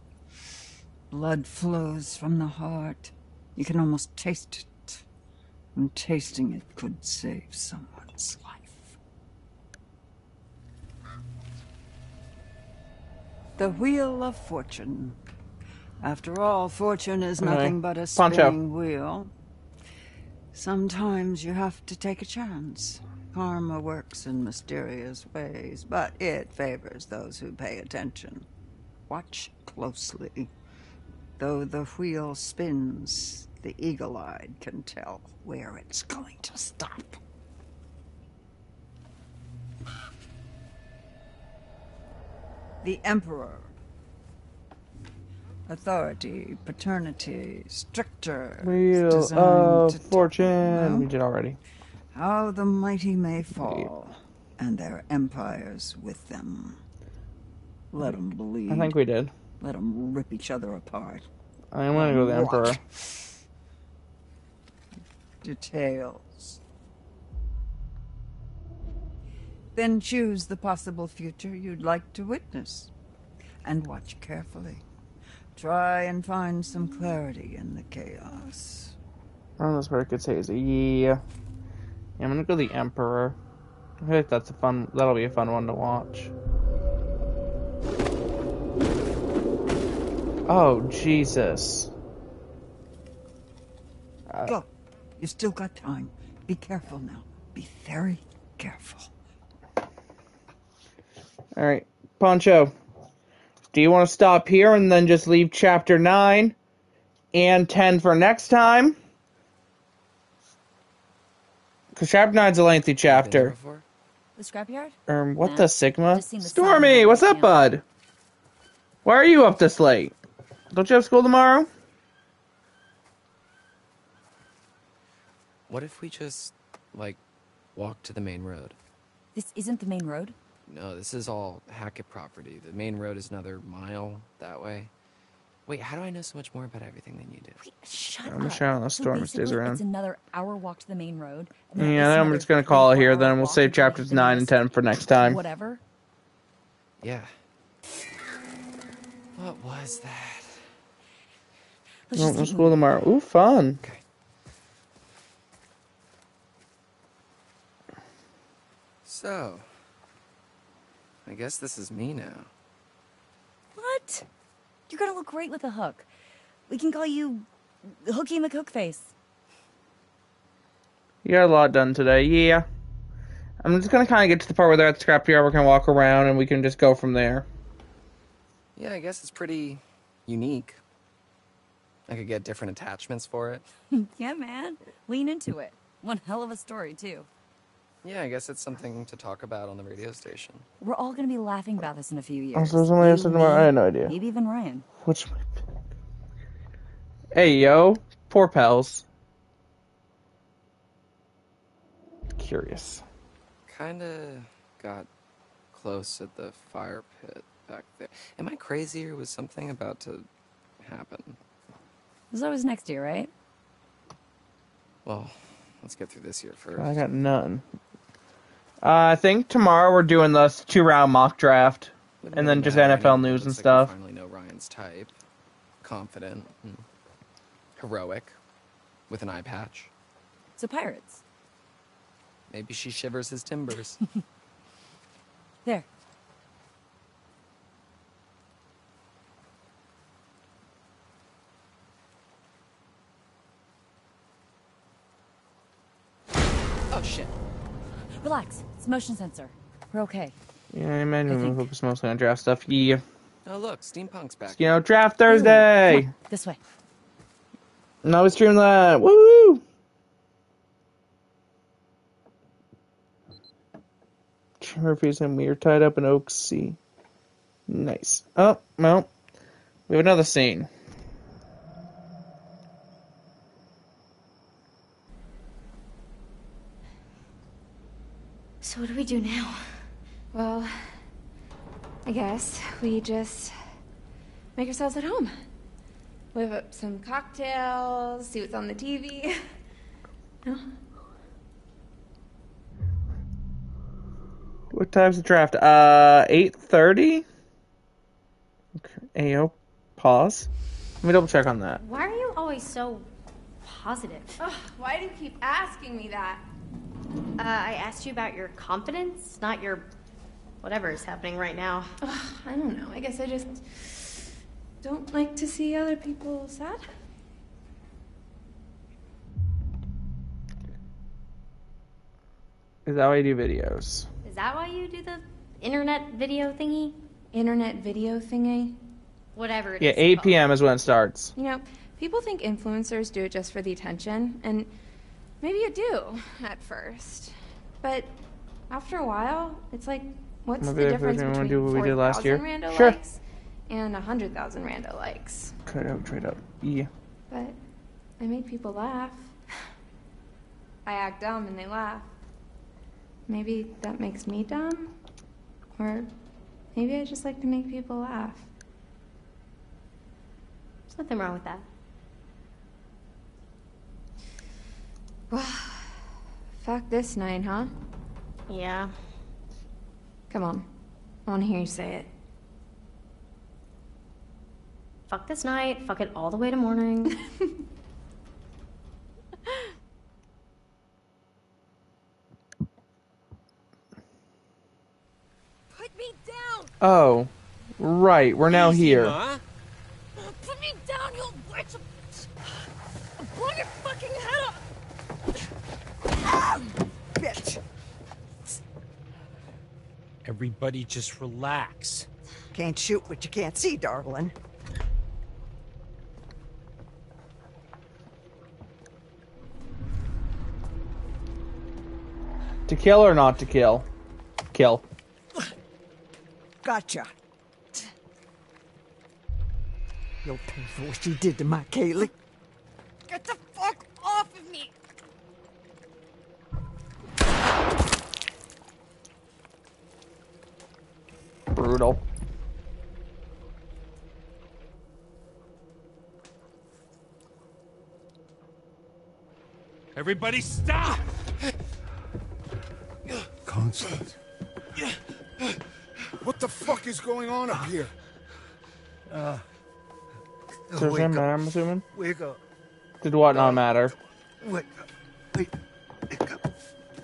Blood flows from the heart. You can almost taste it. And tasting it could save someone's life. The Wheel of Fortune. After all, fortune is Anyway, nothing but a Poncho. spinning wheel. Sometimes you have to take a chance. Karma works in mysterious ways, but it favors those who pay attention. Watch closely. Though the wheel spins, the eagle eyed can tell where it's going to stop. The Emperor. Authority, paternity, stricter. Wheel of to Fortune. We did already. how the mighty may fall, and their empires with them. Let them bleed. I think we did. Let them rip each other apart. I'm gonna go with the. Emperor. Details. Then choose the possible future you'd like to witness. And watch carefully. Try and find some clarity in the chaos. Oh, that's where it could say is yeah. I'm gonna go the Emperor. I think that's a fun. That'll be a fun one to watch. Oh Jesus! Uh, Go. You still got time. Be careful now. Be very careful. All right, Poncho. Do you want to stop here and then just leave chapter nine and ten for next time? Because chapter nine's a lengthy chapter. The scrapyard? Um, what Nah, the Sigma? the Stormy, what's up, bud? Why are you up this late? Don't you have school tomorrow? What if we just, like, walk to the main road? This isn't the main road. No, this is all Hackett property. The main road is another mile that way. Wait, how do I know so much more about everything than you do? Shut I'm up. Michelle, the So storm stays basically, around. It's another hour walk to the main road. and Yeah, then I'm just gonna call it here. Then we'll save until we hit chapters nine and ten for next time. Whatever. Yeah. What was that? Let's No, just no keep school tomorrow. Ooh, fun. So, I guess this is me now. What? You're gonna look great with a hook. We can call you Hooky McHookface. You got a lot done today. Yeah. I'm just gonna kind of get to the part where they're at the scrapyard. We're gonna walk around and we can just go from there. Yeah, I guess it's pretty unique. I could get different attachments for it. (laughs) yeah, man. Lean into it. One hell of a story, too. Yeah, I guess it's something to talk about on the radio station. We're all gonna be laughing about this in a few years. Also, somebody else You, said tomorrow. I had no idea. Maybe even Ryan. Which? Hey, yo, poor pals. Curious. Kinda got close at the fire pit back there. Am I crazy or was something about to happen? This is always next year, right? Well, let's get through this year first. I got none. Uh, I think tomorrow we're doing this two round mock draft, Wouldn't and then just matter NFL anyway. news and Looks like stuff. finally know Ryan's type. Confident, and heroic, with an eye patch. So pirates. Maybe she shivers his timbers. (laughs) There. oh shit. Relax. It's a motion sensor. We're okay. Yeah, I imagine we'll focus mostly on draft stuff. Yeah. Oh look, steampunk's back. You know, draft Thursday. Come on, this way. No, we stream that. Woo! Murphy's and we are tied up in Oak Sea. Nice. Oh, well, we have another scene. So what do we do now? Well, I guess we just make ourselves at home. Whip up some cocktails, see what's on the TV. (laughs) No? What time's the draft? Uh, eight thirty. Okay. Ayo, pause. Let me double check on that. Why are you always so positive. Ugh, why do you keep asking me that? Uh, I asked you about your confidence, not your whatever is happening right now. Ugh, I don't know. I guess I just don't like to see other people sad. Is that why you do videos? Is that why you do the internet video thingy? Internet video thingy? Whatever it Yeah, is 8 p.m. is when it starts. You know, people think influencers do it just for the attention, and maybe you do at first. But after a while, it's like, what's Maybe the difference between do what we did last year. rando Sure. likes and a 100,000 rando likes? Trade out, trade up. Yeah. But I make people laugh. I act dumb and they laugh. Maybe that makes me dumb? Or maybe I just like to make people laugh. There's nothing wrong with that. (sighs) Fuck this night, huh? Yeah. Come on. I want to hear you say it. Fuck this night. Fuck it all the way to morning. (laughs) Put me down! Oh, right. We're now here. Put me down, you witch! I'll blow your fucking head off! Bitch. Everybody just relax. Can't shoot what you can't see, darling. To kill or not to kill? Kill. Gotcha. You'll pay for what you did to my Kaylee. Get the fuck Brutal. Everybody stop! Constance. What the fuck is going on up here? Uh, Does it matter, I'm assuming? Wake up. Did what not matter? Wake up. Wake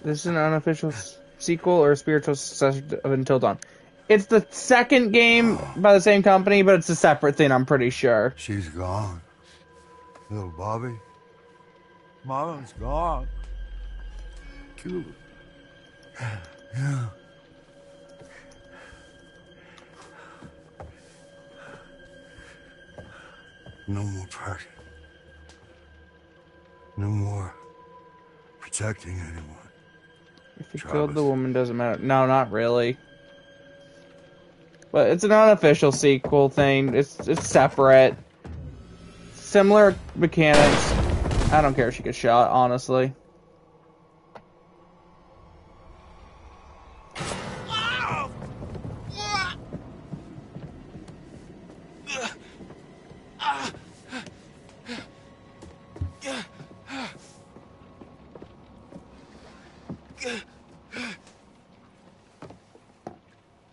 This is an unofficial sequel or a spiritual successor of Until Dawn. It's the second game by the same company, but it's a separate thing, I'm pretty sure. She's gone. Little Bobby. Mama's gone. Killed. (sighs) Yeah. No more party. No more protecting anyone. If you killed the woman, doesn't matter. No, not really. But it's an unofficial sequel thing. It's it's separate. Similar mechanics. I don't care if she gets shot, honestly.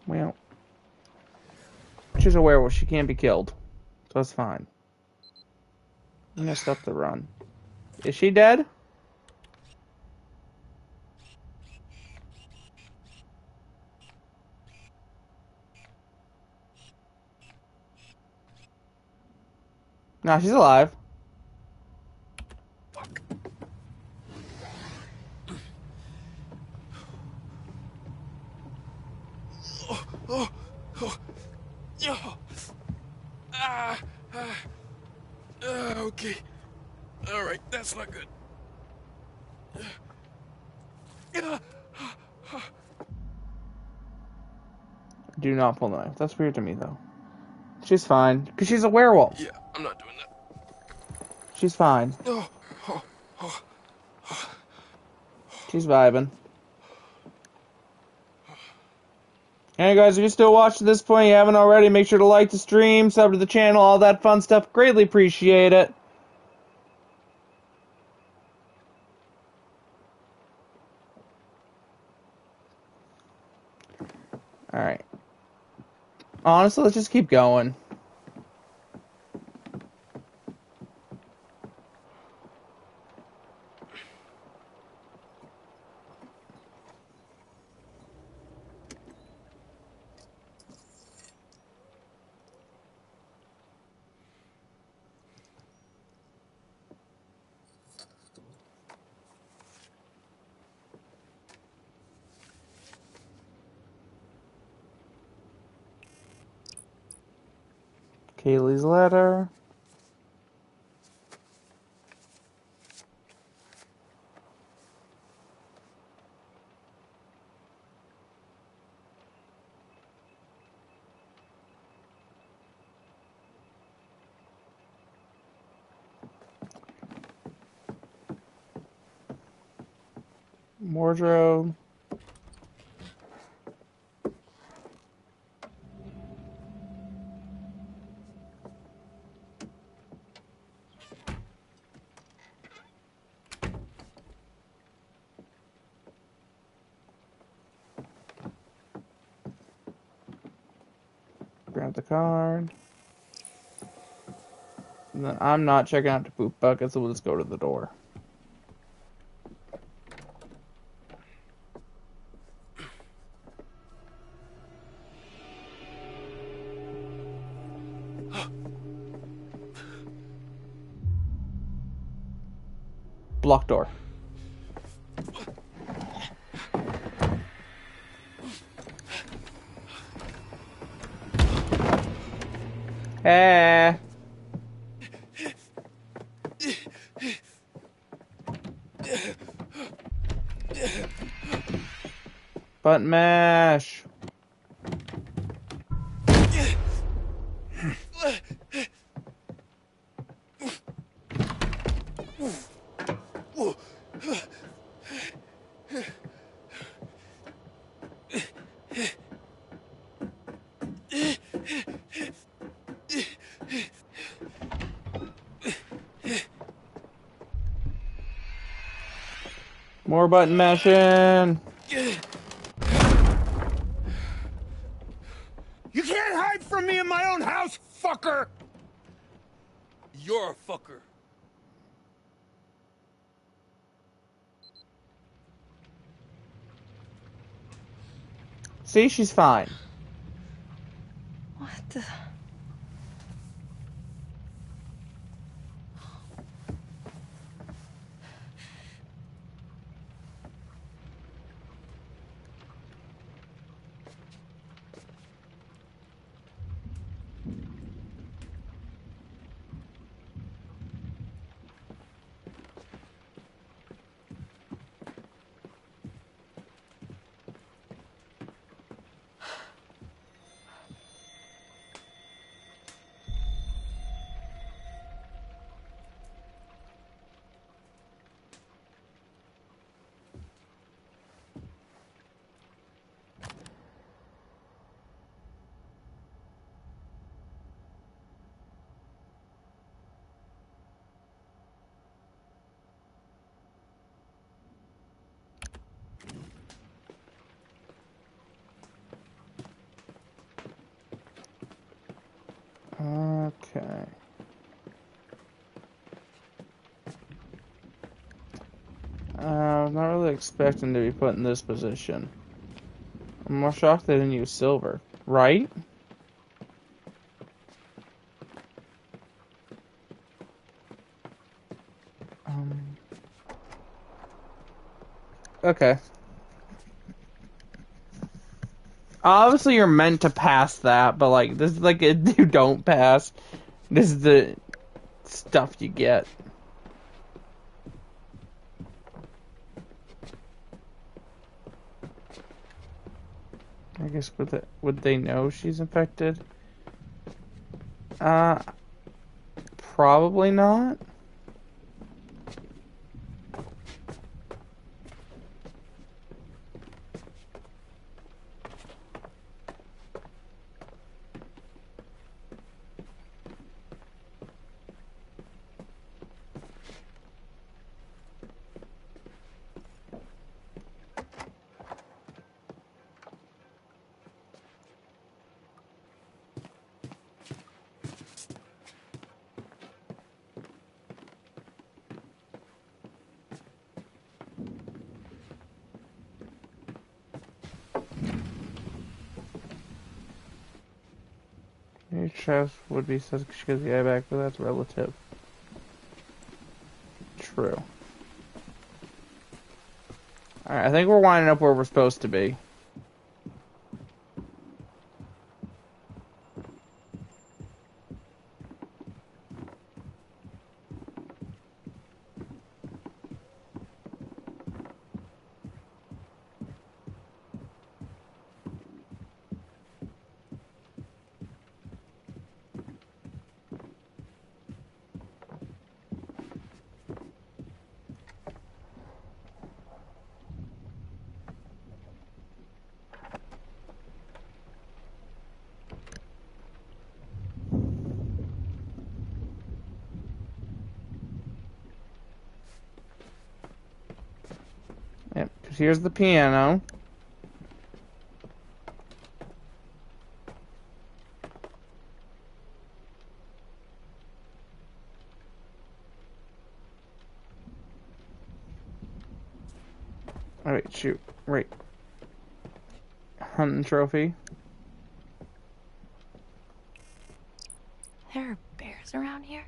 Well, she's a werewolf. She can't be killed, so that's fine. I messed up the run. Is she dead? Nah, she's alive. Oh, oh, oh, oh. Ah, ah, ah, okay. All right, that's not good. Do not pull the knife. That's weird to me, though. She's fine, because she's a werewolf. yeah, I'm not doing that. She's fine. Oh, oh, oh. She's vibing. Hey guys, if you're still watching this point, you haven't already, make sure to like the stream, sub to the channel, all that fun stuff. Greatly appreciate it. Honestly, let's just keep going. Letter. Wardrobe. Grab the card. And then I'm not checking out the poop bucket, so we'll just go to the door. Butt mash. More button mashing. You can't hide from me in my own house, fucker! You're a fucker. See, she's fine. What the? Okay. Uh, Expecting to be put in this position. I'm more shocked they didn't use silver. Right? Um. Okay. Obviously, you're meant to pass that, but like this is like (laughs) if you don't pass. This is the stuff you get. I guess would they, would they know she's infected? Uh, probably not. Would be she gets the eye back, but that's relative. True. Alright, I think we're winding up where we're supposed to be. Because here's the piano. Alright, shoot. Right. Hunting trophy. There are bears around here?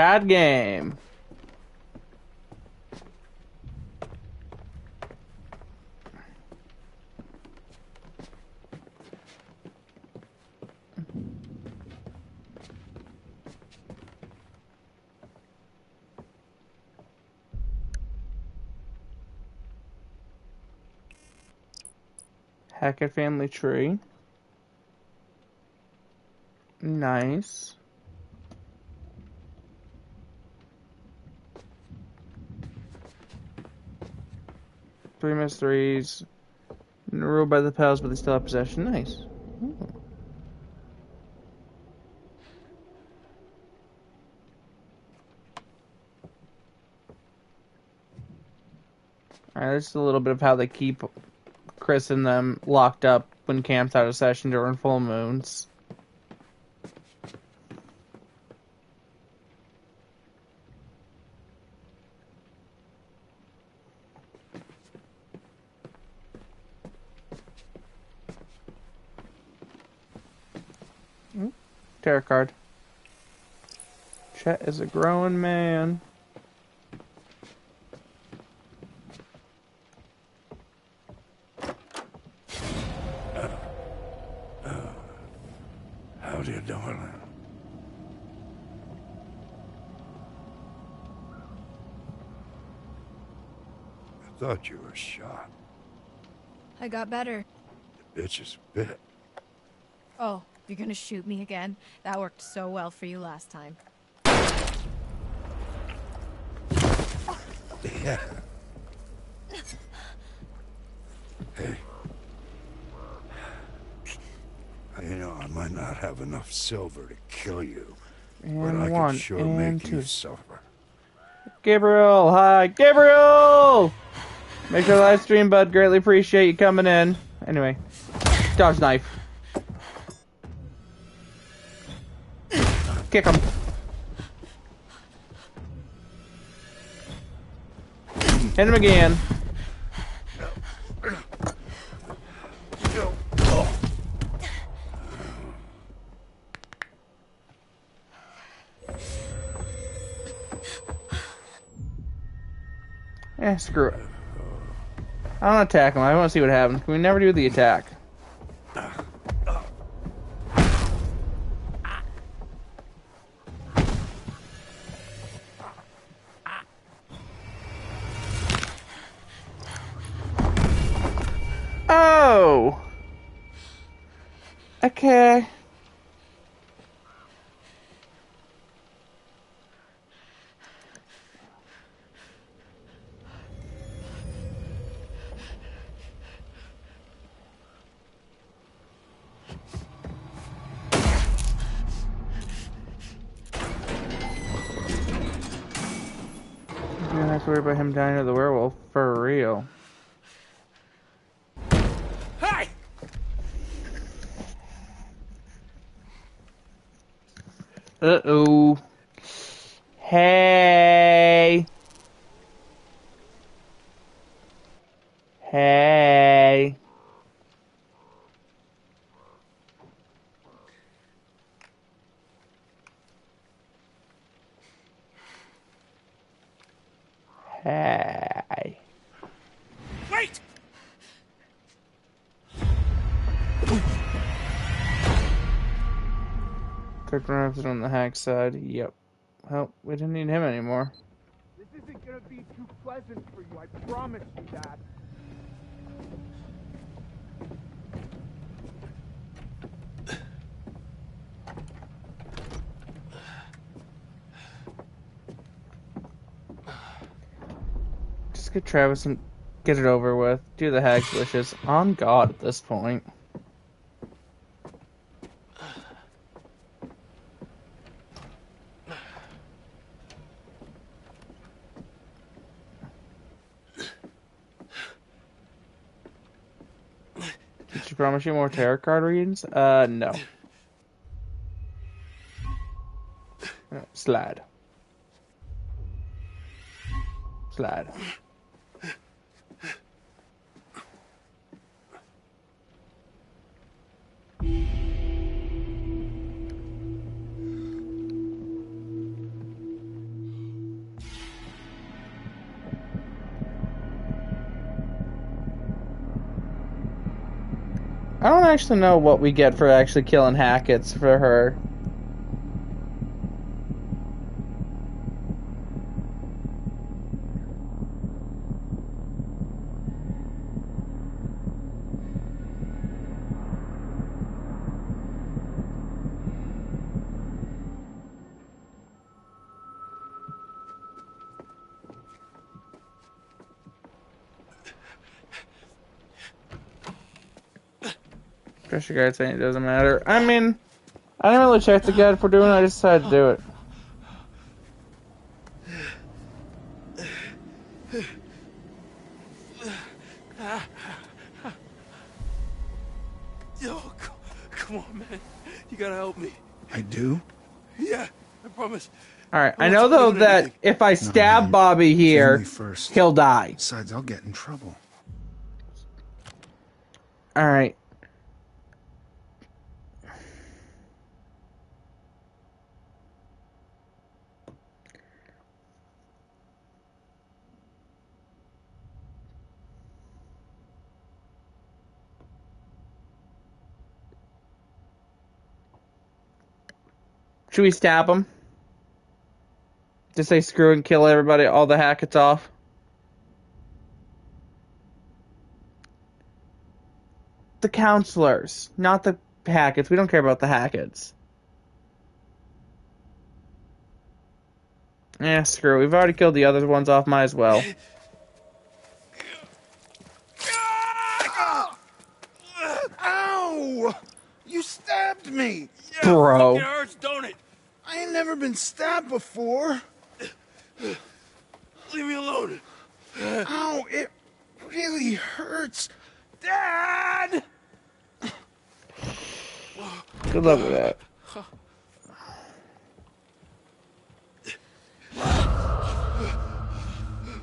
Tad game. Hackett family tree. Nice. Three mysteries. Ruled by the pals, but they still have possession. Nice. Alright, this is a little bit of how they keep Chris and them locked up when camp's out of session during full moons. Ooh, Tarot card. Chet is a growing man. Howdy, darling. I thought you were shot. I got better. The bitch is bit. Oh, you're gonna shoot me again? That worked so well for you last time. Yeah. Hey. You know, I might not have enough silver to kill you, but I one, can sure make two. you suffer. Gabriel, hi, Gabriel! Make sure to live stream, bud. Greatly appreciate you coming in. Anyway, dodge knife. Kick him. Hit him again. Eh, screw it. I don't attack him. I want to see what happens. Can we never do the attack? To the On side. Yep. Well, we didn't need him anymore. This isn't gonna be too pleasant for you, I promise you that. Just get Travis and Get it over with. Do the hag's wishes. On God at this point. Promise you more tarot card readings? Uh, no. (laughs) Slide. Slide. I don't actually know what we get for actually killing Hackett's for her. Pressure guide saying it doesn't matter. I mean, I didn't really check the guide for doing it, I just decided to do it. Yo, come on, man. You gotta help me. I do? Yeah, I promise. Alright, I know though that if I stab Bobby here, first. he'll die. Besides, I'll get in trouble. Alright. Should we stab him? Just say screw and kill everybody, all the Hackett's off? The counselors, not the Hackett's. We don't care about the Hackett's. Yeah, screw. We've already killed the other ones off. Might as well. Ow! You stabbed me! Bro. It hurts, don't it? I ain't never been stabbed before. Leave me alone. Ow, it really hurts. Dad! Good luck with that.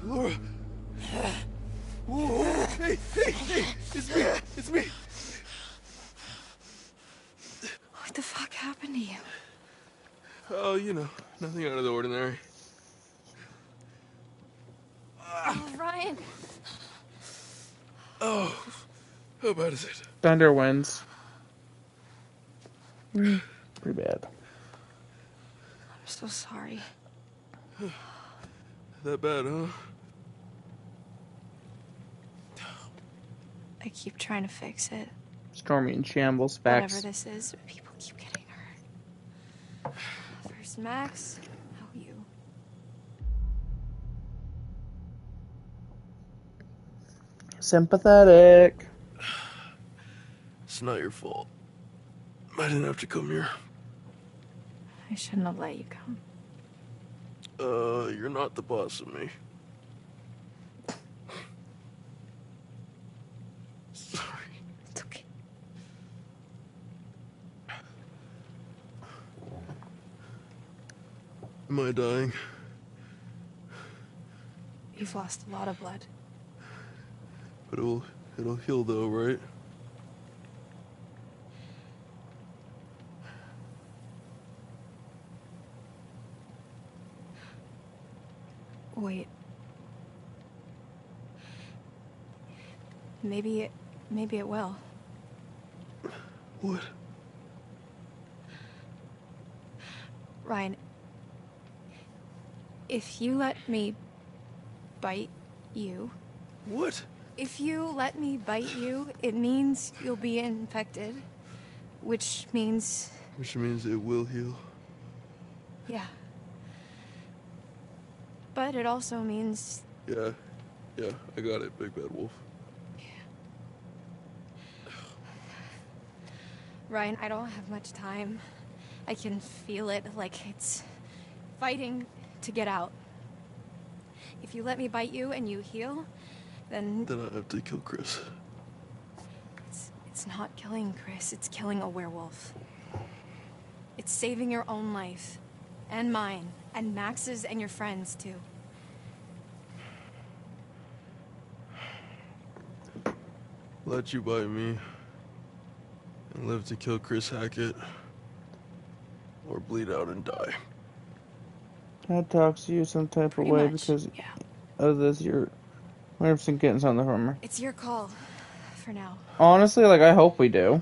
Laura. Whoa. Hey, hey, hey. It's me. It's me. What the fuck happened to you? Oh, you know, nothing out of the ordinary. Oh, Ryan. Oh, how bad is it? Thunder wins. Pretty bad. I'm so sorry. That bad, huh? I keep trying to fix it. Stormy in shambles. Whatever this is, people keep getting hurt. First Max, now you. Sympathetic. It's not your fault. I didn't have to come here. I shouldn't have let you come. Uh, you're not the boss of me. Sorry. It's okay. Am I dying? You've lost a lot of blood. But it'll it'll heal though, right? Wait. Maybe it, maybe it will. What? Ryan, if you let me bite you. What? If you let me bite you, it means you'll be infected. Which means, Which means it will heal. yeah. But it also means Yeah. Yeah, I got it, Big Bad Wolf. Yeah. (sighs) Ryan, I don't have much time. I can feel it like it's fighting to get out. If you let me bite you and you heal, then Then I have to kill Chris. it's, it's not killing Chris, it's killing a werewolf. It's saving your own life, and mine, and Max's, and your friends, too. Let you bite me. And live to kill Chris Hackett. Or bleed out and die. Dad talks to you some type of way much, because of this. You're 100% getting something from her. It's your call, for now. Honestly, like, I hope we do.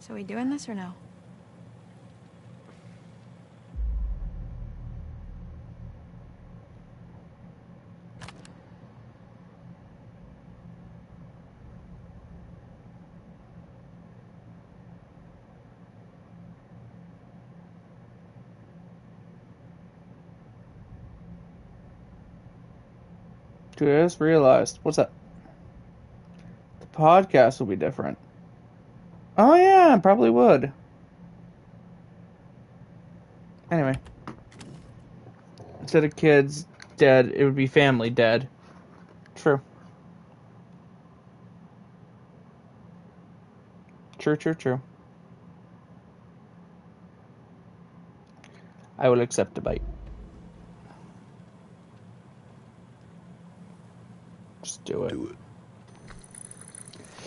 So we doing this or no? Just realized. What's that? The podcast will be different. Oh, yeah, probably would. Anyway. Instead of kids dead, it would be family dead. True. True, true, true. I will accept a bite. Just do it. Do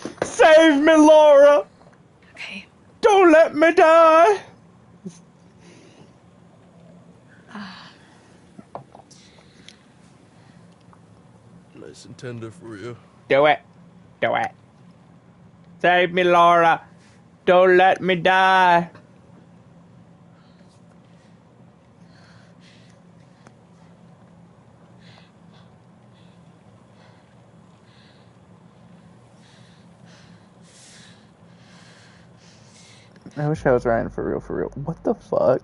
it. Save me, Laura! Okay. Don't let me die! Ah. Nice and tender for you. Do it. Do it. Save me, Laura. Don't let me die. I wish I was Ryan for real, for real. What the fuck?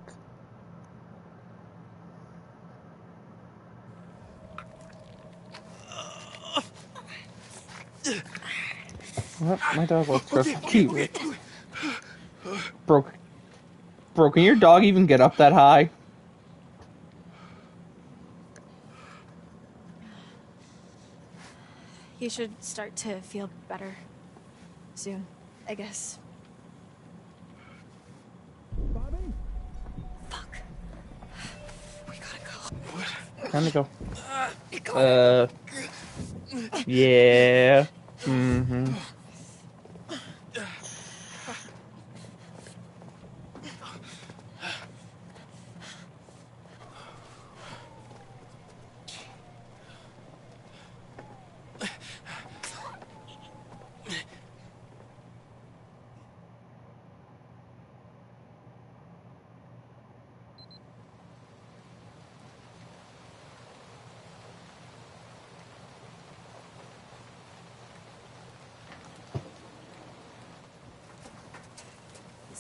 What? My dog looks so cute. Bro, bro, can your dog even get up that high? You should start to feel better soon, I guess. Time to go. Uh. Yeah. Mm-hmm.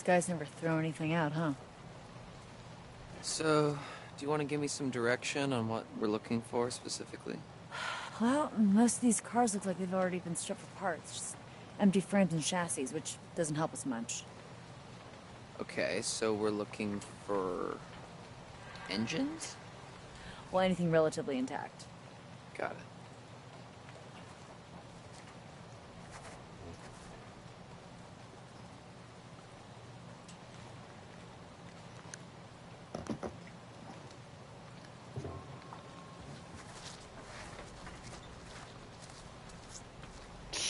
Guys never throw anything out, huh? So, do you want to give me some direction on what we're looking for specifically? Well, most of these cars look like they've already been stripped for parts. Just empty frames and chassis, which doesn't help us much. Okay, so we're looking for engines? Well, anything relatively intact. Got it.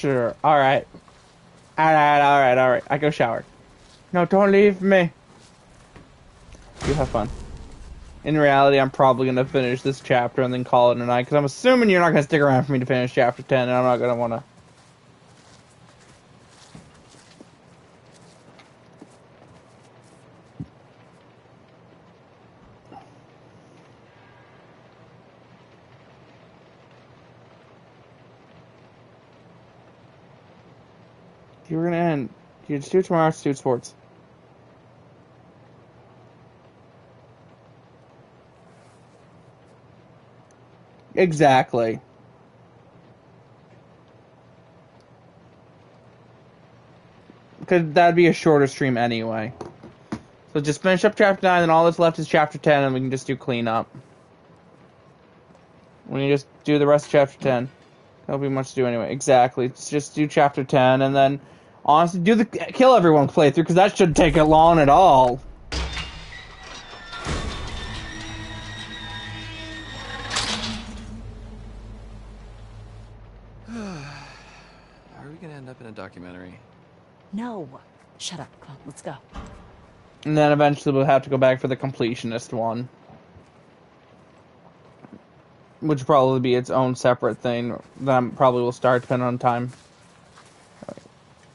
Sure. All right. All right. All right. All right. I go shower. No, don't leave me. You have fun. In reality, I'm probably gonna finish this chapter and then call it a night because I'm assuming you're not gonna stick around for me to finish chapter ten, and I'm not gonna wanna. You were gonna end. It tomorrow. Do sports. Exactly. Because that'd be a shorter stream anyway. So just finish up chapter 9, and all that's left is chapter 10, and we can just do cleanup. We can just do the rest of chapter 10. That'll be much to do anyway. Exactly. Just- Just do chapter 10, and then honestly, do the kill everyone playthrough, because that shouldn't take it long at all. (sighs) Are we gonna end up in a documentary? No. Shut up. Come on, let's go. And then eventually we'll have to go back for the completionist one. Which will probably be its own separate thing. That probably will start depending on time.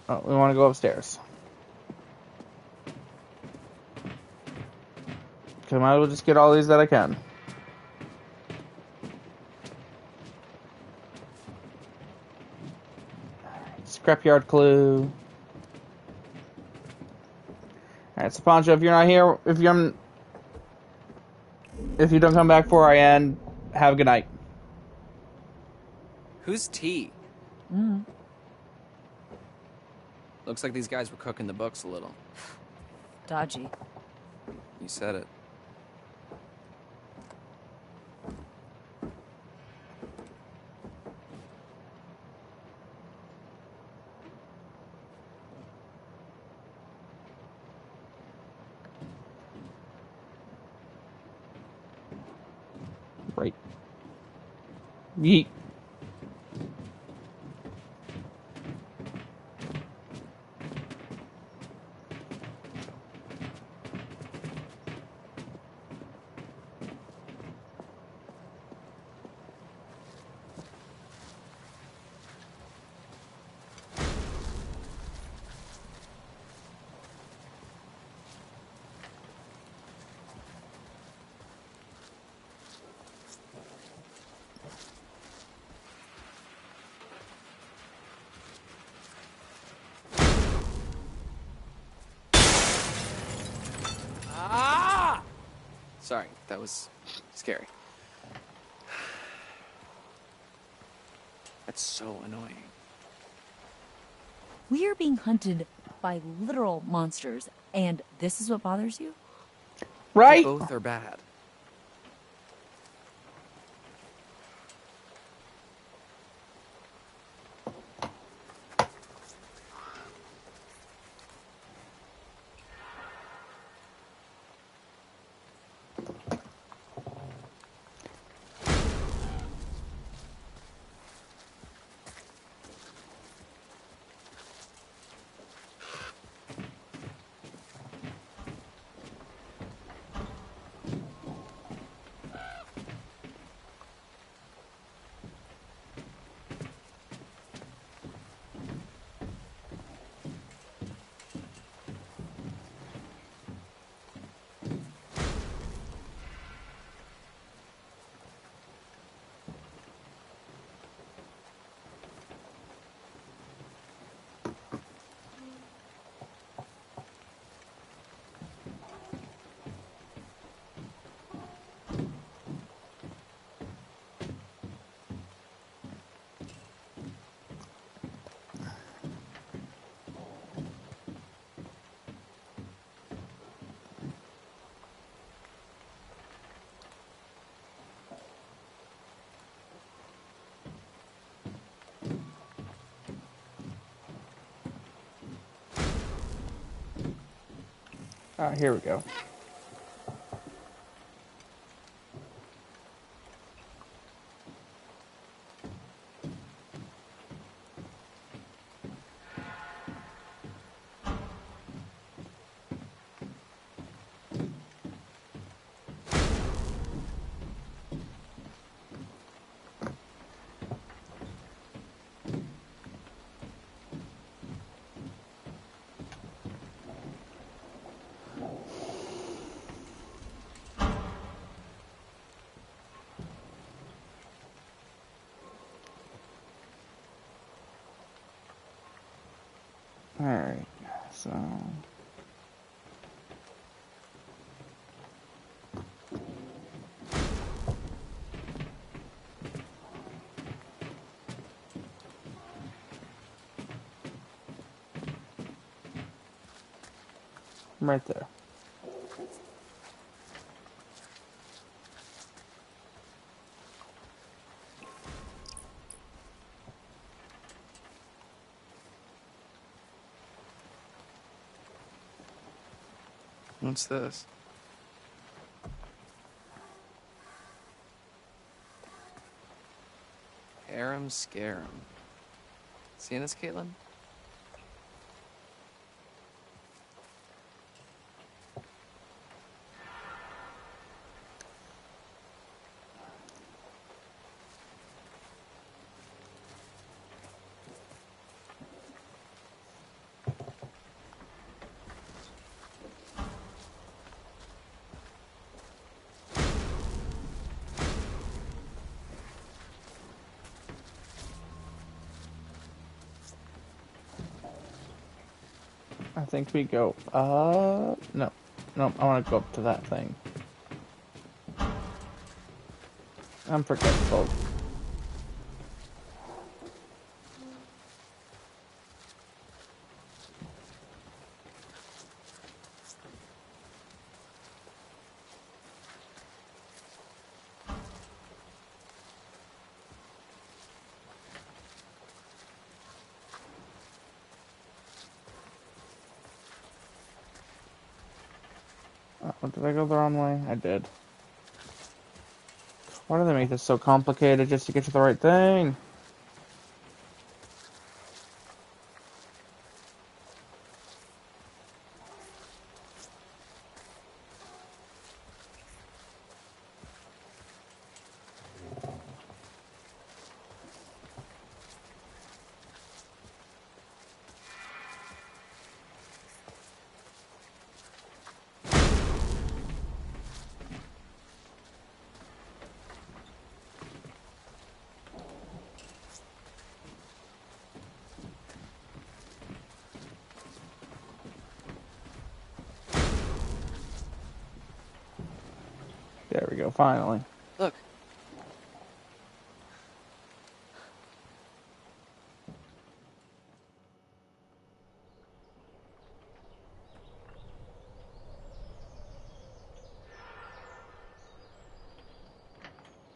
Oh, we want to go upstairs. Okay, might as well just get all these that I can. Scrapyard clue. Alright, so Pancho, if you're not here, if you're, if you don't come back before I end, have a good night. Who's T? Mm. Looks like these guys were cooking the books a little. Dodgy. You said it. Right. Yeet. Ah! Sorry, that was scary. That's so annoying. We are being hunted by literal monsters, and this is what bothers you? Right? Both are bad. Alright, here we go. Alright, so... right there. What's this? Harem Scarum. Seeing this, Kaitlyn? Think we go. Uh, no, no. I want to go up to that thing. I'm forgetful. Oh, did I go the wrong way? I did. Why do they make this so complicated just to get to the right thing? Finally. Look.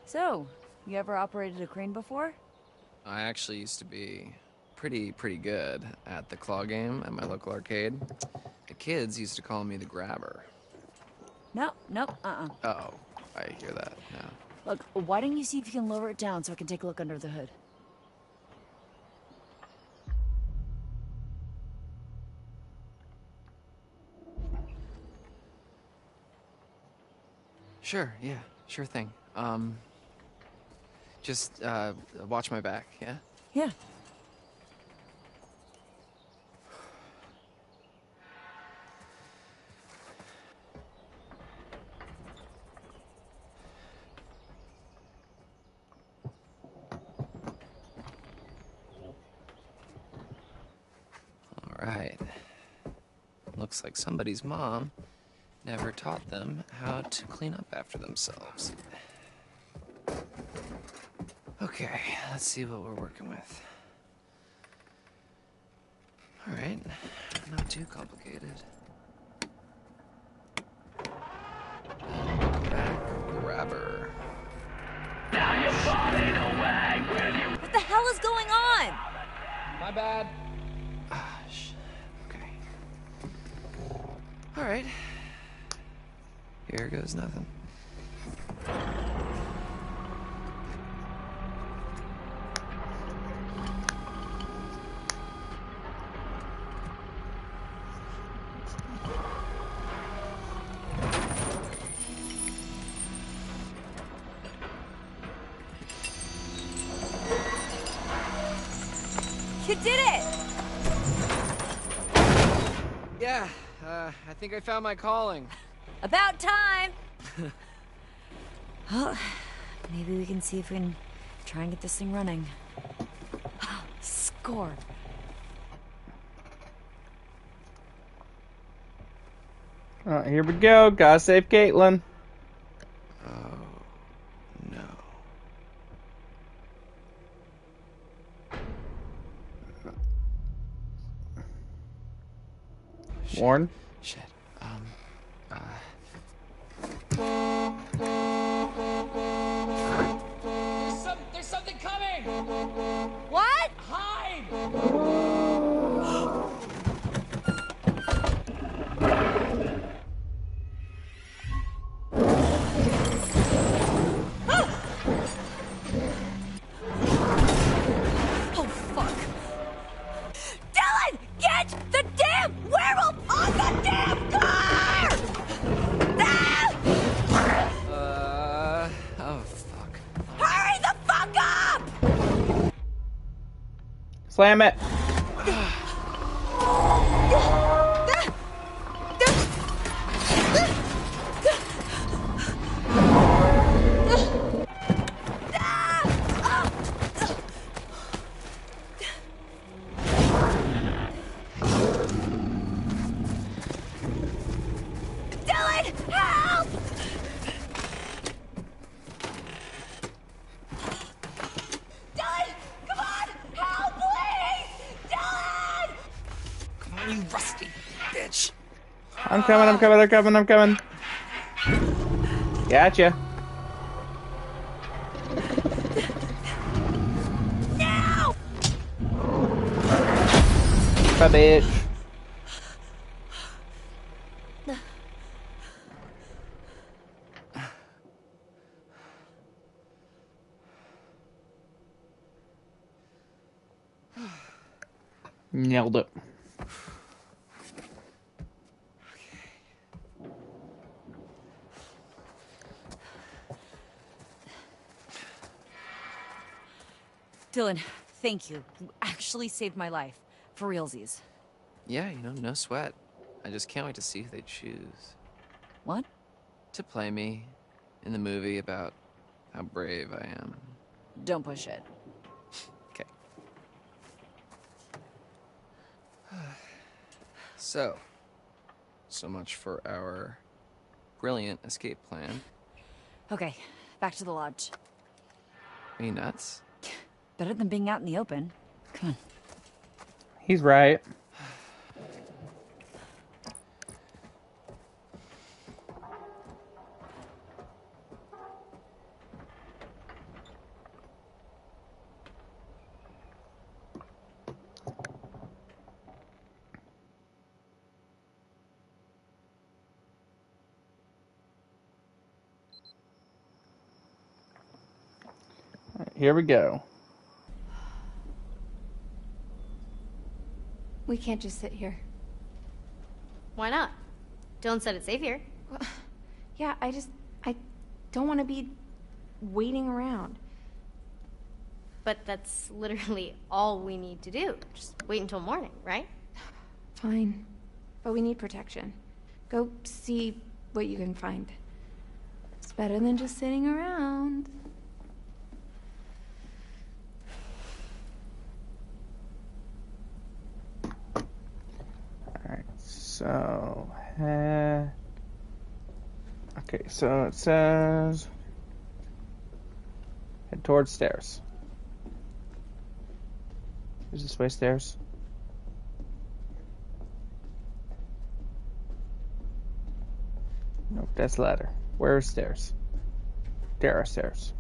So, you ever operated a crane before? I actually used to be pretty, pretty good at the claw game at my local arcade. The kids used to call me the grabber. No, no, uh-uh. Oh, I hear that now. Look, why don't you see if you can lower it down so I can take a look under the hood? Sure, yeah, sure thing. Um, just uh, watch my back, yeah? Yeah. All right. Looks like somebody's mom never taught them how to clean up after themselves. Okay, let's see what we're working with. All right, not too complicated. Back grabber. What the hell is going on? My bad. Ah, sh- okay. All right. Here goes nothing. You did it! Yeah, uh, I think I found my calling. About time! (laughs) well, maybe we can see if we can try and get this thing running. Ah, score. All right, here we go. Gotta save Kaitlyn. Oh, no. Warren. Shit. Slam it. Coming, I'm coming, I'm coming, I'm coming. Gotcha. Now! Bye, bitch. Nailed it. Dylan, thank you. You actually saved my life. For realsies. Yeah, you know, no sweat. I just can't wait to see who they choose. What? To play me in the movie about how brave I am. Don't push it. (sighs) Okay. (sighs) So, so much for our brilliant escape plan. Okay, back to the lodge. Are you nuts? Better than being out in the open. Come on. He's right. Here we go. We can't just sit here. Why not? Dylan said it's safe here. Yeah, I just. I don't want to be waiting around. But that's literally all we need to do. Just wait until morning, right? (sighs) Fine. But we need protection. Go see what you can find. It's better than just sitting around. Alright, so. Okay, so it says. Head towards stairs. Is this way stairs? Nope, that's ladder. Where are stairs? There are stairs.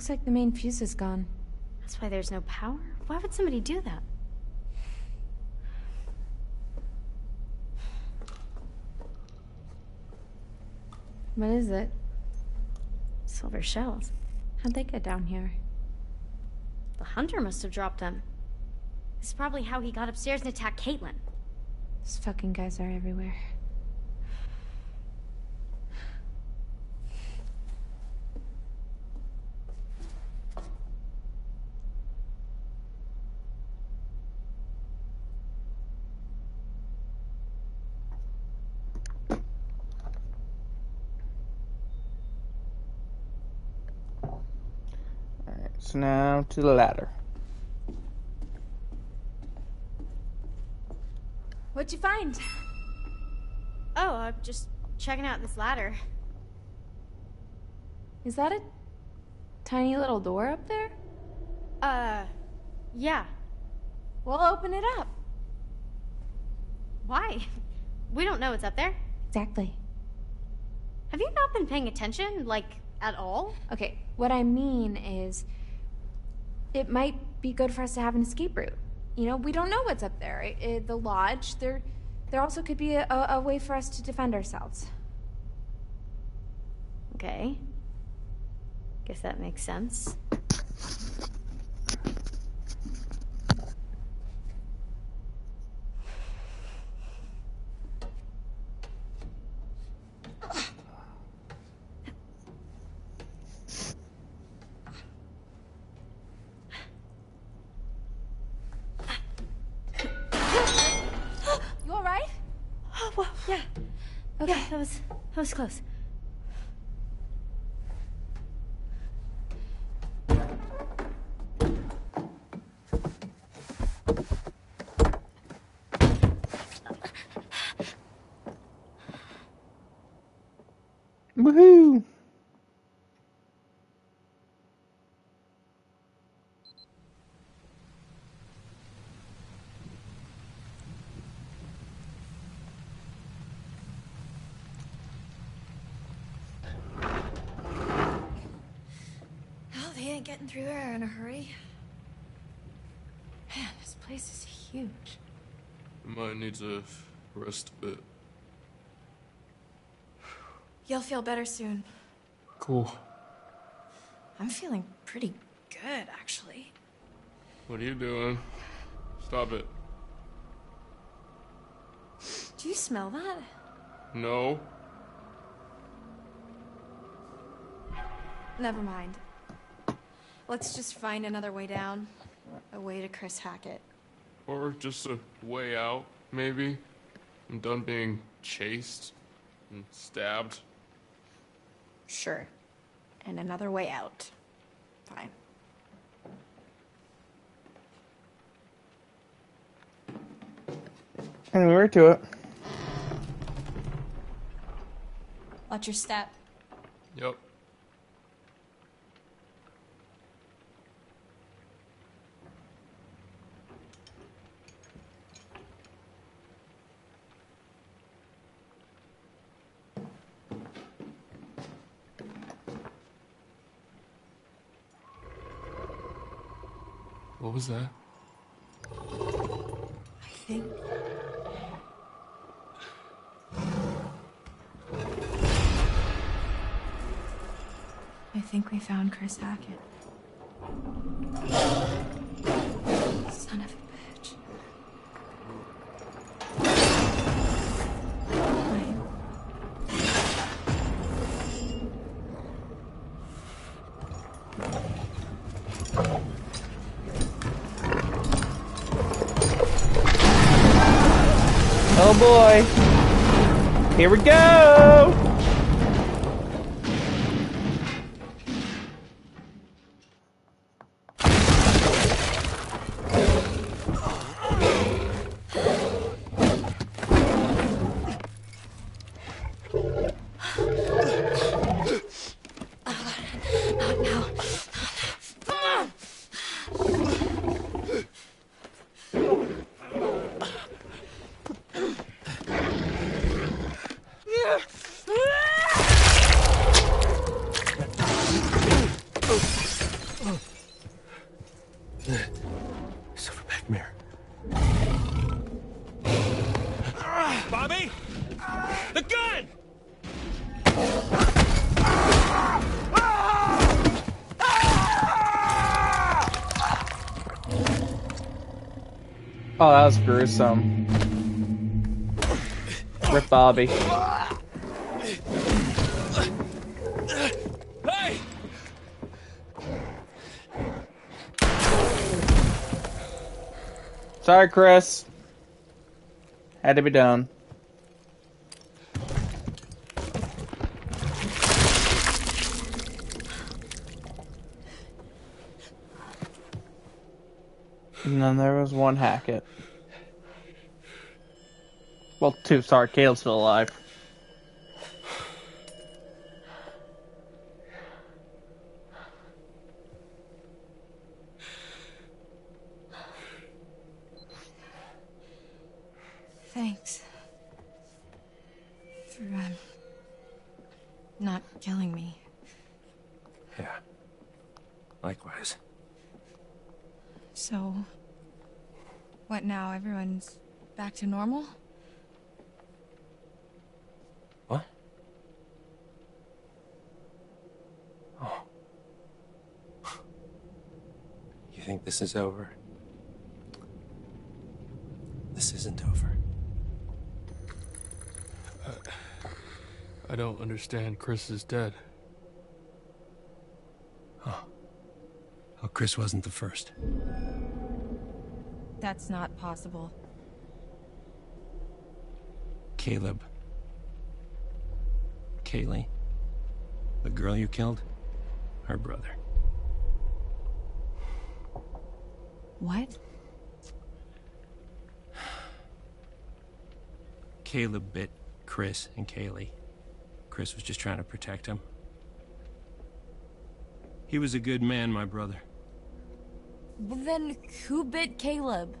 Looks like the main fuse is gone. That's why there's no power? Why would somebody do that? What is it? Silver shells. How'd they get down here? The hunter must have dropped them. This is probably how he got upstairs and attacked Kaitlyn. These fucking guys are everywhere. Alright, so now to the ladder. What'd you find? Oh, I'm just checking out this ladder. Is that a tiny little door up there? Uh, yeah. We'll open it up. Why? We don't know what's up there. Exactly. Have you not been paying attention, like, at all? Okay, what I mean is, it might be good for us to have an escape route. You know, we don't know what's up there. I- I- the lodge, there, there also could be a, a way for us to defend ourselves. Okay. Guess that makes sense. You all right? Oh, well, yeah. Okay, that was that was close. Woohoo! Oh, they ain't getting through there in a hurry. Man, this place is huge. Might need to rest a bit. You'll feel better soon. Cool. I'm feeling pretty good, actually. What are you doing? Stop it. Do you smell that? No. Never mind. Let's just find another way down. A way to Chris Hackett. Or just a way out, maybe. I'm done being chased and stabbed. Sure. And another way out. Fine. And we were to it. Watch your step. Yep. What was that? I think. I think we found Chris Hackett. Boy. Here we go. Oh, that was gruesome. Rip Bobby. Hey! Sorry, Chris. Had to be done. And then there was one Hackett. Well, two. Sorry, Caleb's still alive. Thanks. For, um, not killing me. Yeah. Likewise. So, what now? Everyone's back to normal? Oh. You think this is over? This isn't over. I don't understand. Chris is dead. Oh. Oh, Chris wasn't the first. That's not possible. Caleb. Kaylee. The girl you killed? Her brother. What? Caleb bit Chris and Kaylee. Chris was just trying to protect him. He was a good man, my brother. Well, then who bit Caleb?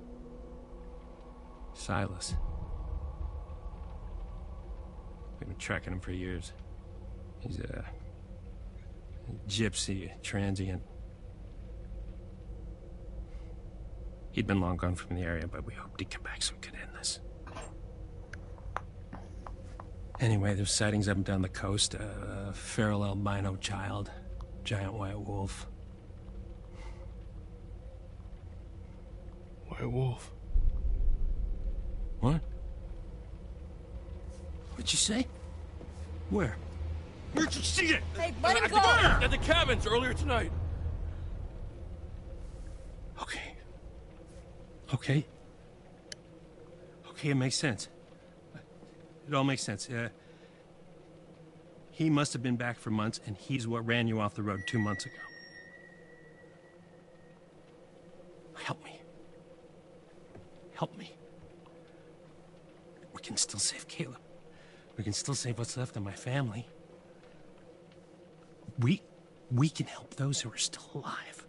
Silas. We've been tracking him for years. He's a gypsy, transient. He'd been long gone from the area, but we hoped he'd come back so we could end this. Anyway, there's sightings up and down the coast. A feral albino child, giant white wolf. White wolf. What? What'd you say? Where? Where'd you see it? Hey, let him at go! The, at the cabins earlier tonight. Okay. Okay. Okay, it makes sense. It all makes sense. Uh, he must have been back for months, and he's what ran you off the road two months ago. Help me. Help me. We can still save Caleb. We can still save what's left of my family. We we can help those who are still alive.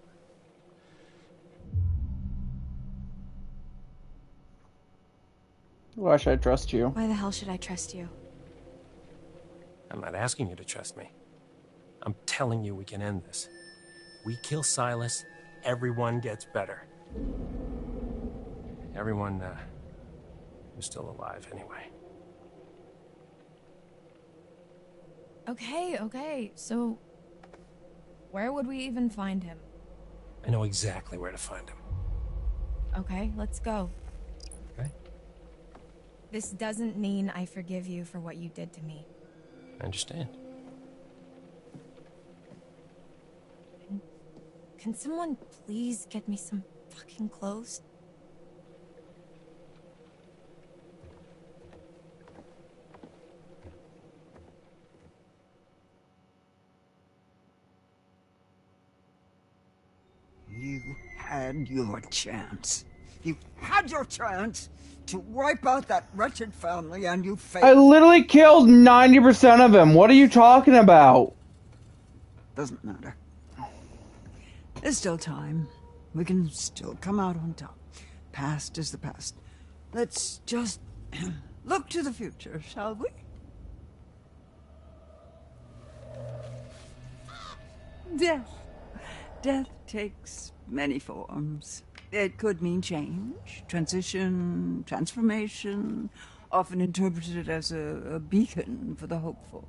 Why should I trust you? Why the hell should I trust you? I'm not asking you to trust me. I'm telling you we can end this. We kill Silas, everyone gets better. Everyone, uh, who's still alive anyway. Okay, okay, so where would we even find him? I know exactly where to find him. Okay, let's go. Okay. This doesn't mean I forgive you for what you did to me. I understand. Can someone please get me some fucking clothes? You had your chance. You had your chance to wipe out that wretched family and you failed. I literally killed 90% of them. What are you talking about? Doesn't matter. There's still time. We can still come out on top. Past is the past. Let's just (clears throat) look to the future, shall we? Death. Death takes many forms. It could mean change, transition, transformation, often interpreted as a, a beacon for the hopeful.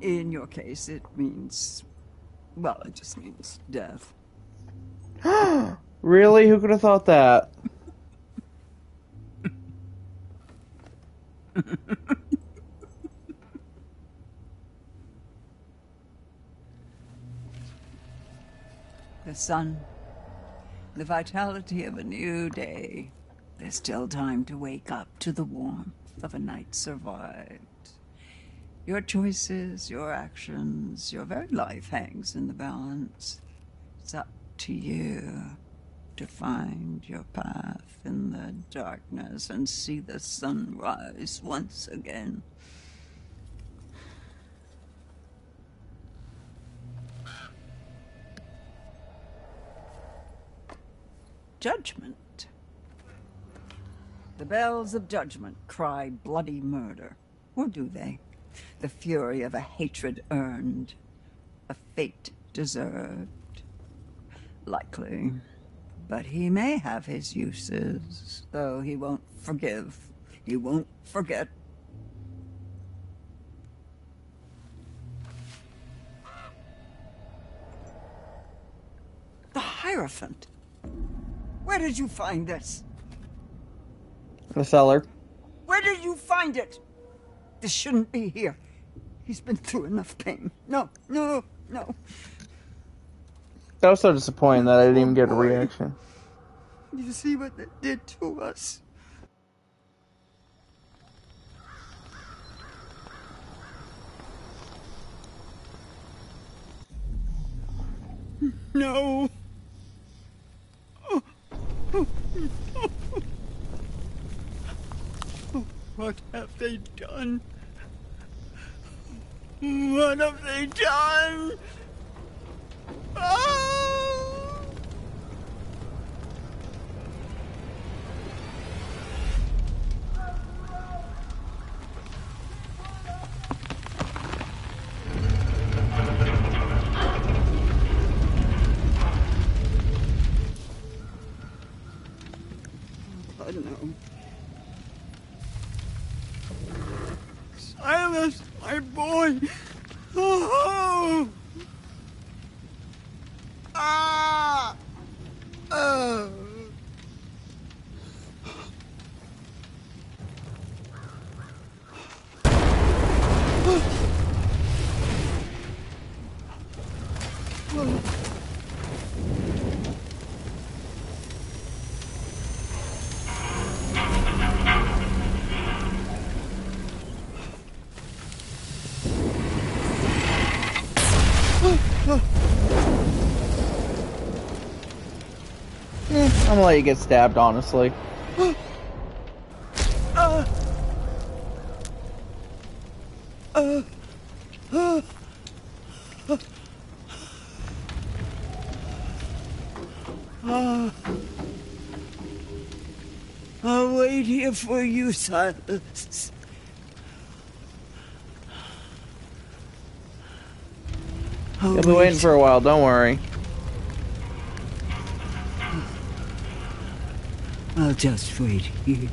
In your case, it means, well, it just means death. (gasps) really? Who could have thought that? (laughs) The sun, the vitality of a new day. There's still time to wake up to the warmth of a night survived. Your choices, your actions, your very life hangs in the balance. It's up to you. to find your path in the darkness and see the sun rise once again. Judgment. The bells of judgment cry bloody murder. Or do they? The fury of a hatred earned, a fate deserved. Likely. But he may have his uses, though he won't forgive. He won't forget. The Hierophant. Where did you find this? The cellar. Where did you find it? This shouldn't be here. He's been through enough pain. No, no, no. That was so disappointing that I didn't even get a reaction. You see what they did to us? No. What have they done? What have they done? Oh! Silas, my boy! Oh! Ah! Oh! Eh, gonna let you get stabbed, honestly. Uh, uh, uh, uh, I'll wait here for you, Silas. I'll You'll be waiting for a while, don't worry. I'll just wait here.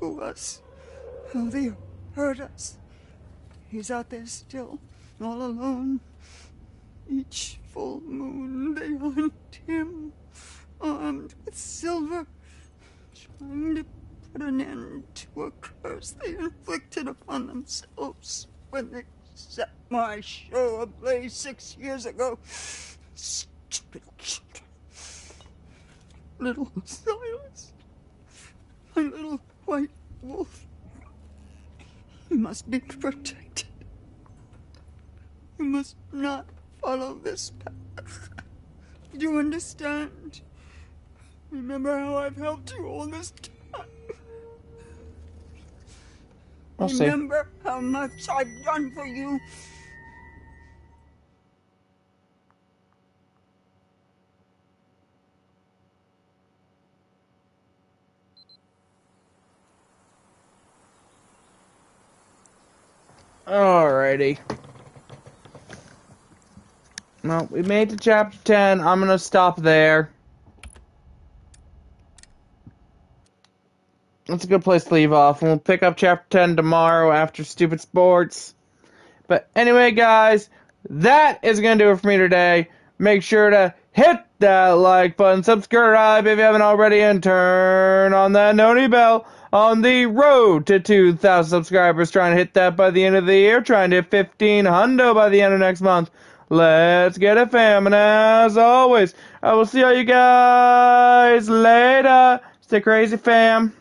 To us? Oh, they hurt us. He's out there still, all alone. Each full moon they hunt him, armed with silver, trying to put an end to a curse they inflicted upon themselves when they set my show ablaze six years ago. Stupid children. Little Silas. My little white wolf. You must be protected. You must not follow this path. Do you understand? Remember how I've helped you all this time. I'll see. Remember how much I've done for you. Alrighty. Well, we made to chapter 10. I'm gonna stop there. that's a good place to leave off. And we'll pick up chapter 10 tomorrow after Stupid Sports. But anyway, guys, that is to do it for me today. Make sure to hit that like button, subscribe if you haven't already, and turn on that noti bell on the road to 2,000 subscribers. Trying to hit that by the end of the year. Trying to hit 15 hundo by the end of next month. Let's get it, fam. And as always, I will see all you guys later. Stay crazy, fam.